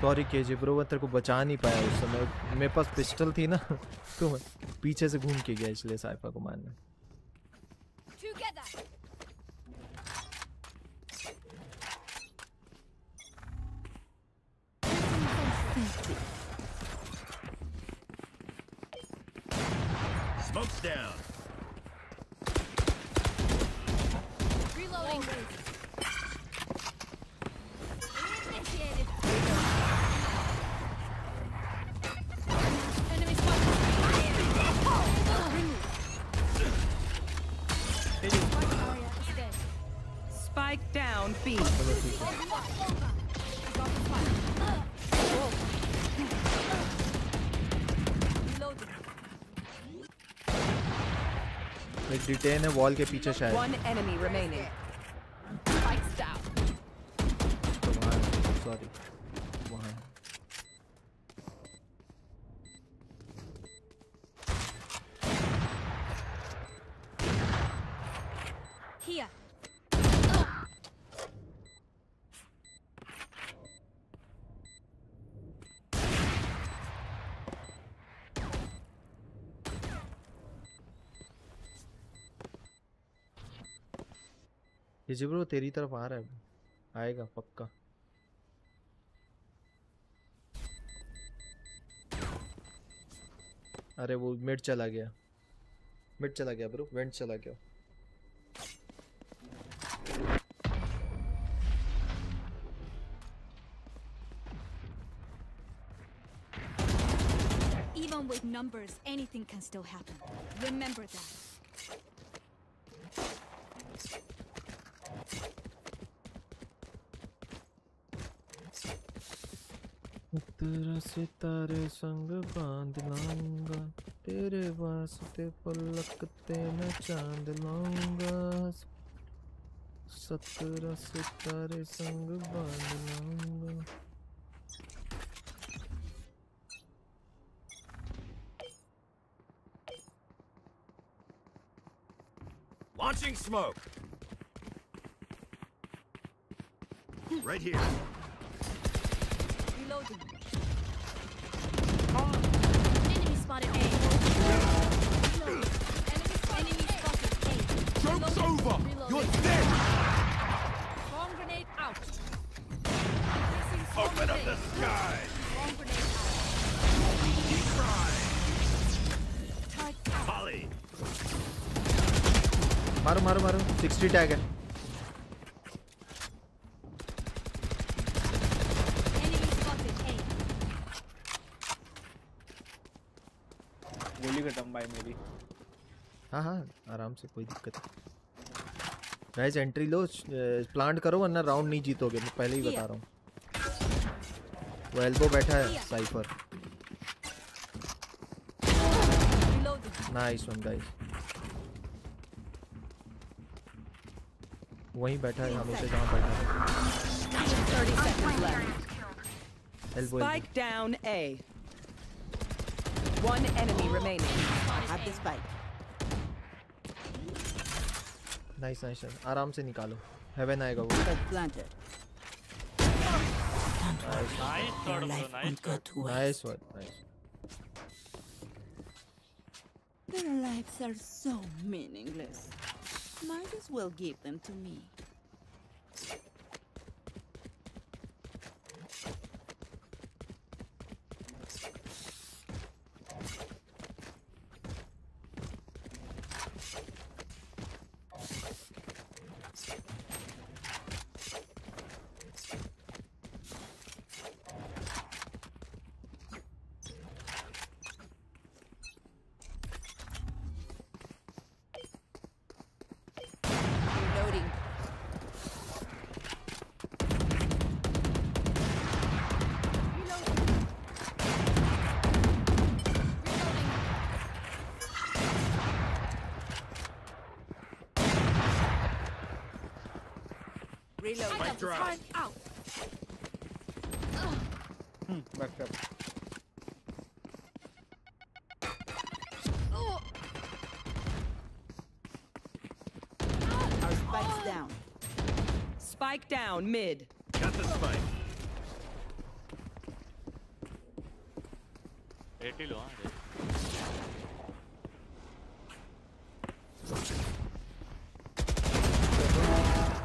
Sorry ji bro, मैं तेरे को बचा नहीं पाया उस समय। मेरे पास पिस्टल थी ना तो मैं पीछे से घूम के गया इसलिए साइफा को मारने। है वॉल के पीछे शायद One enemy remaining. Spikes down. तो वहाँ सॉरी वहाँ है। Here. केजे ब्रो तेरी तरफ़ आ रहा है आएगा पक्का अरे वो मिड चला गया मिड चला गया ब्रो वेंट चला गया Even with numbers, anything can still happen. Remember that. तेरा सितारे संग बाँध लाऊँगा, तेरे वास्ते पलकते मैं चाँद लाऊँगा सत्रह सितारे संग बाँध लाऊँगा Launching smoke. Right here. Reloading. Enemy spotted A. Reloading. Enemy spotted A. Joke's Reloading. over. Reloading. You're dead. Bomb grenade out. Placing swarm Open up the grenade. sky. Bomb grenade out. Target out. Holly. मारो मारो मारो 60 tag है हाँ हाँ आराम से कोई दिक्कत नहीं गाइस एंट्री लो प्लांट करो वरना राउंड नहीं जीतोगे मैं पहले ही बता रहा हूँ वो एल्बो बैठा है साइफर नाइस वन गाइस वहीं बैठा है हमेशा जहाँ बैठा है 30 seconds left. Elbow Spike down A. One enemy remaining. Have the spike. Nice nice आराम से निकालो हेवन आएगा वो Spike planted. Nice shot, bro. Nice shot. Nice one nice Their lives are so meaningless. Might as well give them to me. Reloading. Mic drop. Time out. Hmm, back up. Oh, Our spike's down. Spike down mid. Got the spike. 80 low हाँ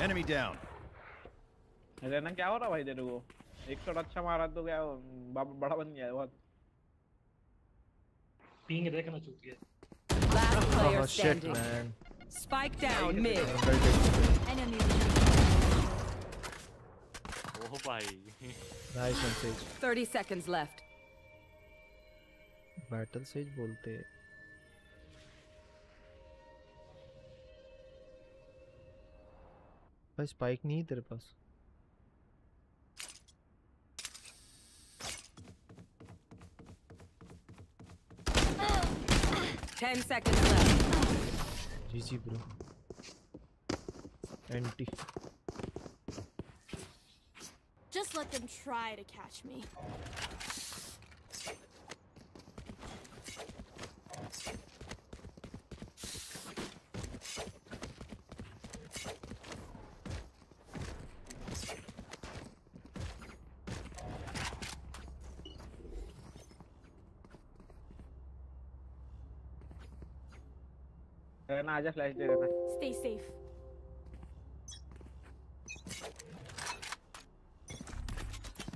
Enemy down. अरे ना क्या हो रहा भाई तेरे को? एक शॉट अच्छा मारा तो क्या बड़ा बन गया बहुत। पिंग देखना चुकी है। Last player Oh shit man. Spike down mid. enemy. ओह भाई। Nice one Sage 30 seconds left. Battle Sage बोलते हैं। भाई स्पाइक नहीं है तेरे पास? Ten seconds left. GG, bro. Anti. Just let them try to catch me. अरे ना आजा फ्लैश दे देना Stay safe.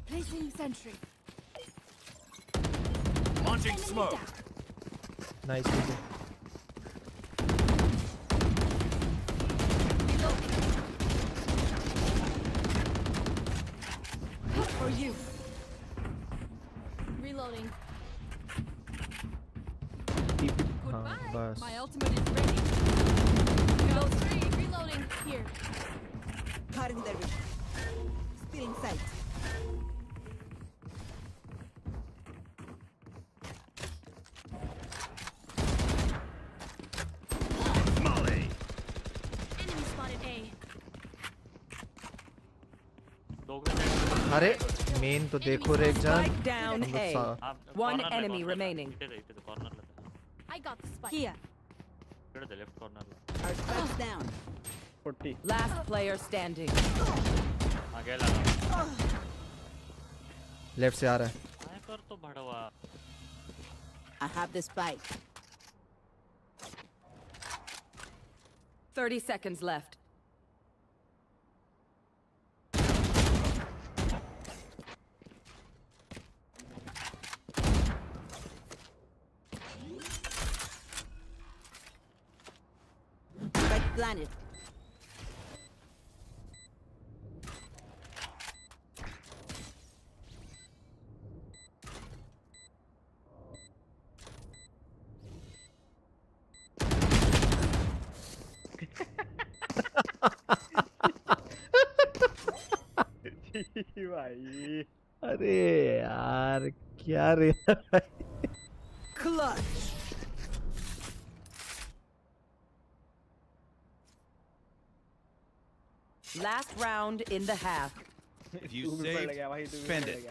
Placing sentry. Launching Enemy smoke. down. अरे मेन तो देखो रे एक जान Spike down हम लोग A. सा- One enemy remaining. इधर इधर कॉर्नर ले I got the spike. Here. इधर दे लेफ्ट कॉर्नर ले Our spike's down. 40 Last player standing. आगे लगा लेफ्ट से आ रहा है स्नाइपर तो भड़वा I have the spike. 30 seconds left. क्या रे Clutch. Last round in the half. If you saved, spend it.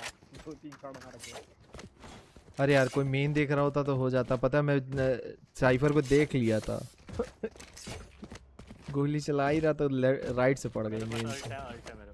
दो अरे यार कोई मेन देख रहा होता तो हो जाता पता है मैं साइफर को देख लिया था गोली चला ही रहा तो राइट से पड़ गई main ult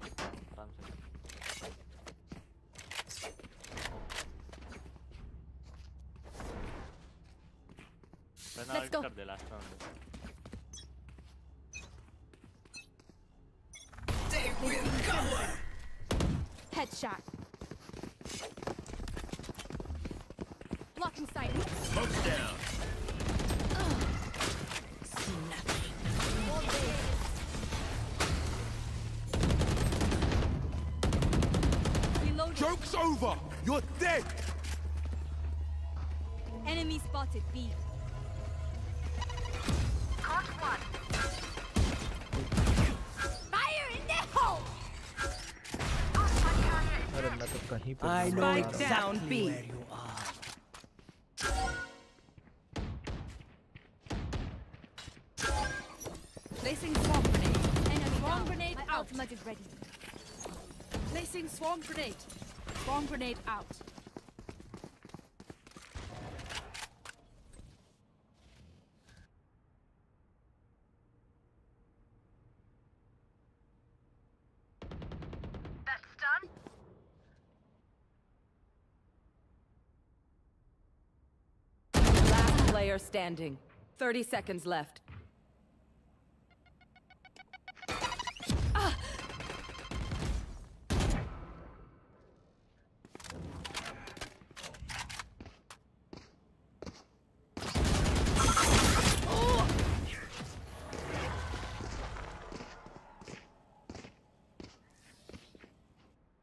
standing. 30 seconds left.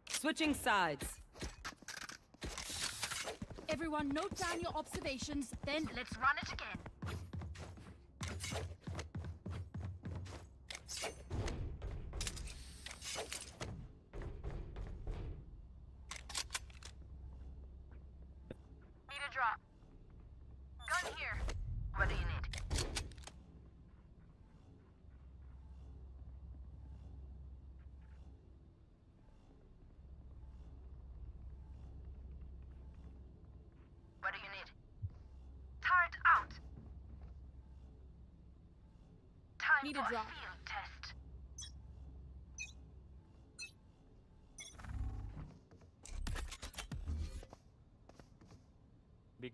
Switching sides. Everyone note down your observations, then let's run it again.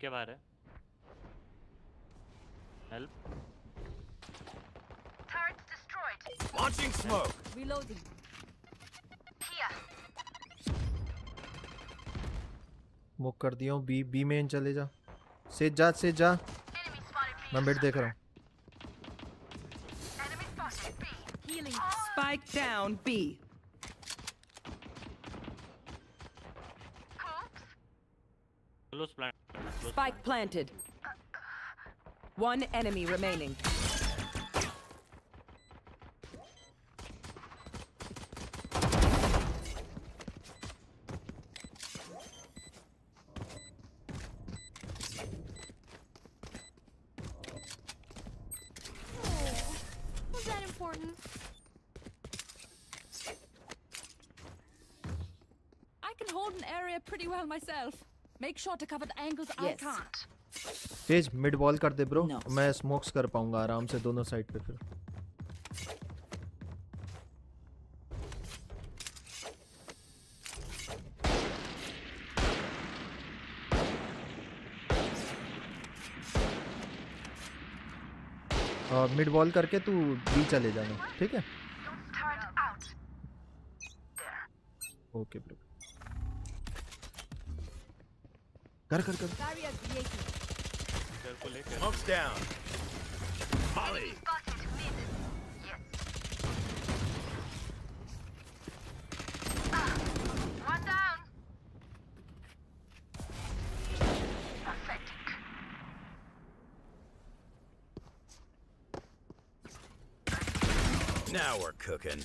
के बाहर है help turret destroyed launching smoke reloading मुक कर दिया बी बी मेन चले जा. से जा से जा. मैं मिड देख रहा हूँ. Enemy spotted B healing spike down B planted. One enemy remaining. Was that important? I can hold an area pretty well myself. Make sure to cover the angles I can't. तेज mid ball कर दे bro no. मैं smokes कर पाऊँगा आराम से दोनों side पे फिर। और मिड बॉल करके तू बी चले जाना ठीक है? ओके ब्रो कर कर कर Smoke's down. Molly. Now we're cooking.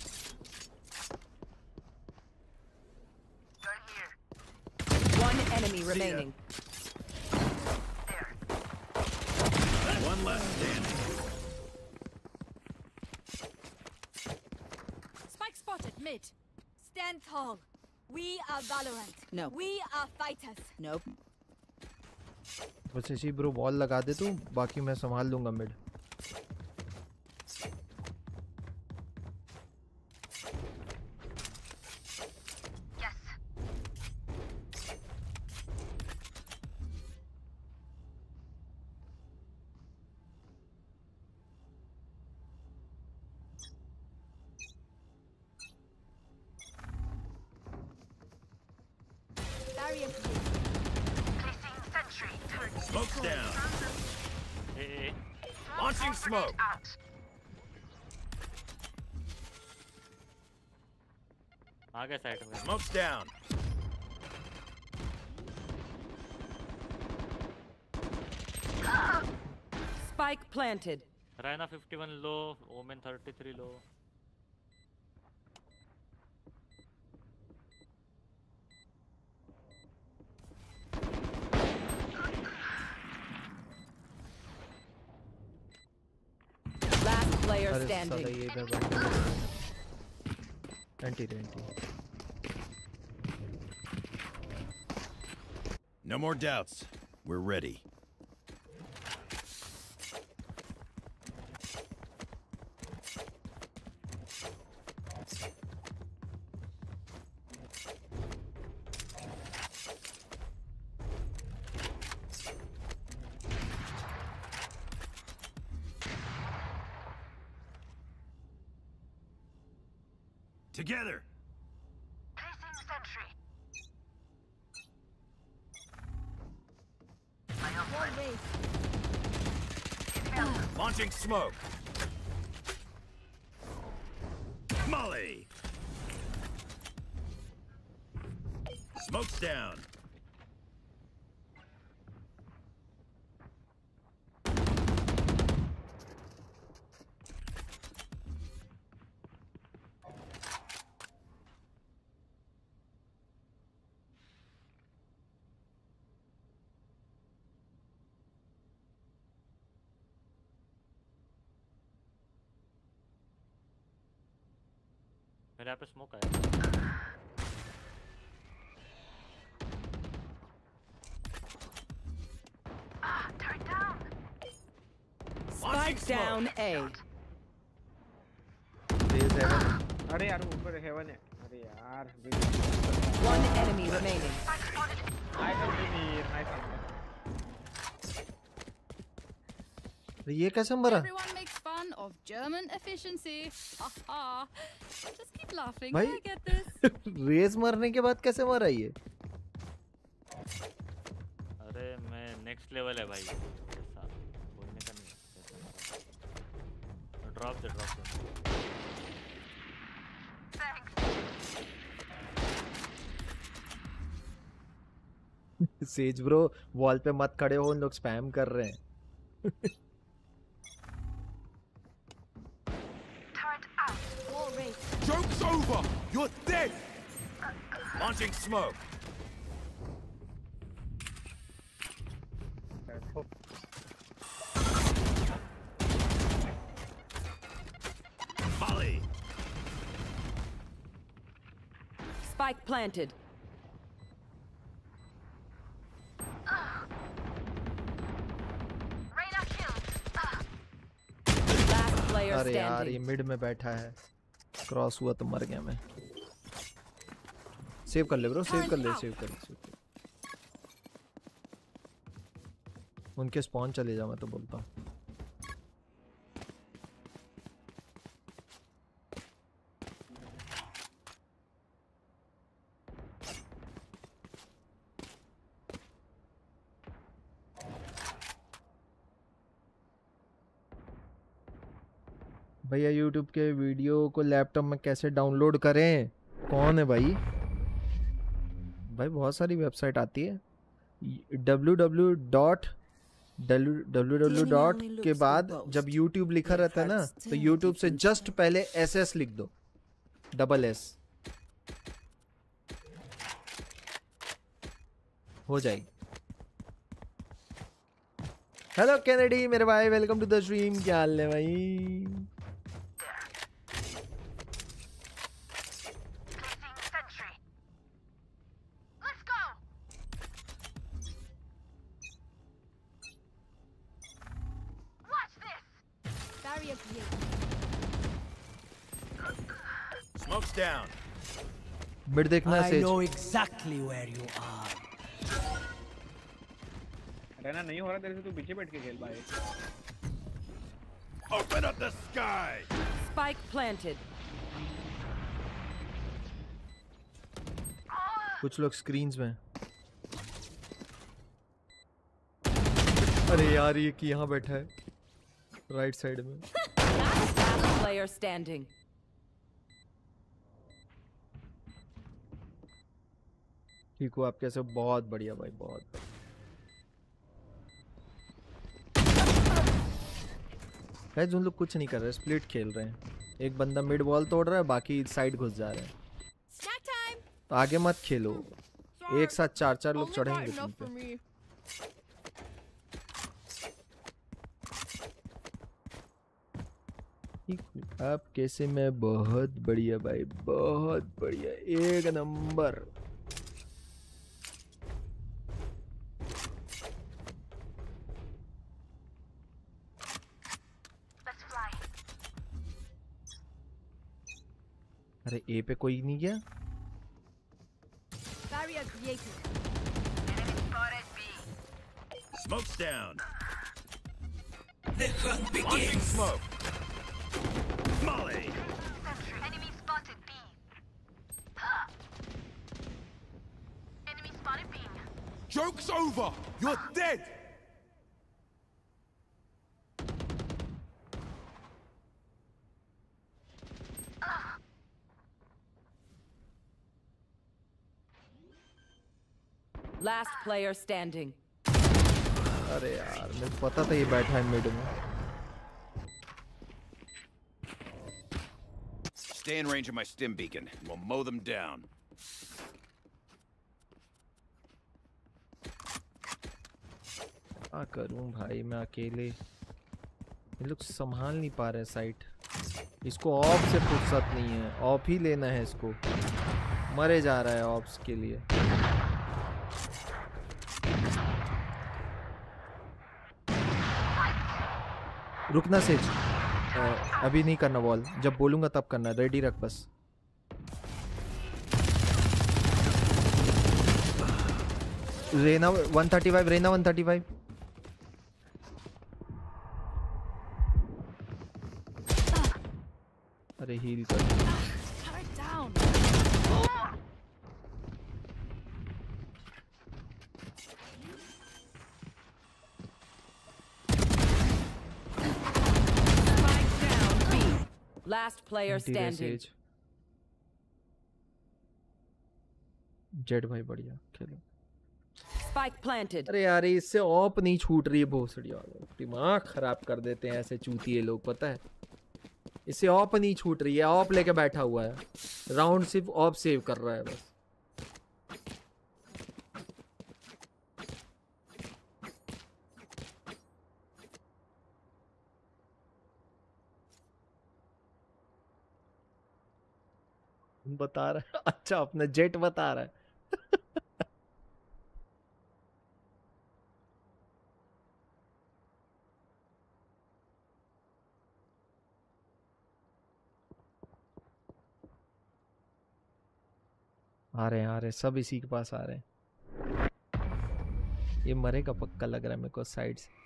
One enemy remaining. Ya. One left standing. Spike spotted mid. Stand tall. We are Valorant. No. We are fighters. Nope. बस इसी ब्रो वॉल लगा दे तू बाकी मैं संभाल लूँगा मिड आगे साइड में Smoke's down. Spike planted. Raina 51 low, Omen 33 low. Last player standing. 20 20. No more doubts. We're ready. Smoke. Down A. अरे यार ऊपर हेवन है अरे यार One enemy remaining. Veer nice अरे ये कैसे मरा Everyone makes fun of German efficiency. Just keep laughing. I get this. Raze मरने के बाद कैसे मरा ये अरे मैं नेक्स्ट लेवल है भाई सेज ब्रो वॉल पे मत खड़े हो उन लोग स्पैम कर रहे हैं Joke's over. You're dead. Launching smoke. Molly. Spike planted. अरे यार ये मिड में बैठा है। क्रॉस हुआ तो मर गया मैं। सेव कर ले ब्रो सेव कर ले सेव कर ले सेव कर उनके स्पॉन चले जा मैं तो बोलता हूँ। भैया यूट्यूब के वीडियो को लैपटॉप में कैसे डाउनलोड करें? कौन है भाई? भाई बहुत सारी वेबसाइट आती है। W W dot W W dot के बाद जब यूट्यूब लिखा रहता है ना तो यूट्यूब से जस्ट पहले एस एस लिख दो। डबल एस हो जाएगी। हेलो कैनेडी मेरे भाई वेलकम टू द स्ट्रीम क्या हाल है भाई? मिड देखना I Sage know exactly where you are. रहना नहीं हो रहा तेरे से तू पीछे बैठ के खेल भाई Open up the sky! Spike planted. कुछ लोग स्क्रीन्स में अरे यार ये कि यहाँ बैठा है राइट साइड में Last player standing. ठीक हो आप कैसे? बहुत बढ़िया भाई बहुत बढ़िया। उन लोग कुछ नहीं कर रहे स्प्लिट खेल रहे हैं। एक बंदा मिड वॉल तोड़ रहा है बाकी साइड घुस जा रहे हैं। तो आगे मत खेलो। एक साथ चार चार लोग चढ़ेंगे तुम पे। आप कैसे मैं बहुत बढ़िया भाई बहुत बढ़िया। एक नंबर। अरे ए पे कोई नहीं गया Barrier created. Smoke's down. The hunt Launching smoke. Molly. Enemy spotted B. Enemy spotted B. Joke's over! You're dead! Last player standing. अरे यार मुझे पता था ये बैठा है मिड में Stay in range of my stim beacon. We'll mow them down. क्या करूँ भाई मैं अकेले ये लोग संभाल नहीं पा रहे साइट इसको ऑफ़ से फुर्सत नहीं है ऑफ़ ही लेना है इसको मरे जा रहा है ऑप्स के लिए रुकना सेज अभी नहीं करना वॉल जब बोलूँगा तब करना रेडी रख बस। रेना 135 रेना 135 अरे हील कर Turret down. Last player standing. Z भाई बढ़िया खेलो। Spike planted. अरे यार इससे ऑप नहीं छूट रही है भोसड़ी वाले दिमाग खराब कर देते हैं ऐसे चूतिए लोग पता है? इससे ऑप नहीं छूट रही है ऑप लेके बैठा हुआ है। राउंड सिर्फ़ ऑप सेव कर रहा है बस। बता रहा है अच्छा अपना जेट बता रहा है आ रहे हैं, आ रहे हैं, सब इसी के पास आ रहे हैं ये मरेगा पक्का लग रहा है मेरे को साइड से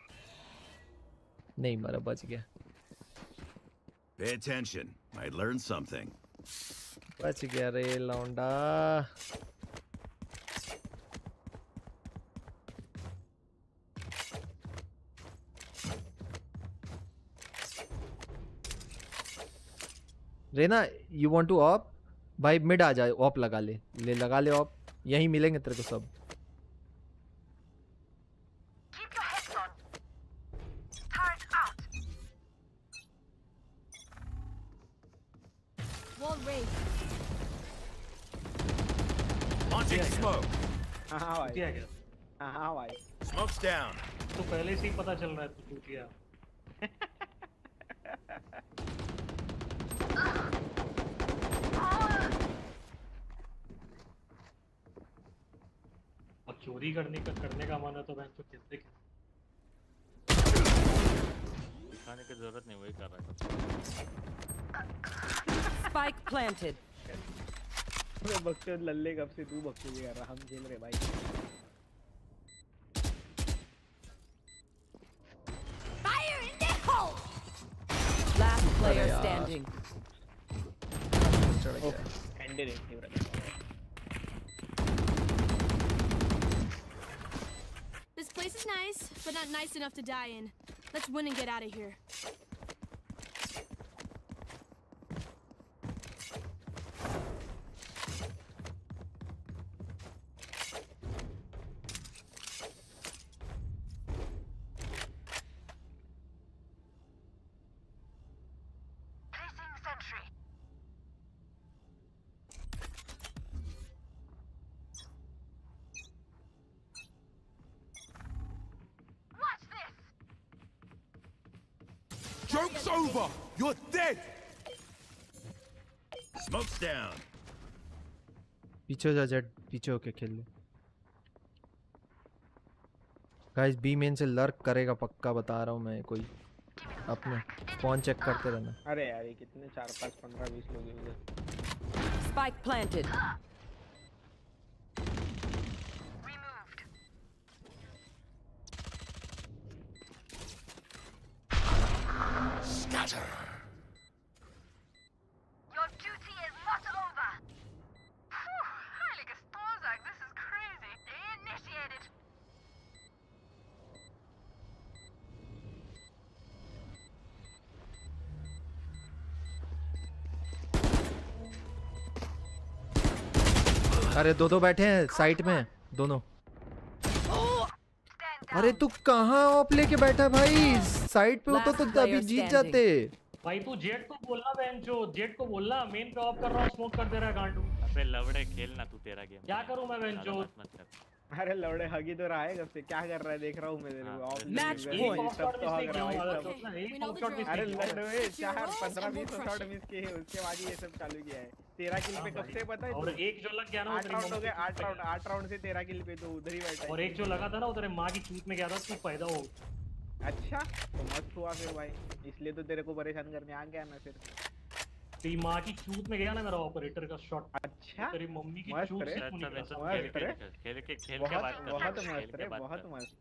नहीं, मरा बच गया Pay attention. Might learn something. बच गया रे लौंडा Reyna you want to op भाई मिड आ जाए ऑप लगा ले। ले, लगा ले ऑप यहीं मिलेंगे तेरे को सब। है चूतिया और चोरी करने का करने का मन है तो मैं तो कितने दिखाने की ज़रूरत नहीं वही कर रहा Spike planted. मैं बकचोद लल्ले कब से तू बकचोदी कर रहा हम खेल रहे भाई। ரெண்டே ரெண்டு This place is nice, but not nice enough to die in. Let's win and get out of here. पीछे हो जा जेट पीछे होके खेल ले। गाइस बी मेन से लर्क करेगा पक्का बता रहा हूँ मैं कोई। अपने फ़ोन चेक करते रहना। अरे यार ये कितने चार पाँच पंद्रह बीस लोग हैं। उधर अरे दो दो बैठे हैं साइड में दोनों। अरे तू कहाँ ऑफ़ लेके बैठा भाई? साइड पे होता तो अभी जीत जाते। भाई तू जेट को बोलना बहन जो जेट को बोलना। मेन पे ऑफ़ कर रहा हूँ स्मोक कर दे रहा है गांडू। अबे लवड़े खेलना तू तेरा गेम क्या करूँ मैं बहन जो? अरे लौड़े हगी तो रहा है कब से? क्या कर रहा है? देख रहा हूँ मैं तेरे को। Off point. बैठ, सब तो हग रहा है. अरे लौड़े चार Your पंद्रह roles बीस and we'll शॉट मिस किए उसके बाद ही ये सब चालू किया है। तेरह किल पे कब से पता है और एक जो लग गया ना आठ राउंड हो गए आठ राउंड आठ राउंड से तेरह किल पे तो उधर ही बैठा और एक जो लगा था ना तेरे माँ की चूत में गया था तू पैदा हो। अच्छा तो मस्त हुआ फिर भाई। इसलिए तो तेरे को परेशान करने आ गया मैं फिर। तेरी माँ की चूत में गया ना मेरा ऑपरेटर का शॉट अच्छा तेरी मम्मी की चूत से अच्छा खून सब खेल के खेल के खेल के बहुत बात कर बहुत मस्त रे बहुत मस्त।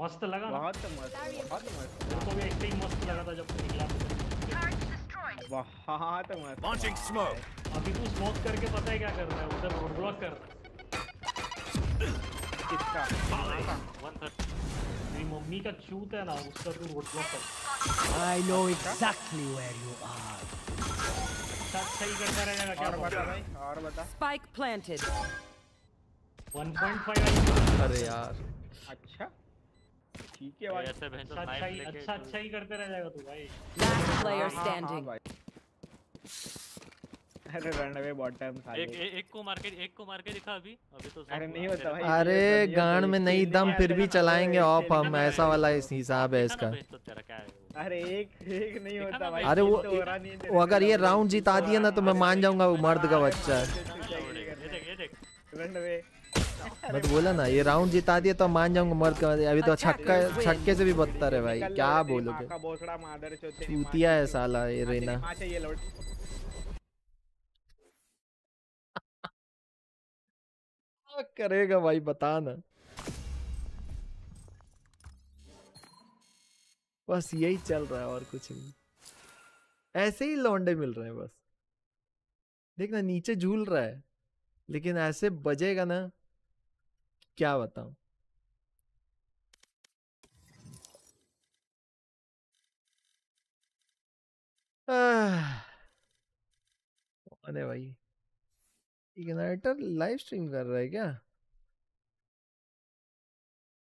मस्त लगा ना? बहुत मस्त बहुत मस्त। को भी ऐसे ही मस्त लगा था जब तू निकला बहुत मस्त Launching smoke. अभी तू स्मोक करके पता है क्या कर रहा है उधर रोड ब्लॉक कर रहा है किसका वन थर्टी तेरी मम्मी का चूत है ना उसका तू रोड ब्लॉक कर I know exactly where you are. अच्छा अच्छा ही करता रहेगा क्या और बता भाई और बता Spike planted. 1.5 अरे यार अच्छा ठीक है भाई। ऐसे बहन तो अच्छा अच्छा ही अच्छा अच्छा ही करते रह जाएगा तू भाई। Last player हाँ, standing. भाई। अरे रनवे बॉटम साले एक एक को मार के एक को मार के दिखा अभी। अभी तो अरे नहीं होता भाई अरे गांड में नहीं दम फिर भी चलाएँगे ऑफ़ हम ऐसा वाला इस हिसाब है इसका। तो। अरे एक एक नहीं होता भाई। अरे वो तो वो अगर ये राउंड जिता दिया ना तो मैं मान जाऊँगा वो मर्द का बच्चा है। ये देख ये देख रनवे मैं तो बोला ना ये राउंड जिता दिया तो मान जाऊँगा मर्द का अभी तो छक्का छक्के से भी बदतर है भाई क्या बोलोगे? चूतिया है साला ये हाँ, रेना। करेगा भाई बता ना। बस यही चल रहा है और कुछ नहीं। ऐसे ही लौंडे मिल रहे हैं बस। देखना नीचे झूल रहा है लेकिन ऐसे बजेगा ना क्या बताऊँ? कौन है भाई इग्नाइटर लाइव स्ट्रीम कर रहा है क्या?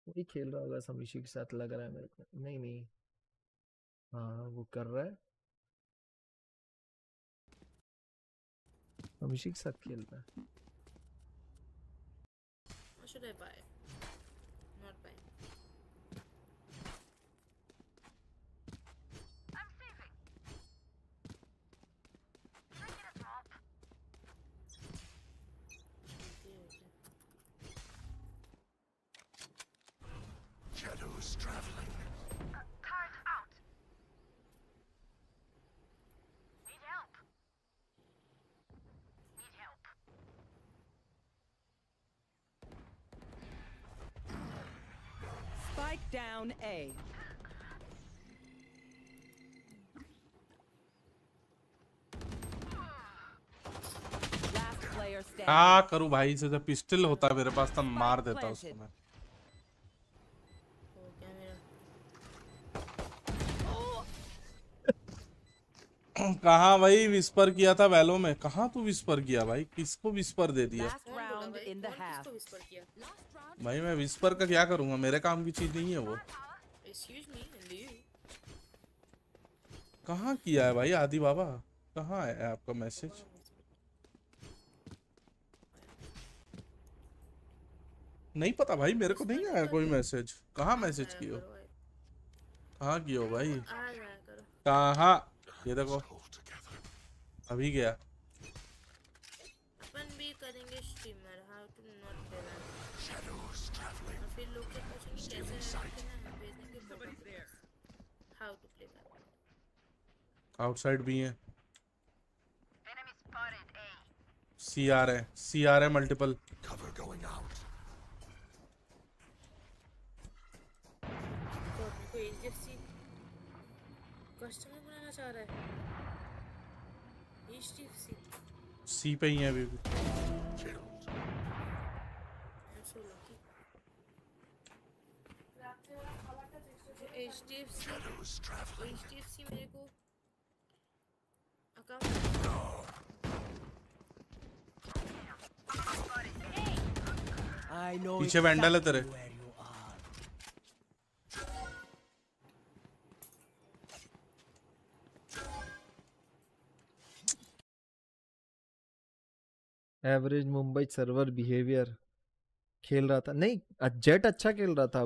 वही खेल रहा होगा समीशी के साथ लग रहा है मेरे को। नहीं नहीं। हाँ वो कर रहा है। समीशी के साथ खेल रहा है। Should I buy? Spike down A. क्या करूँ भाई? से जब पिस्टल होता मेरे पास तब मार देता उसको मैं। कहाँ भाई विस्पर किया था वैलो में? कहा तू विस्पर किया भाई? किसको विस्पर दे दिया? भाई मैं विस्पर का क्या करूँगा? मेरे काम की चीज़ नहीं है वो? कहाँ किया है भाई आदि बाबा? कहाँ है आपका मैसेज नहीं पता भाई मेरे को नहीं आया कोई मैसेज कहाँ मैसेज कियो कहाँ कियो भाई? कहाँ? ये देखो। अभी गया। आउटसाइड भी है। सी आर है सी आर है मल्टीपल out. तो है? सी पे ही है अभी भी। I am so lucky HDFC HDFC मेरे को I know पीछे वैंडल है तेरे. एवरेज मुंबई सर्वर बिहेवियर खेल रहा था। नहीं जेट अच्छा खेल रहा था।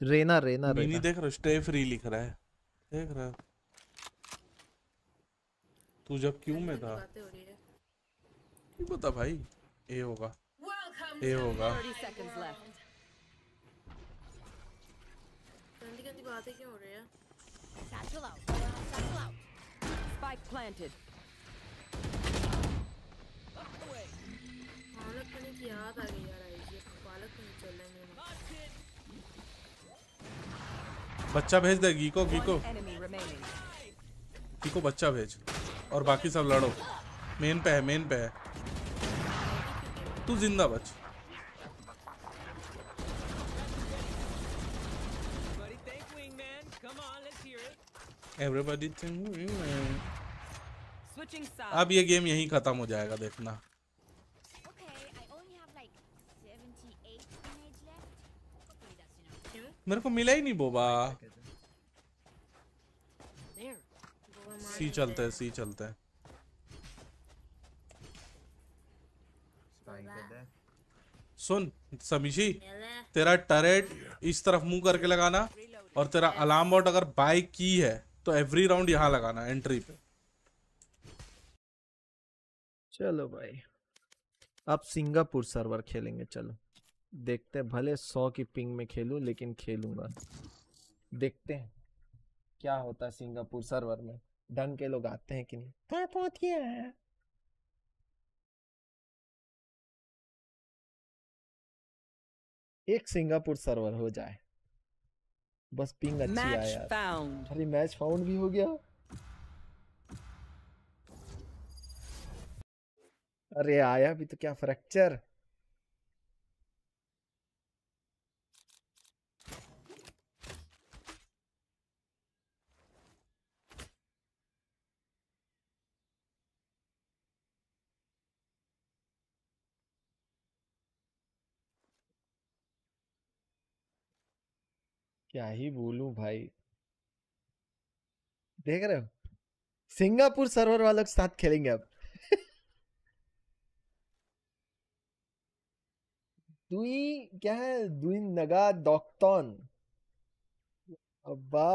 रेना रेना रेना देख रहा स्टे फ्री लिख रहा है। देख रहा है। तू जब क्यों में था क्यों पता भाई ए होगा ए होगा 30 seconds left. गंदी गंदी बातें क्यों हो रही है Satchel out. Satchel out. Spike planted. Palak paneer की याद आ गई यार आई पालक पनीर चल रहा है मेरे बच्चा भेज दे गीको गीको. गीको बच्चा भेज और बाकी सब लड़ो। मेन पे है मेन पे है। तू ज़िंदा बच। अब ये गेम यहीं खत्म हो जाएगा देखना। मेरे को मिला ही नहीं बोबा। सी चलते हैं, सी चलते हैं। सुन, समीशी, तेरा टरेट इस तरफ़ मुँह करके लगाना और तेरा अलार्म बॉट अगर बाय की है तो एवरी राउंड यहाँ लगाना एंट्री पे। चलो भाई। अब सिंगापुर सर्वर खेलेंगे, चलो। देखते हैं, भले सौ की पिंग में खेलूं, लेकिन खेलूँगा। देखते हैं, क्या होता है सिंगापुर सर्वर में। ढंग के लोग आते हैं कि नहीं? तो पहुँच गया है। एक सिंगापुर सर्वर हो जाए। बस पिंग अच्छी आया। यार found. अरे मैच फाउंड भी हो गया। अरे आया भी तो क्या फ्रैक्चर क्या ही बोलूँ भाई। देख रहे हो? सिंगापुर सर्वर वालों के साथ खेलेंगे अब। दुई, क्या है? दुई नगा डॉक्टन अब्बा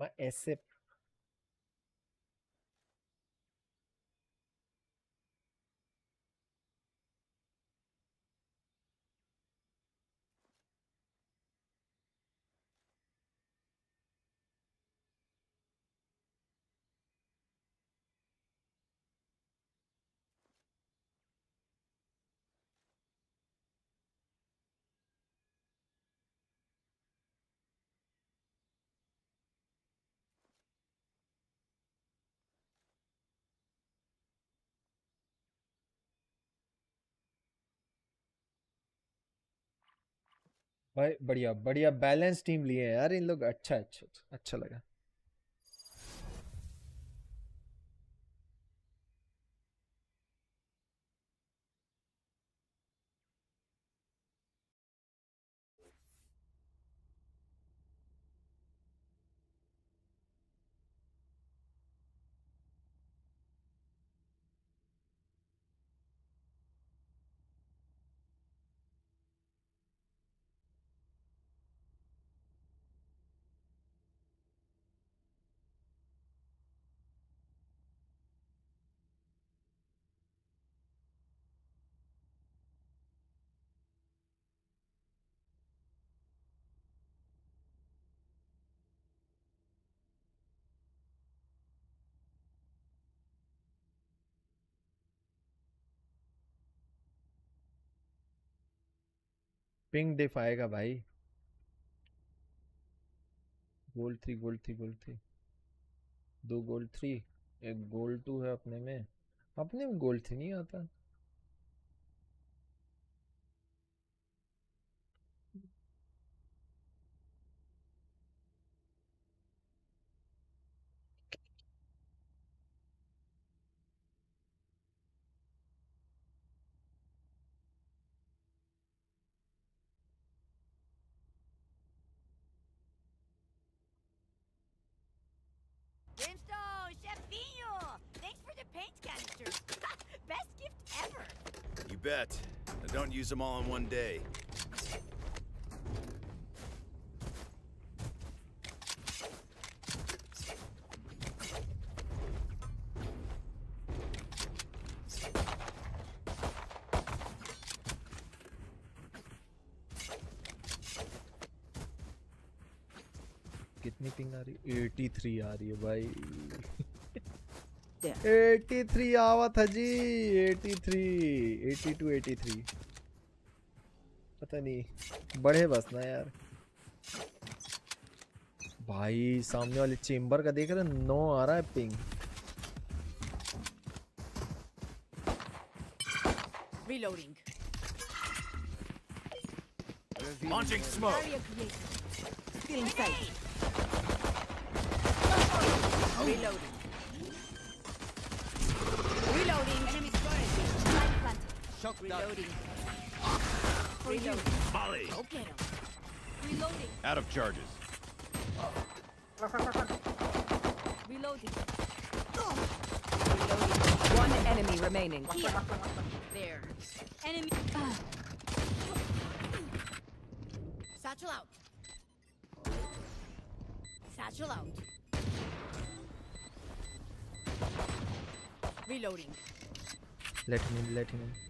ऐसे भाई बढ़िया बढ़िया बैलेंस टीम लिए हैं यार इन लोग। अच्छा अच्छा अच्छा, अच्छा लगा। पिंक डिफ आएगा भाई। Gold three gold three gold three. दो गोल्ड थ्री, एक गोल्ड टू है अपने में। अपने में गोल्ड थ्री नहीं आता। ever. You bet. Now don't use them all in one day. कितनी पिंग आ रही है 83 आ रही है भाई 83 आवा था जी 83 82 83 पता नहीं बढ़े बस ना यार भाई सामने वाले चेम्बर का देख रहे हो? नौ आ रहा है ping Reloading. Launching smoke. Sight. Reloading. Reloading. Shock Reloading. Reloading. Molly. Go get him. Reloading. Out of charges. Reloading. Reloading. One enemy remaining. Here. There. Enemy. Ah. Satchel out. Satchel out. Reloading. let him in let him in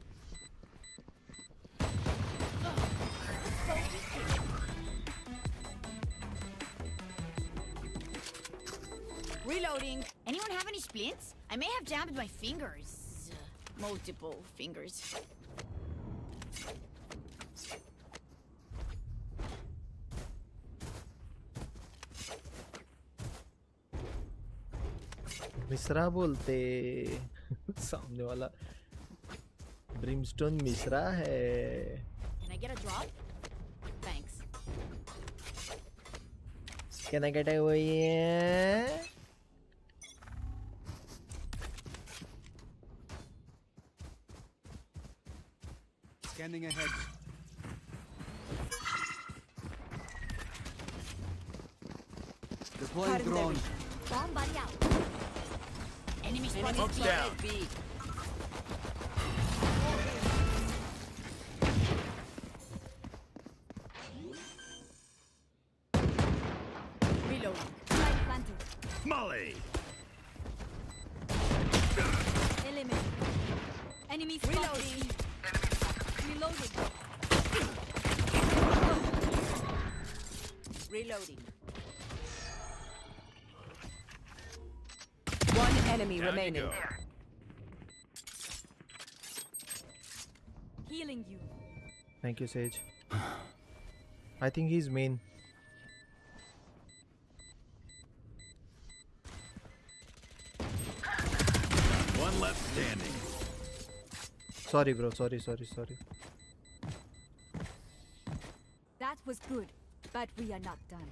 Reloading. Anyone have any splints? I may have jammed my fingers. Multiple fingers. Mishra बोलते सामने वाला Brimstone Mishra है Can I get a drop? Thanks. Can I get away? Yeah? Scanning ahead. The Deploying drone. Bomb buddy out. Enemy spotted. Smoke's down. B. Reload. Molly! Eliminate. Enemy reloading. Reloading. Reloading. One enemy Down remaining. go. Healing you. Thank you, Sage. I think he's main. One left standing. Sorry, bro. Sorry, sorry, sorry. Was good, but we are not done.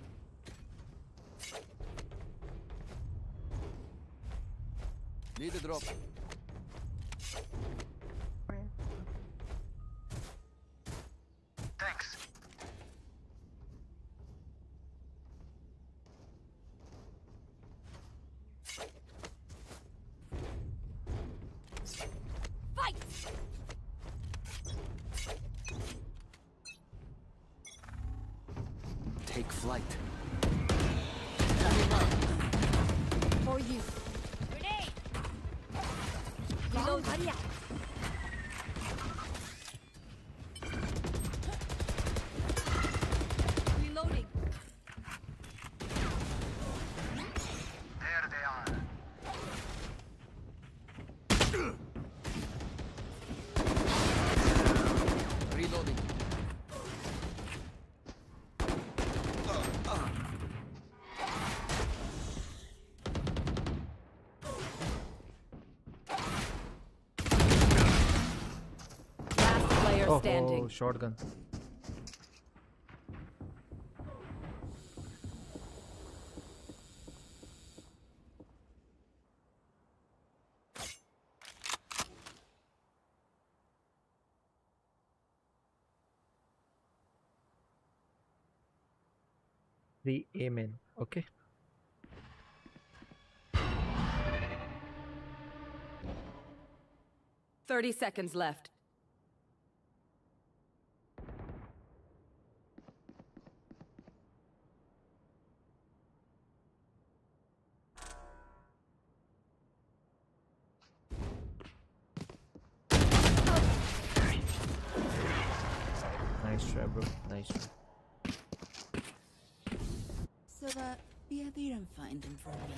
Need a drop. Thanks. Standing. oh, shotgun. The amen. Okay. Thirty seconds left. Nice try, bro. Nice try. So that yeah, they didn't find him for me.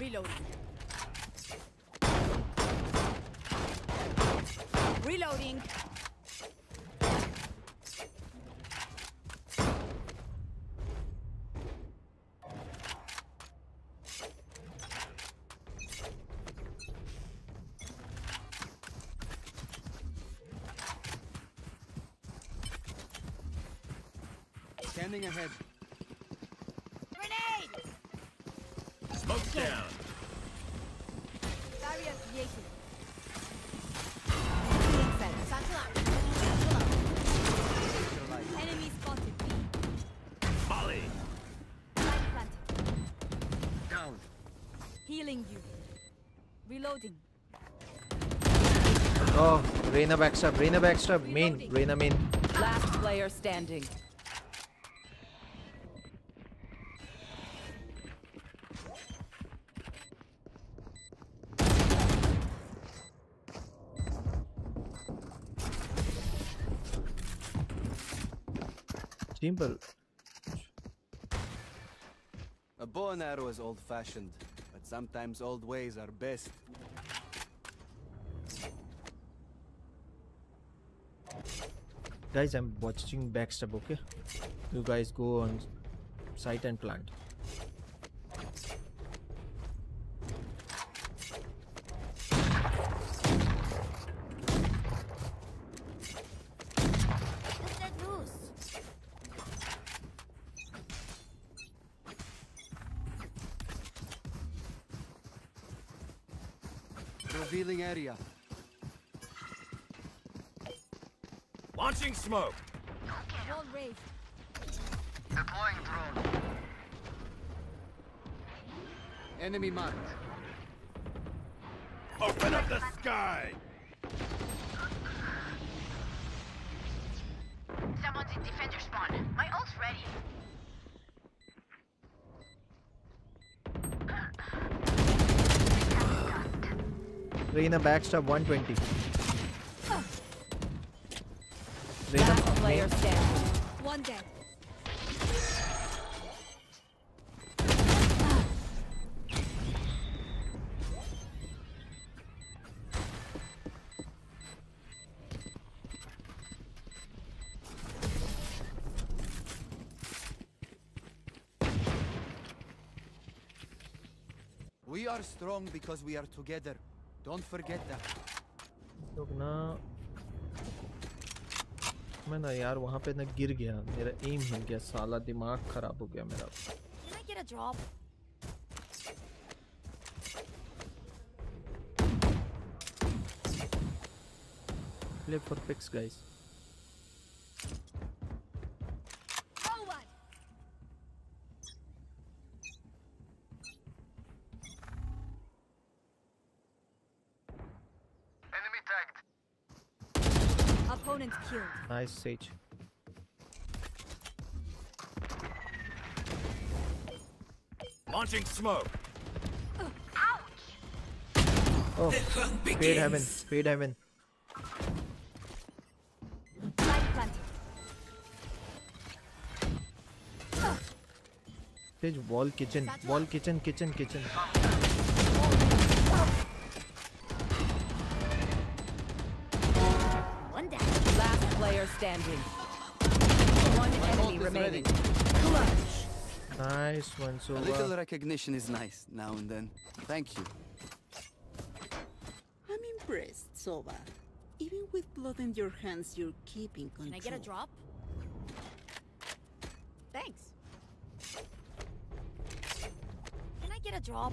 Reloading. Reloading. Scanning ahead. Grenade! Smoke's down. Barrier created. Being fed. Satchel out. Satchel out. Enemy spotted. B. Molly! Planted. Down. Healing you. Reloading. Oh, Reina backstab. Reina backstab. Main. Reina main. Last player standing. Simple. A bow and arrow is old fashioned, but sometimes old ways are best. Guys, I'm watching backstab, okay? You guys go on site and plant. Let that loose. Revealing area. Launching smoke. Wall raised. Deploying drone. Enemy marked. Open up the sky. Someone's in defender spawn. My ult's ready. Reina backstab 120. Reina Last player standing. One dead. are strong because we are together. Don't forget that. लोग ना मैं ना यार वहाँ पे ना गिर गया मेरा एम हिल गया साला दिमाग खराब हो गया मेरा Can I get a drop? play for picks guys Nice sage. Launching smoke. oh fade heaven fade heaven. Sage wall kitchen wall kitchen kitchen kitchen standing. One enemy remaining. ready. nice one so A little recognition is nice now and then. Thank you. I'm impressed, Sova. Even with blood in your hands, you're keeping control. Can I get a drop? Thanks. Can I get a drop?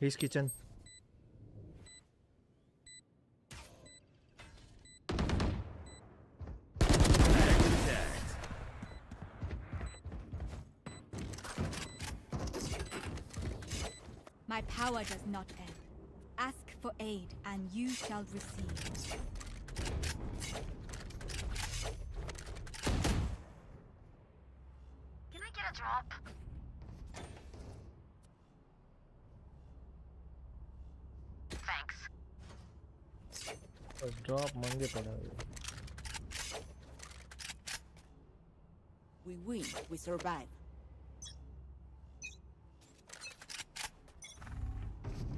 He's kitchen My power does not end. Ask for aid, and you shall receive. Can I get a drop? Thanks. बस drop मांगे पड़ा है We win, we survive.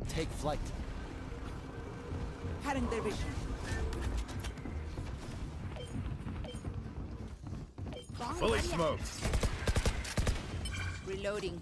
Take flight. Cutting their vision. Fully smoked. Reloading.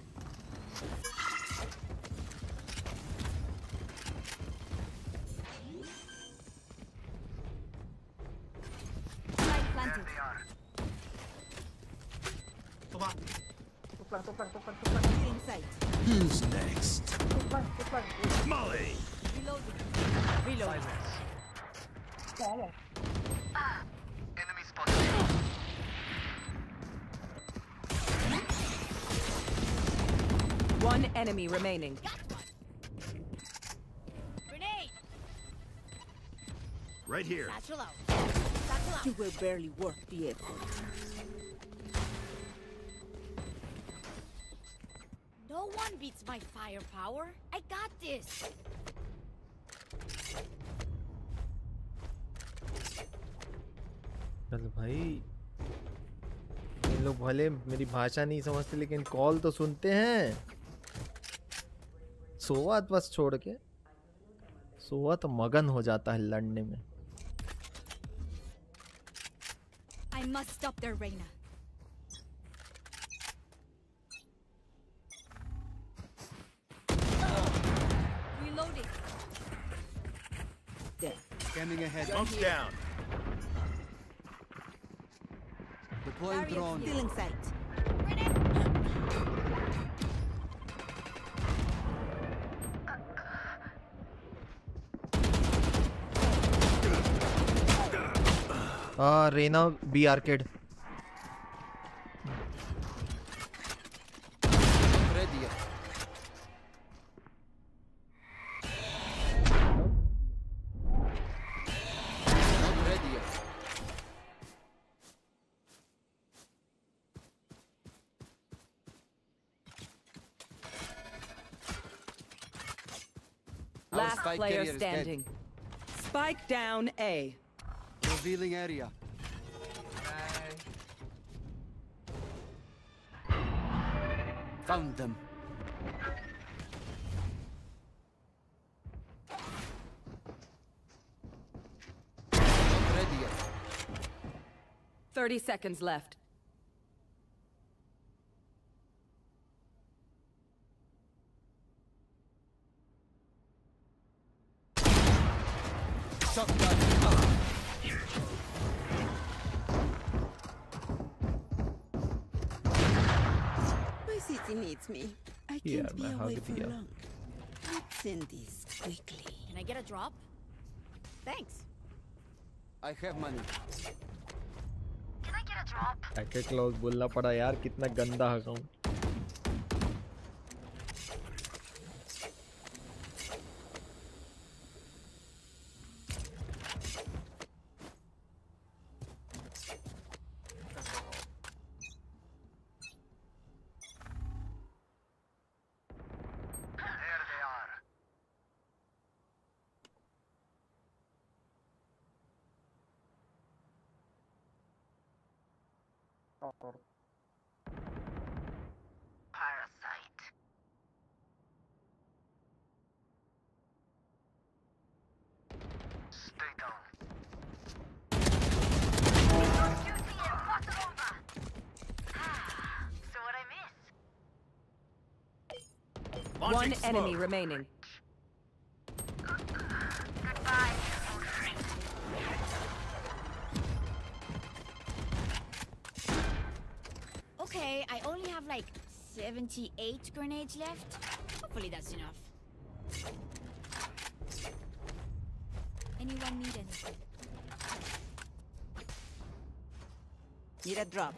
enemy remaining. Right here. Satchel out. Satchel out. You were barely worth the effort. No one beats my firepower. I got this. चल भाई इन लोग भले मेरी भाषा नहीं समझते लेकिन call तो सुनते हैं सोवत बस छोड़ के सोवा तो मगन हो जाता है लड़ने में I must stop their Reina. Reloading. There. Scanning ahead. Smoke's down. Deploying drone. Still in sight. Uh, Reina B arcade. Last player standing. Spike down A. Revealing area. Found them. Ready 30 seconds left. Me. I can't Yeah, be मैं away for दिया। long. Let's send this quickly. Can I get a drop? Thanks. I have money. Can I get a drop? Packet clause बोलना पड़ा यार कितना गंदा horror. Parasite. Stay down. Ah, One enemy remaining. I only have like 78 grenades left. Hopefully that's enough. Anyone need anything? Need a drop.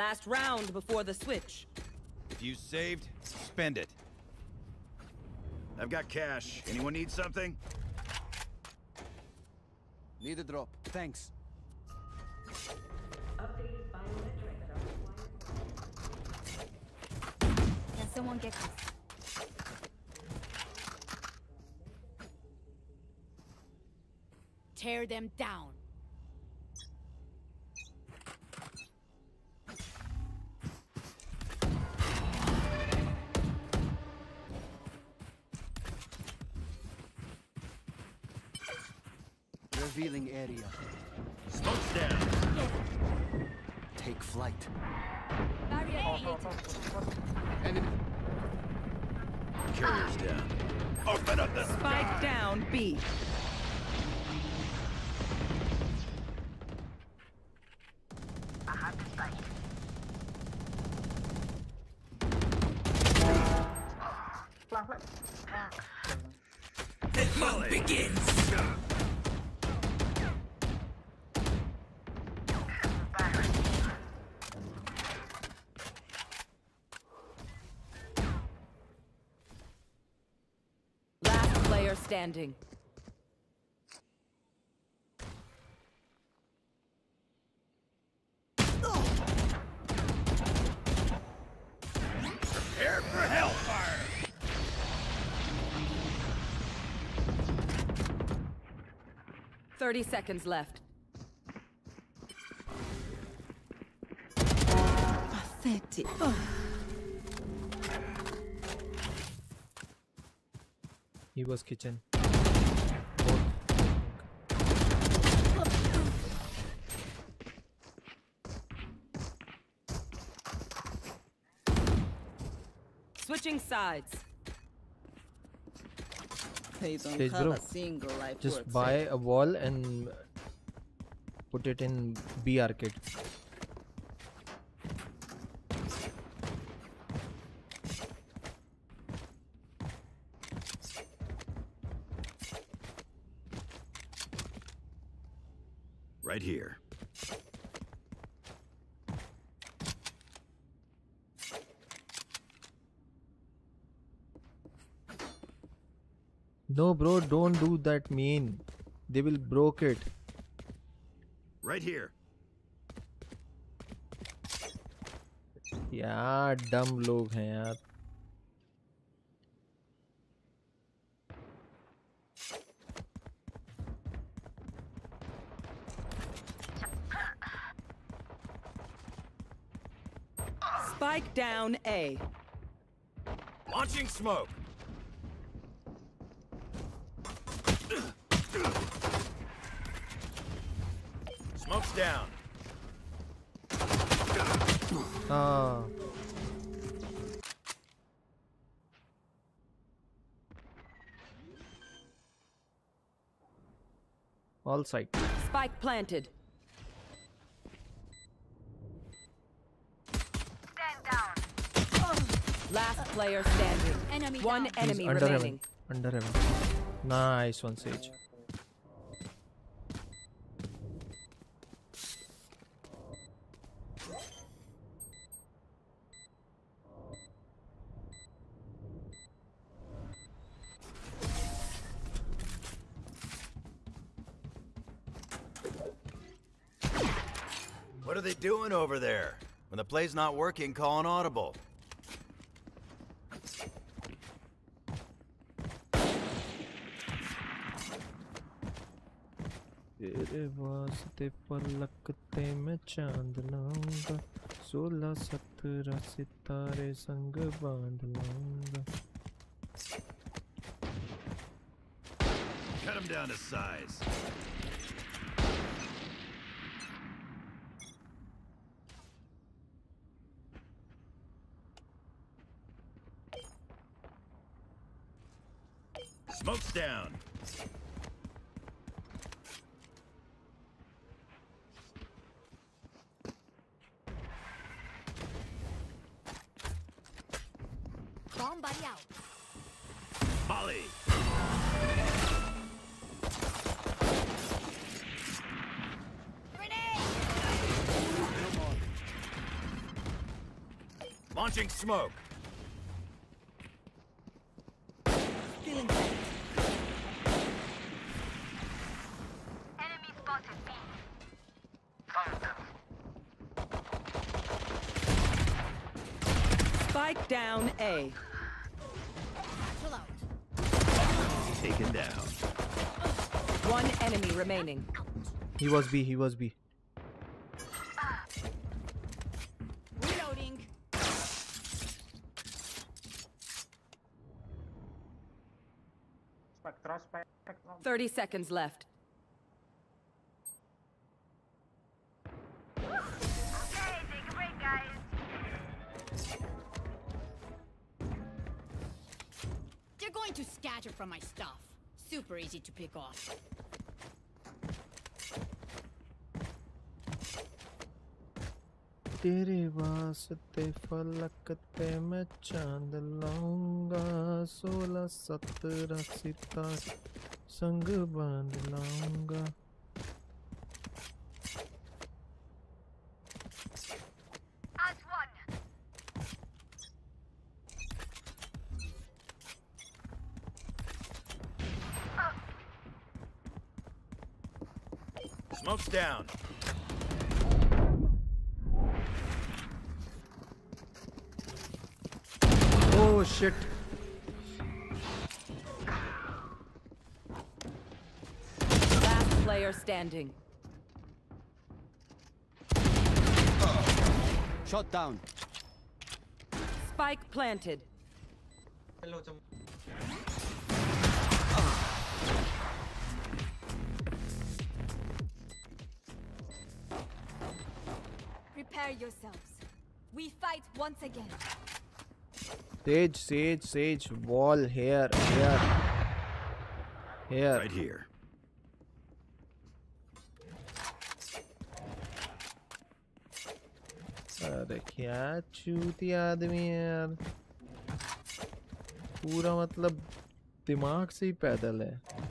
Last round before the switch. If you saved, spend it. I've got cash. Anyone need something? Need a drop. Thanks. Can someone get this? tear them down. Smoke's down. Take flight. Enemy. Ah. Carrier's down. Open up the Spike down B. standing. Prepare for hellfire. Thirty seconds left. Pathetic. He was kitchen. Switching sides. They don't Stage bro. a single life Just buy saving. a wall and put it in B arcade. Right here. No, bro, don't do that mean. They will broke it. Right here. यार डम लोग हैं यार Spike down A. Launching smoke. Smoke's down. हाँ all side Spike planted. Stand down. Last player standing. Enemy One down. He's enemy under remaining. heaven under heaven nice one sage doing over there? When the play's not working, call an audible. तेरे वास्ते पलकते मैं चांद लाऊंगा सोलह सत्रह सितारे संग बांध लाऊंगा Cut him down to size. Launching smoke. Feeling sight. Spike down A. Chill out. Taken down. One enemy remaining. He was B. He was B. 30 seconds left. They're going to scatter from my stuff. Super easy to pick off. तेरे वास्ते फलक ते मैं चाँद लाऊँगा सोलह सत्रह सितारे संग बाँध लाऊँगा Smoke's down. Shit. Last player standing. Shot down. Spike planted. Prepare yourselves. We fight once again. Sage, sage, sage. Wall here, here, here. Right here. अरे क्या चूती आदमी है यार पूरा मतलब दिमाग से ही पैदल है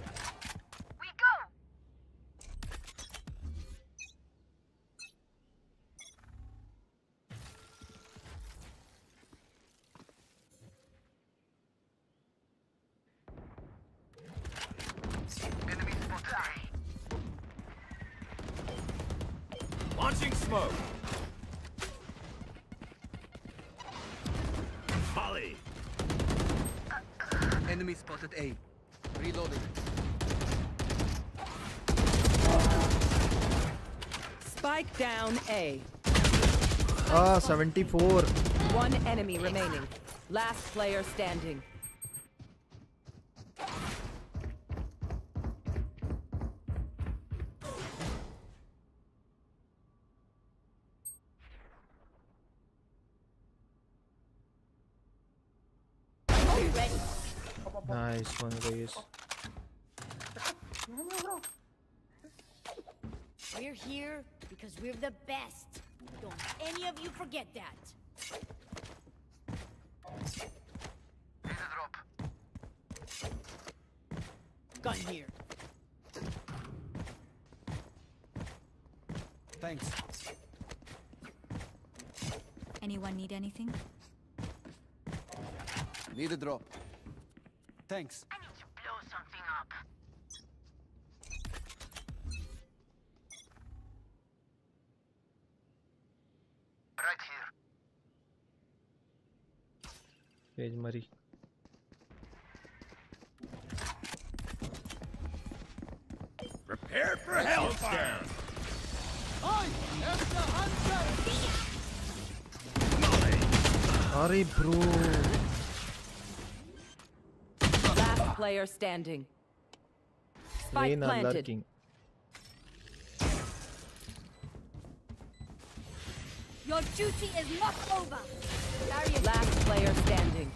74. One enemy remaining. Last player standing. Nice one, guys. We're here because we're the best. Don't any of you forget that. Gun here. Thanks. Anyone need anything? Need a drop. Thanks. Savage Prepare for bro. Last player standing. Spike planted. Lurking. Your duty is not over. Last player standing.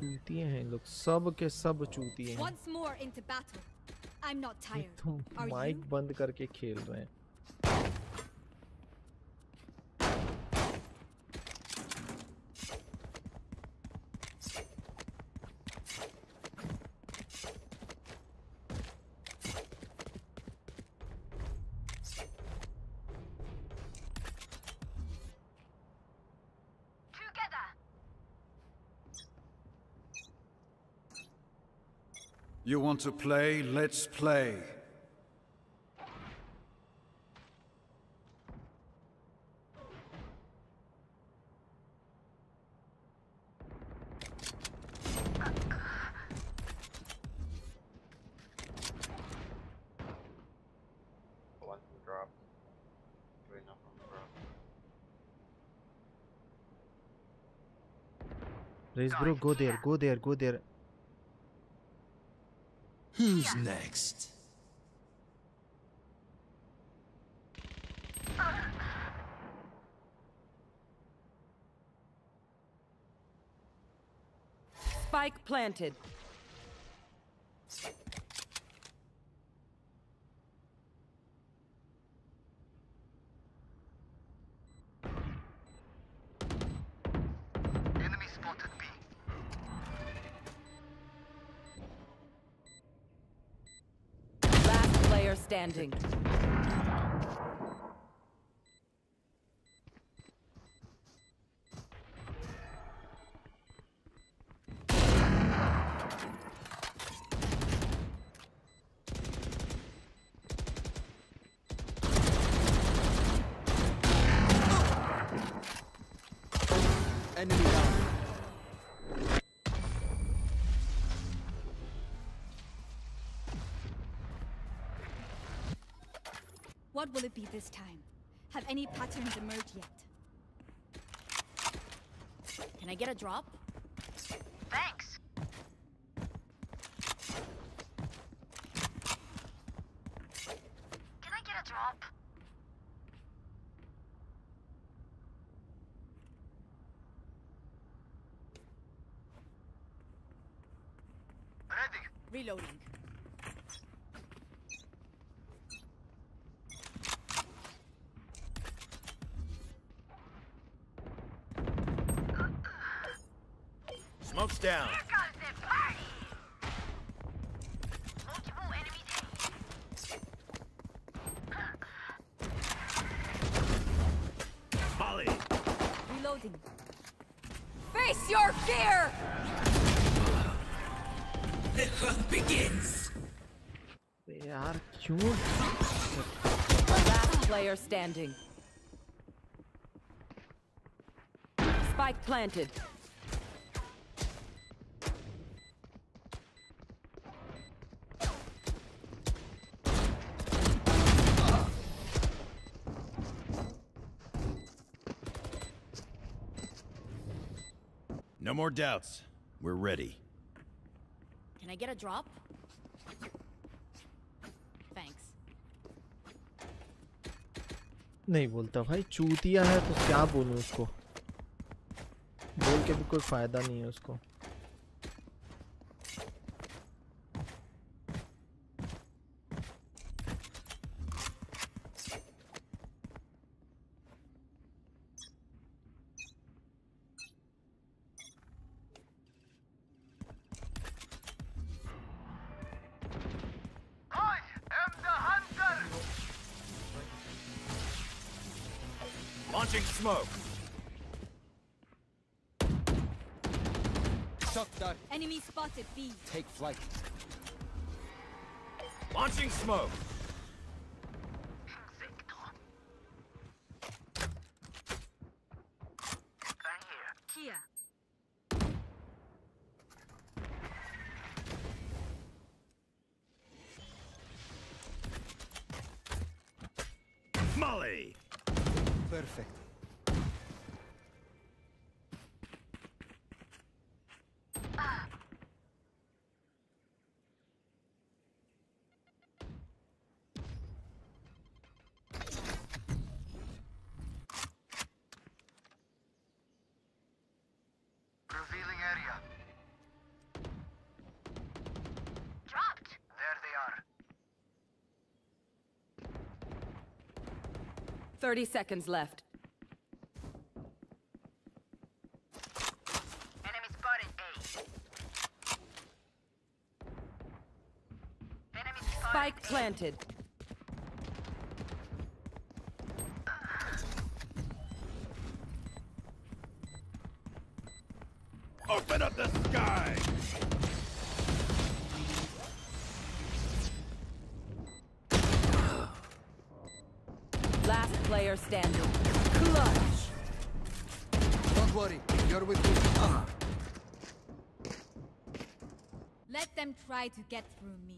चूतिए हैं लोग सब के सब चूतिए हैं Once more into battle. I'm not tired. तुम mic बंद करके खेल रहे हैं You want to play? Let's play. Please, bro, go there, go there, go there. Who's next? Spike planted. Reloading. What will it be this time? Have any patterns emerged yet? Can I get a drop? Player standing. Spike planted. No more doubts. We're ready. Can I get a drop? नहीं बोलता भाई, चूतिया है तो क्या बोलूँ उसको? बोल के भी कोई फ़ायदा नहीं है उसको। Take flight. Launching smoke. 30 seconds left. Enemy spotted A. Enemy spotted Spike planted. Standing. Clutch. Don't worry, you're with me. Let them try to get through me.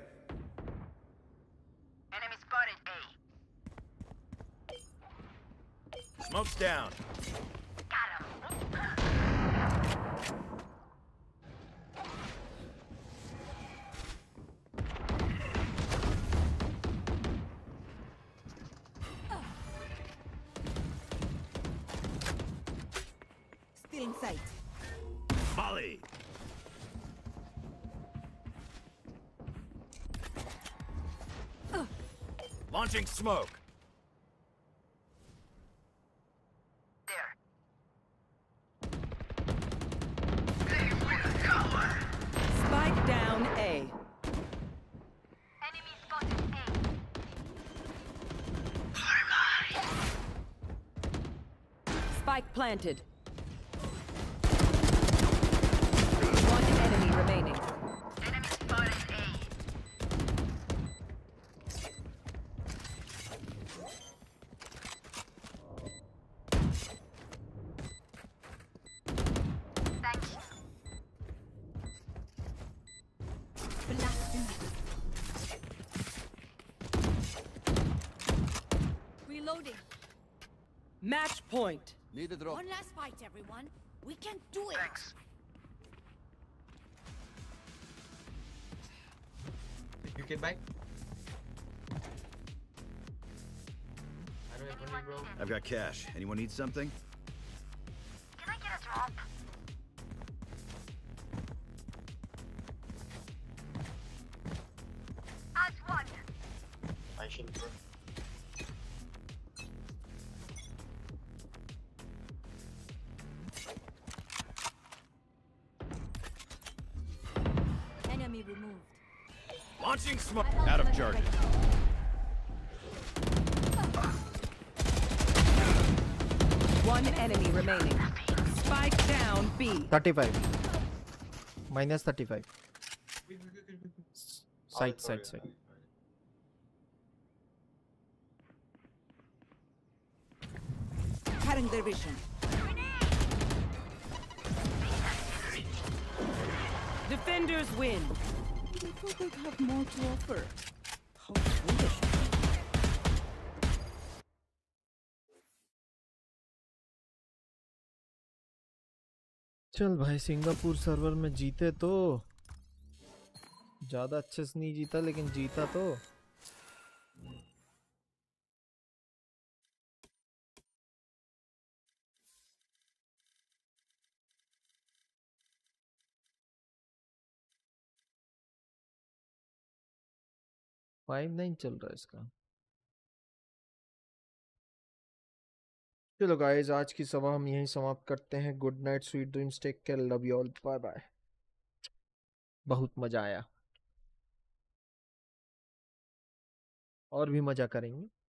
Launching smoke. Spike down A. Spike planted. One enemy remaining. Reloading. Match point. Need a drop. One last fight, everyone. We can do it. Thanks. You get back. I don't have money, bro. I've got cash. Anyone need something? 35 minus 35 side oh, side side Cutting their vision. Defenders win. I thought I'd have more to offer. चल भाई, Singapore server में जीते तो। ज़्यादा अच्छे से नहीं जीता, लेकिन जीता तो। फाइव नाइन चल रहा है इसका। चलो गाइस आज की सभा हम यहीं समाप्त करते हैं। Good night sweet dreams take care love you all bye bye बहुत मज़ा आया। और भी मज़ा करेंगे।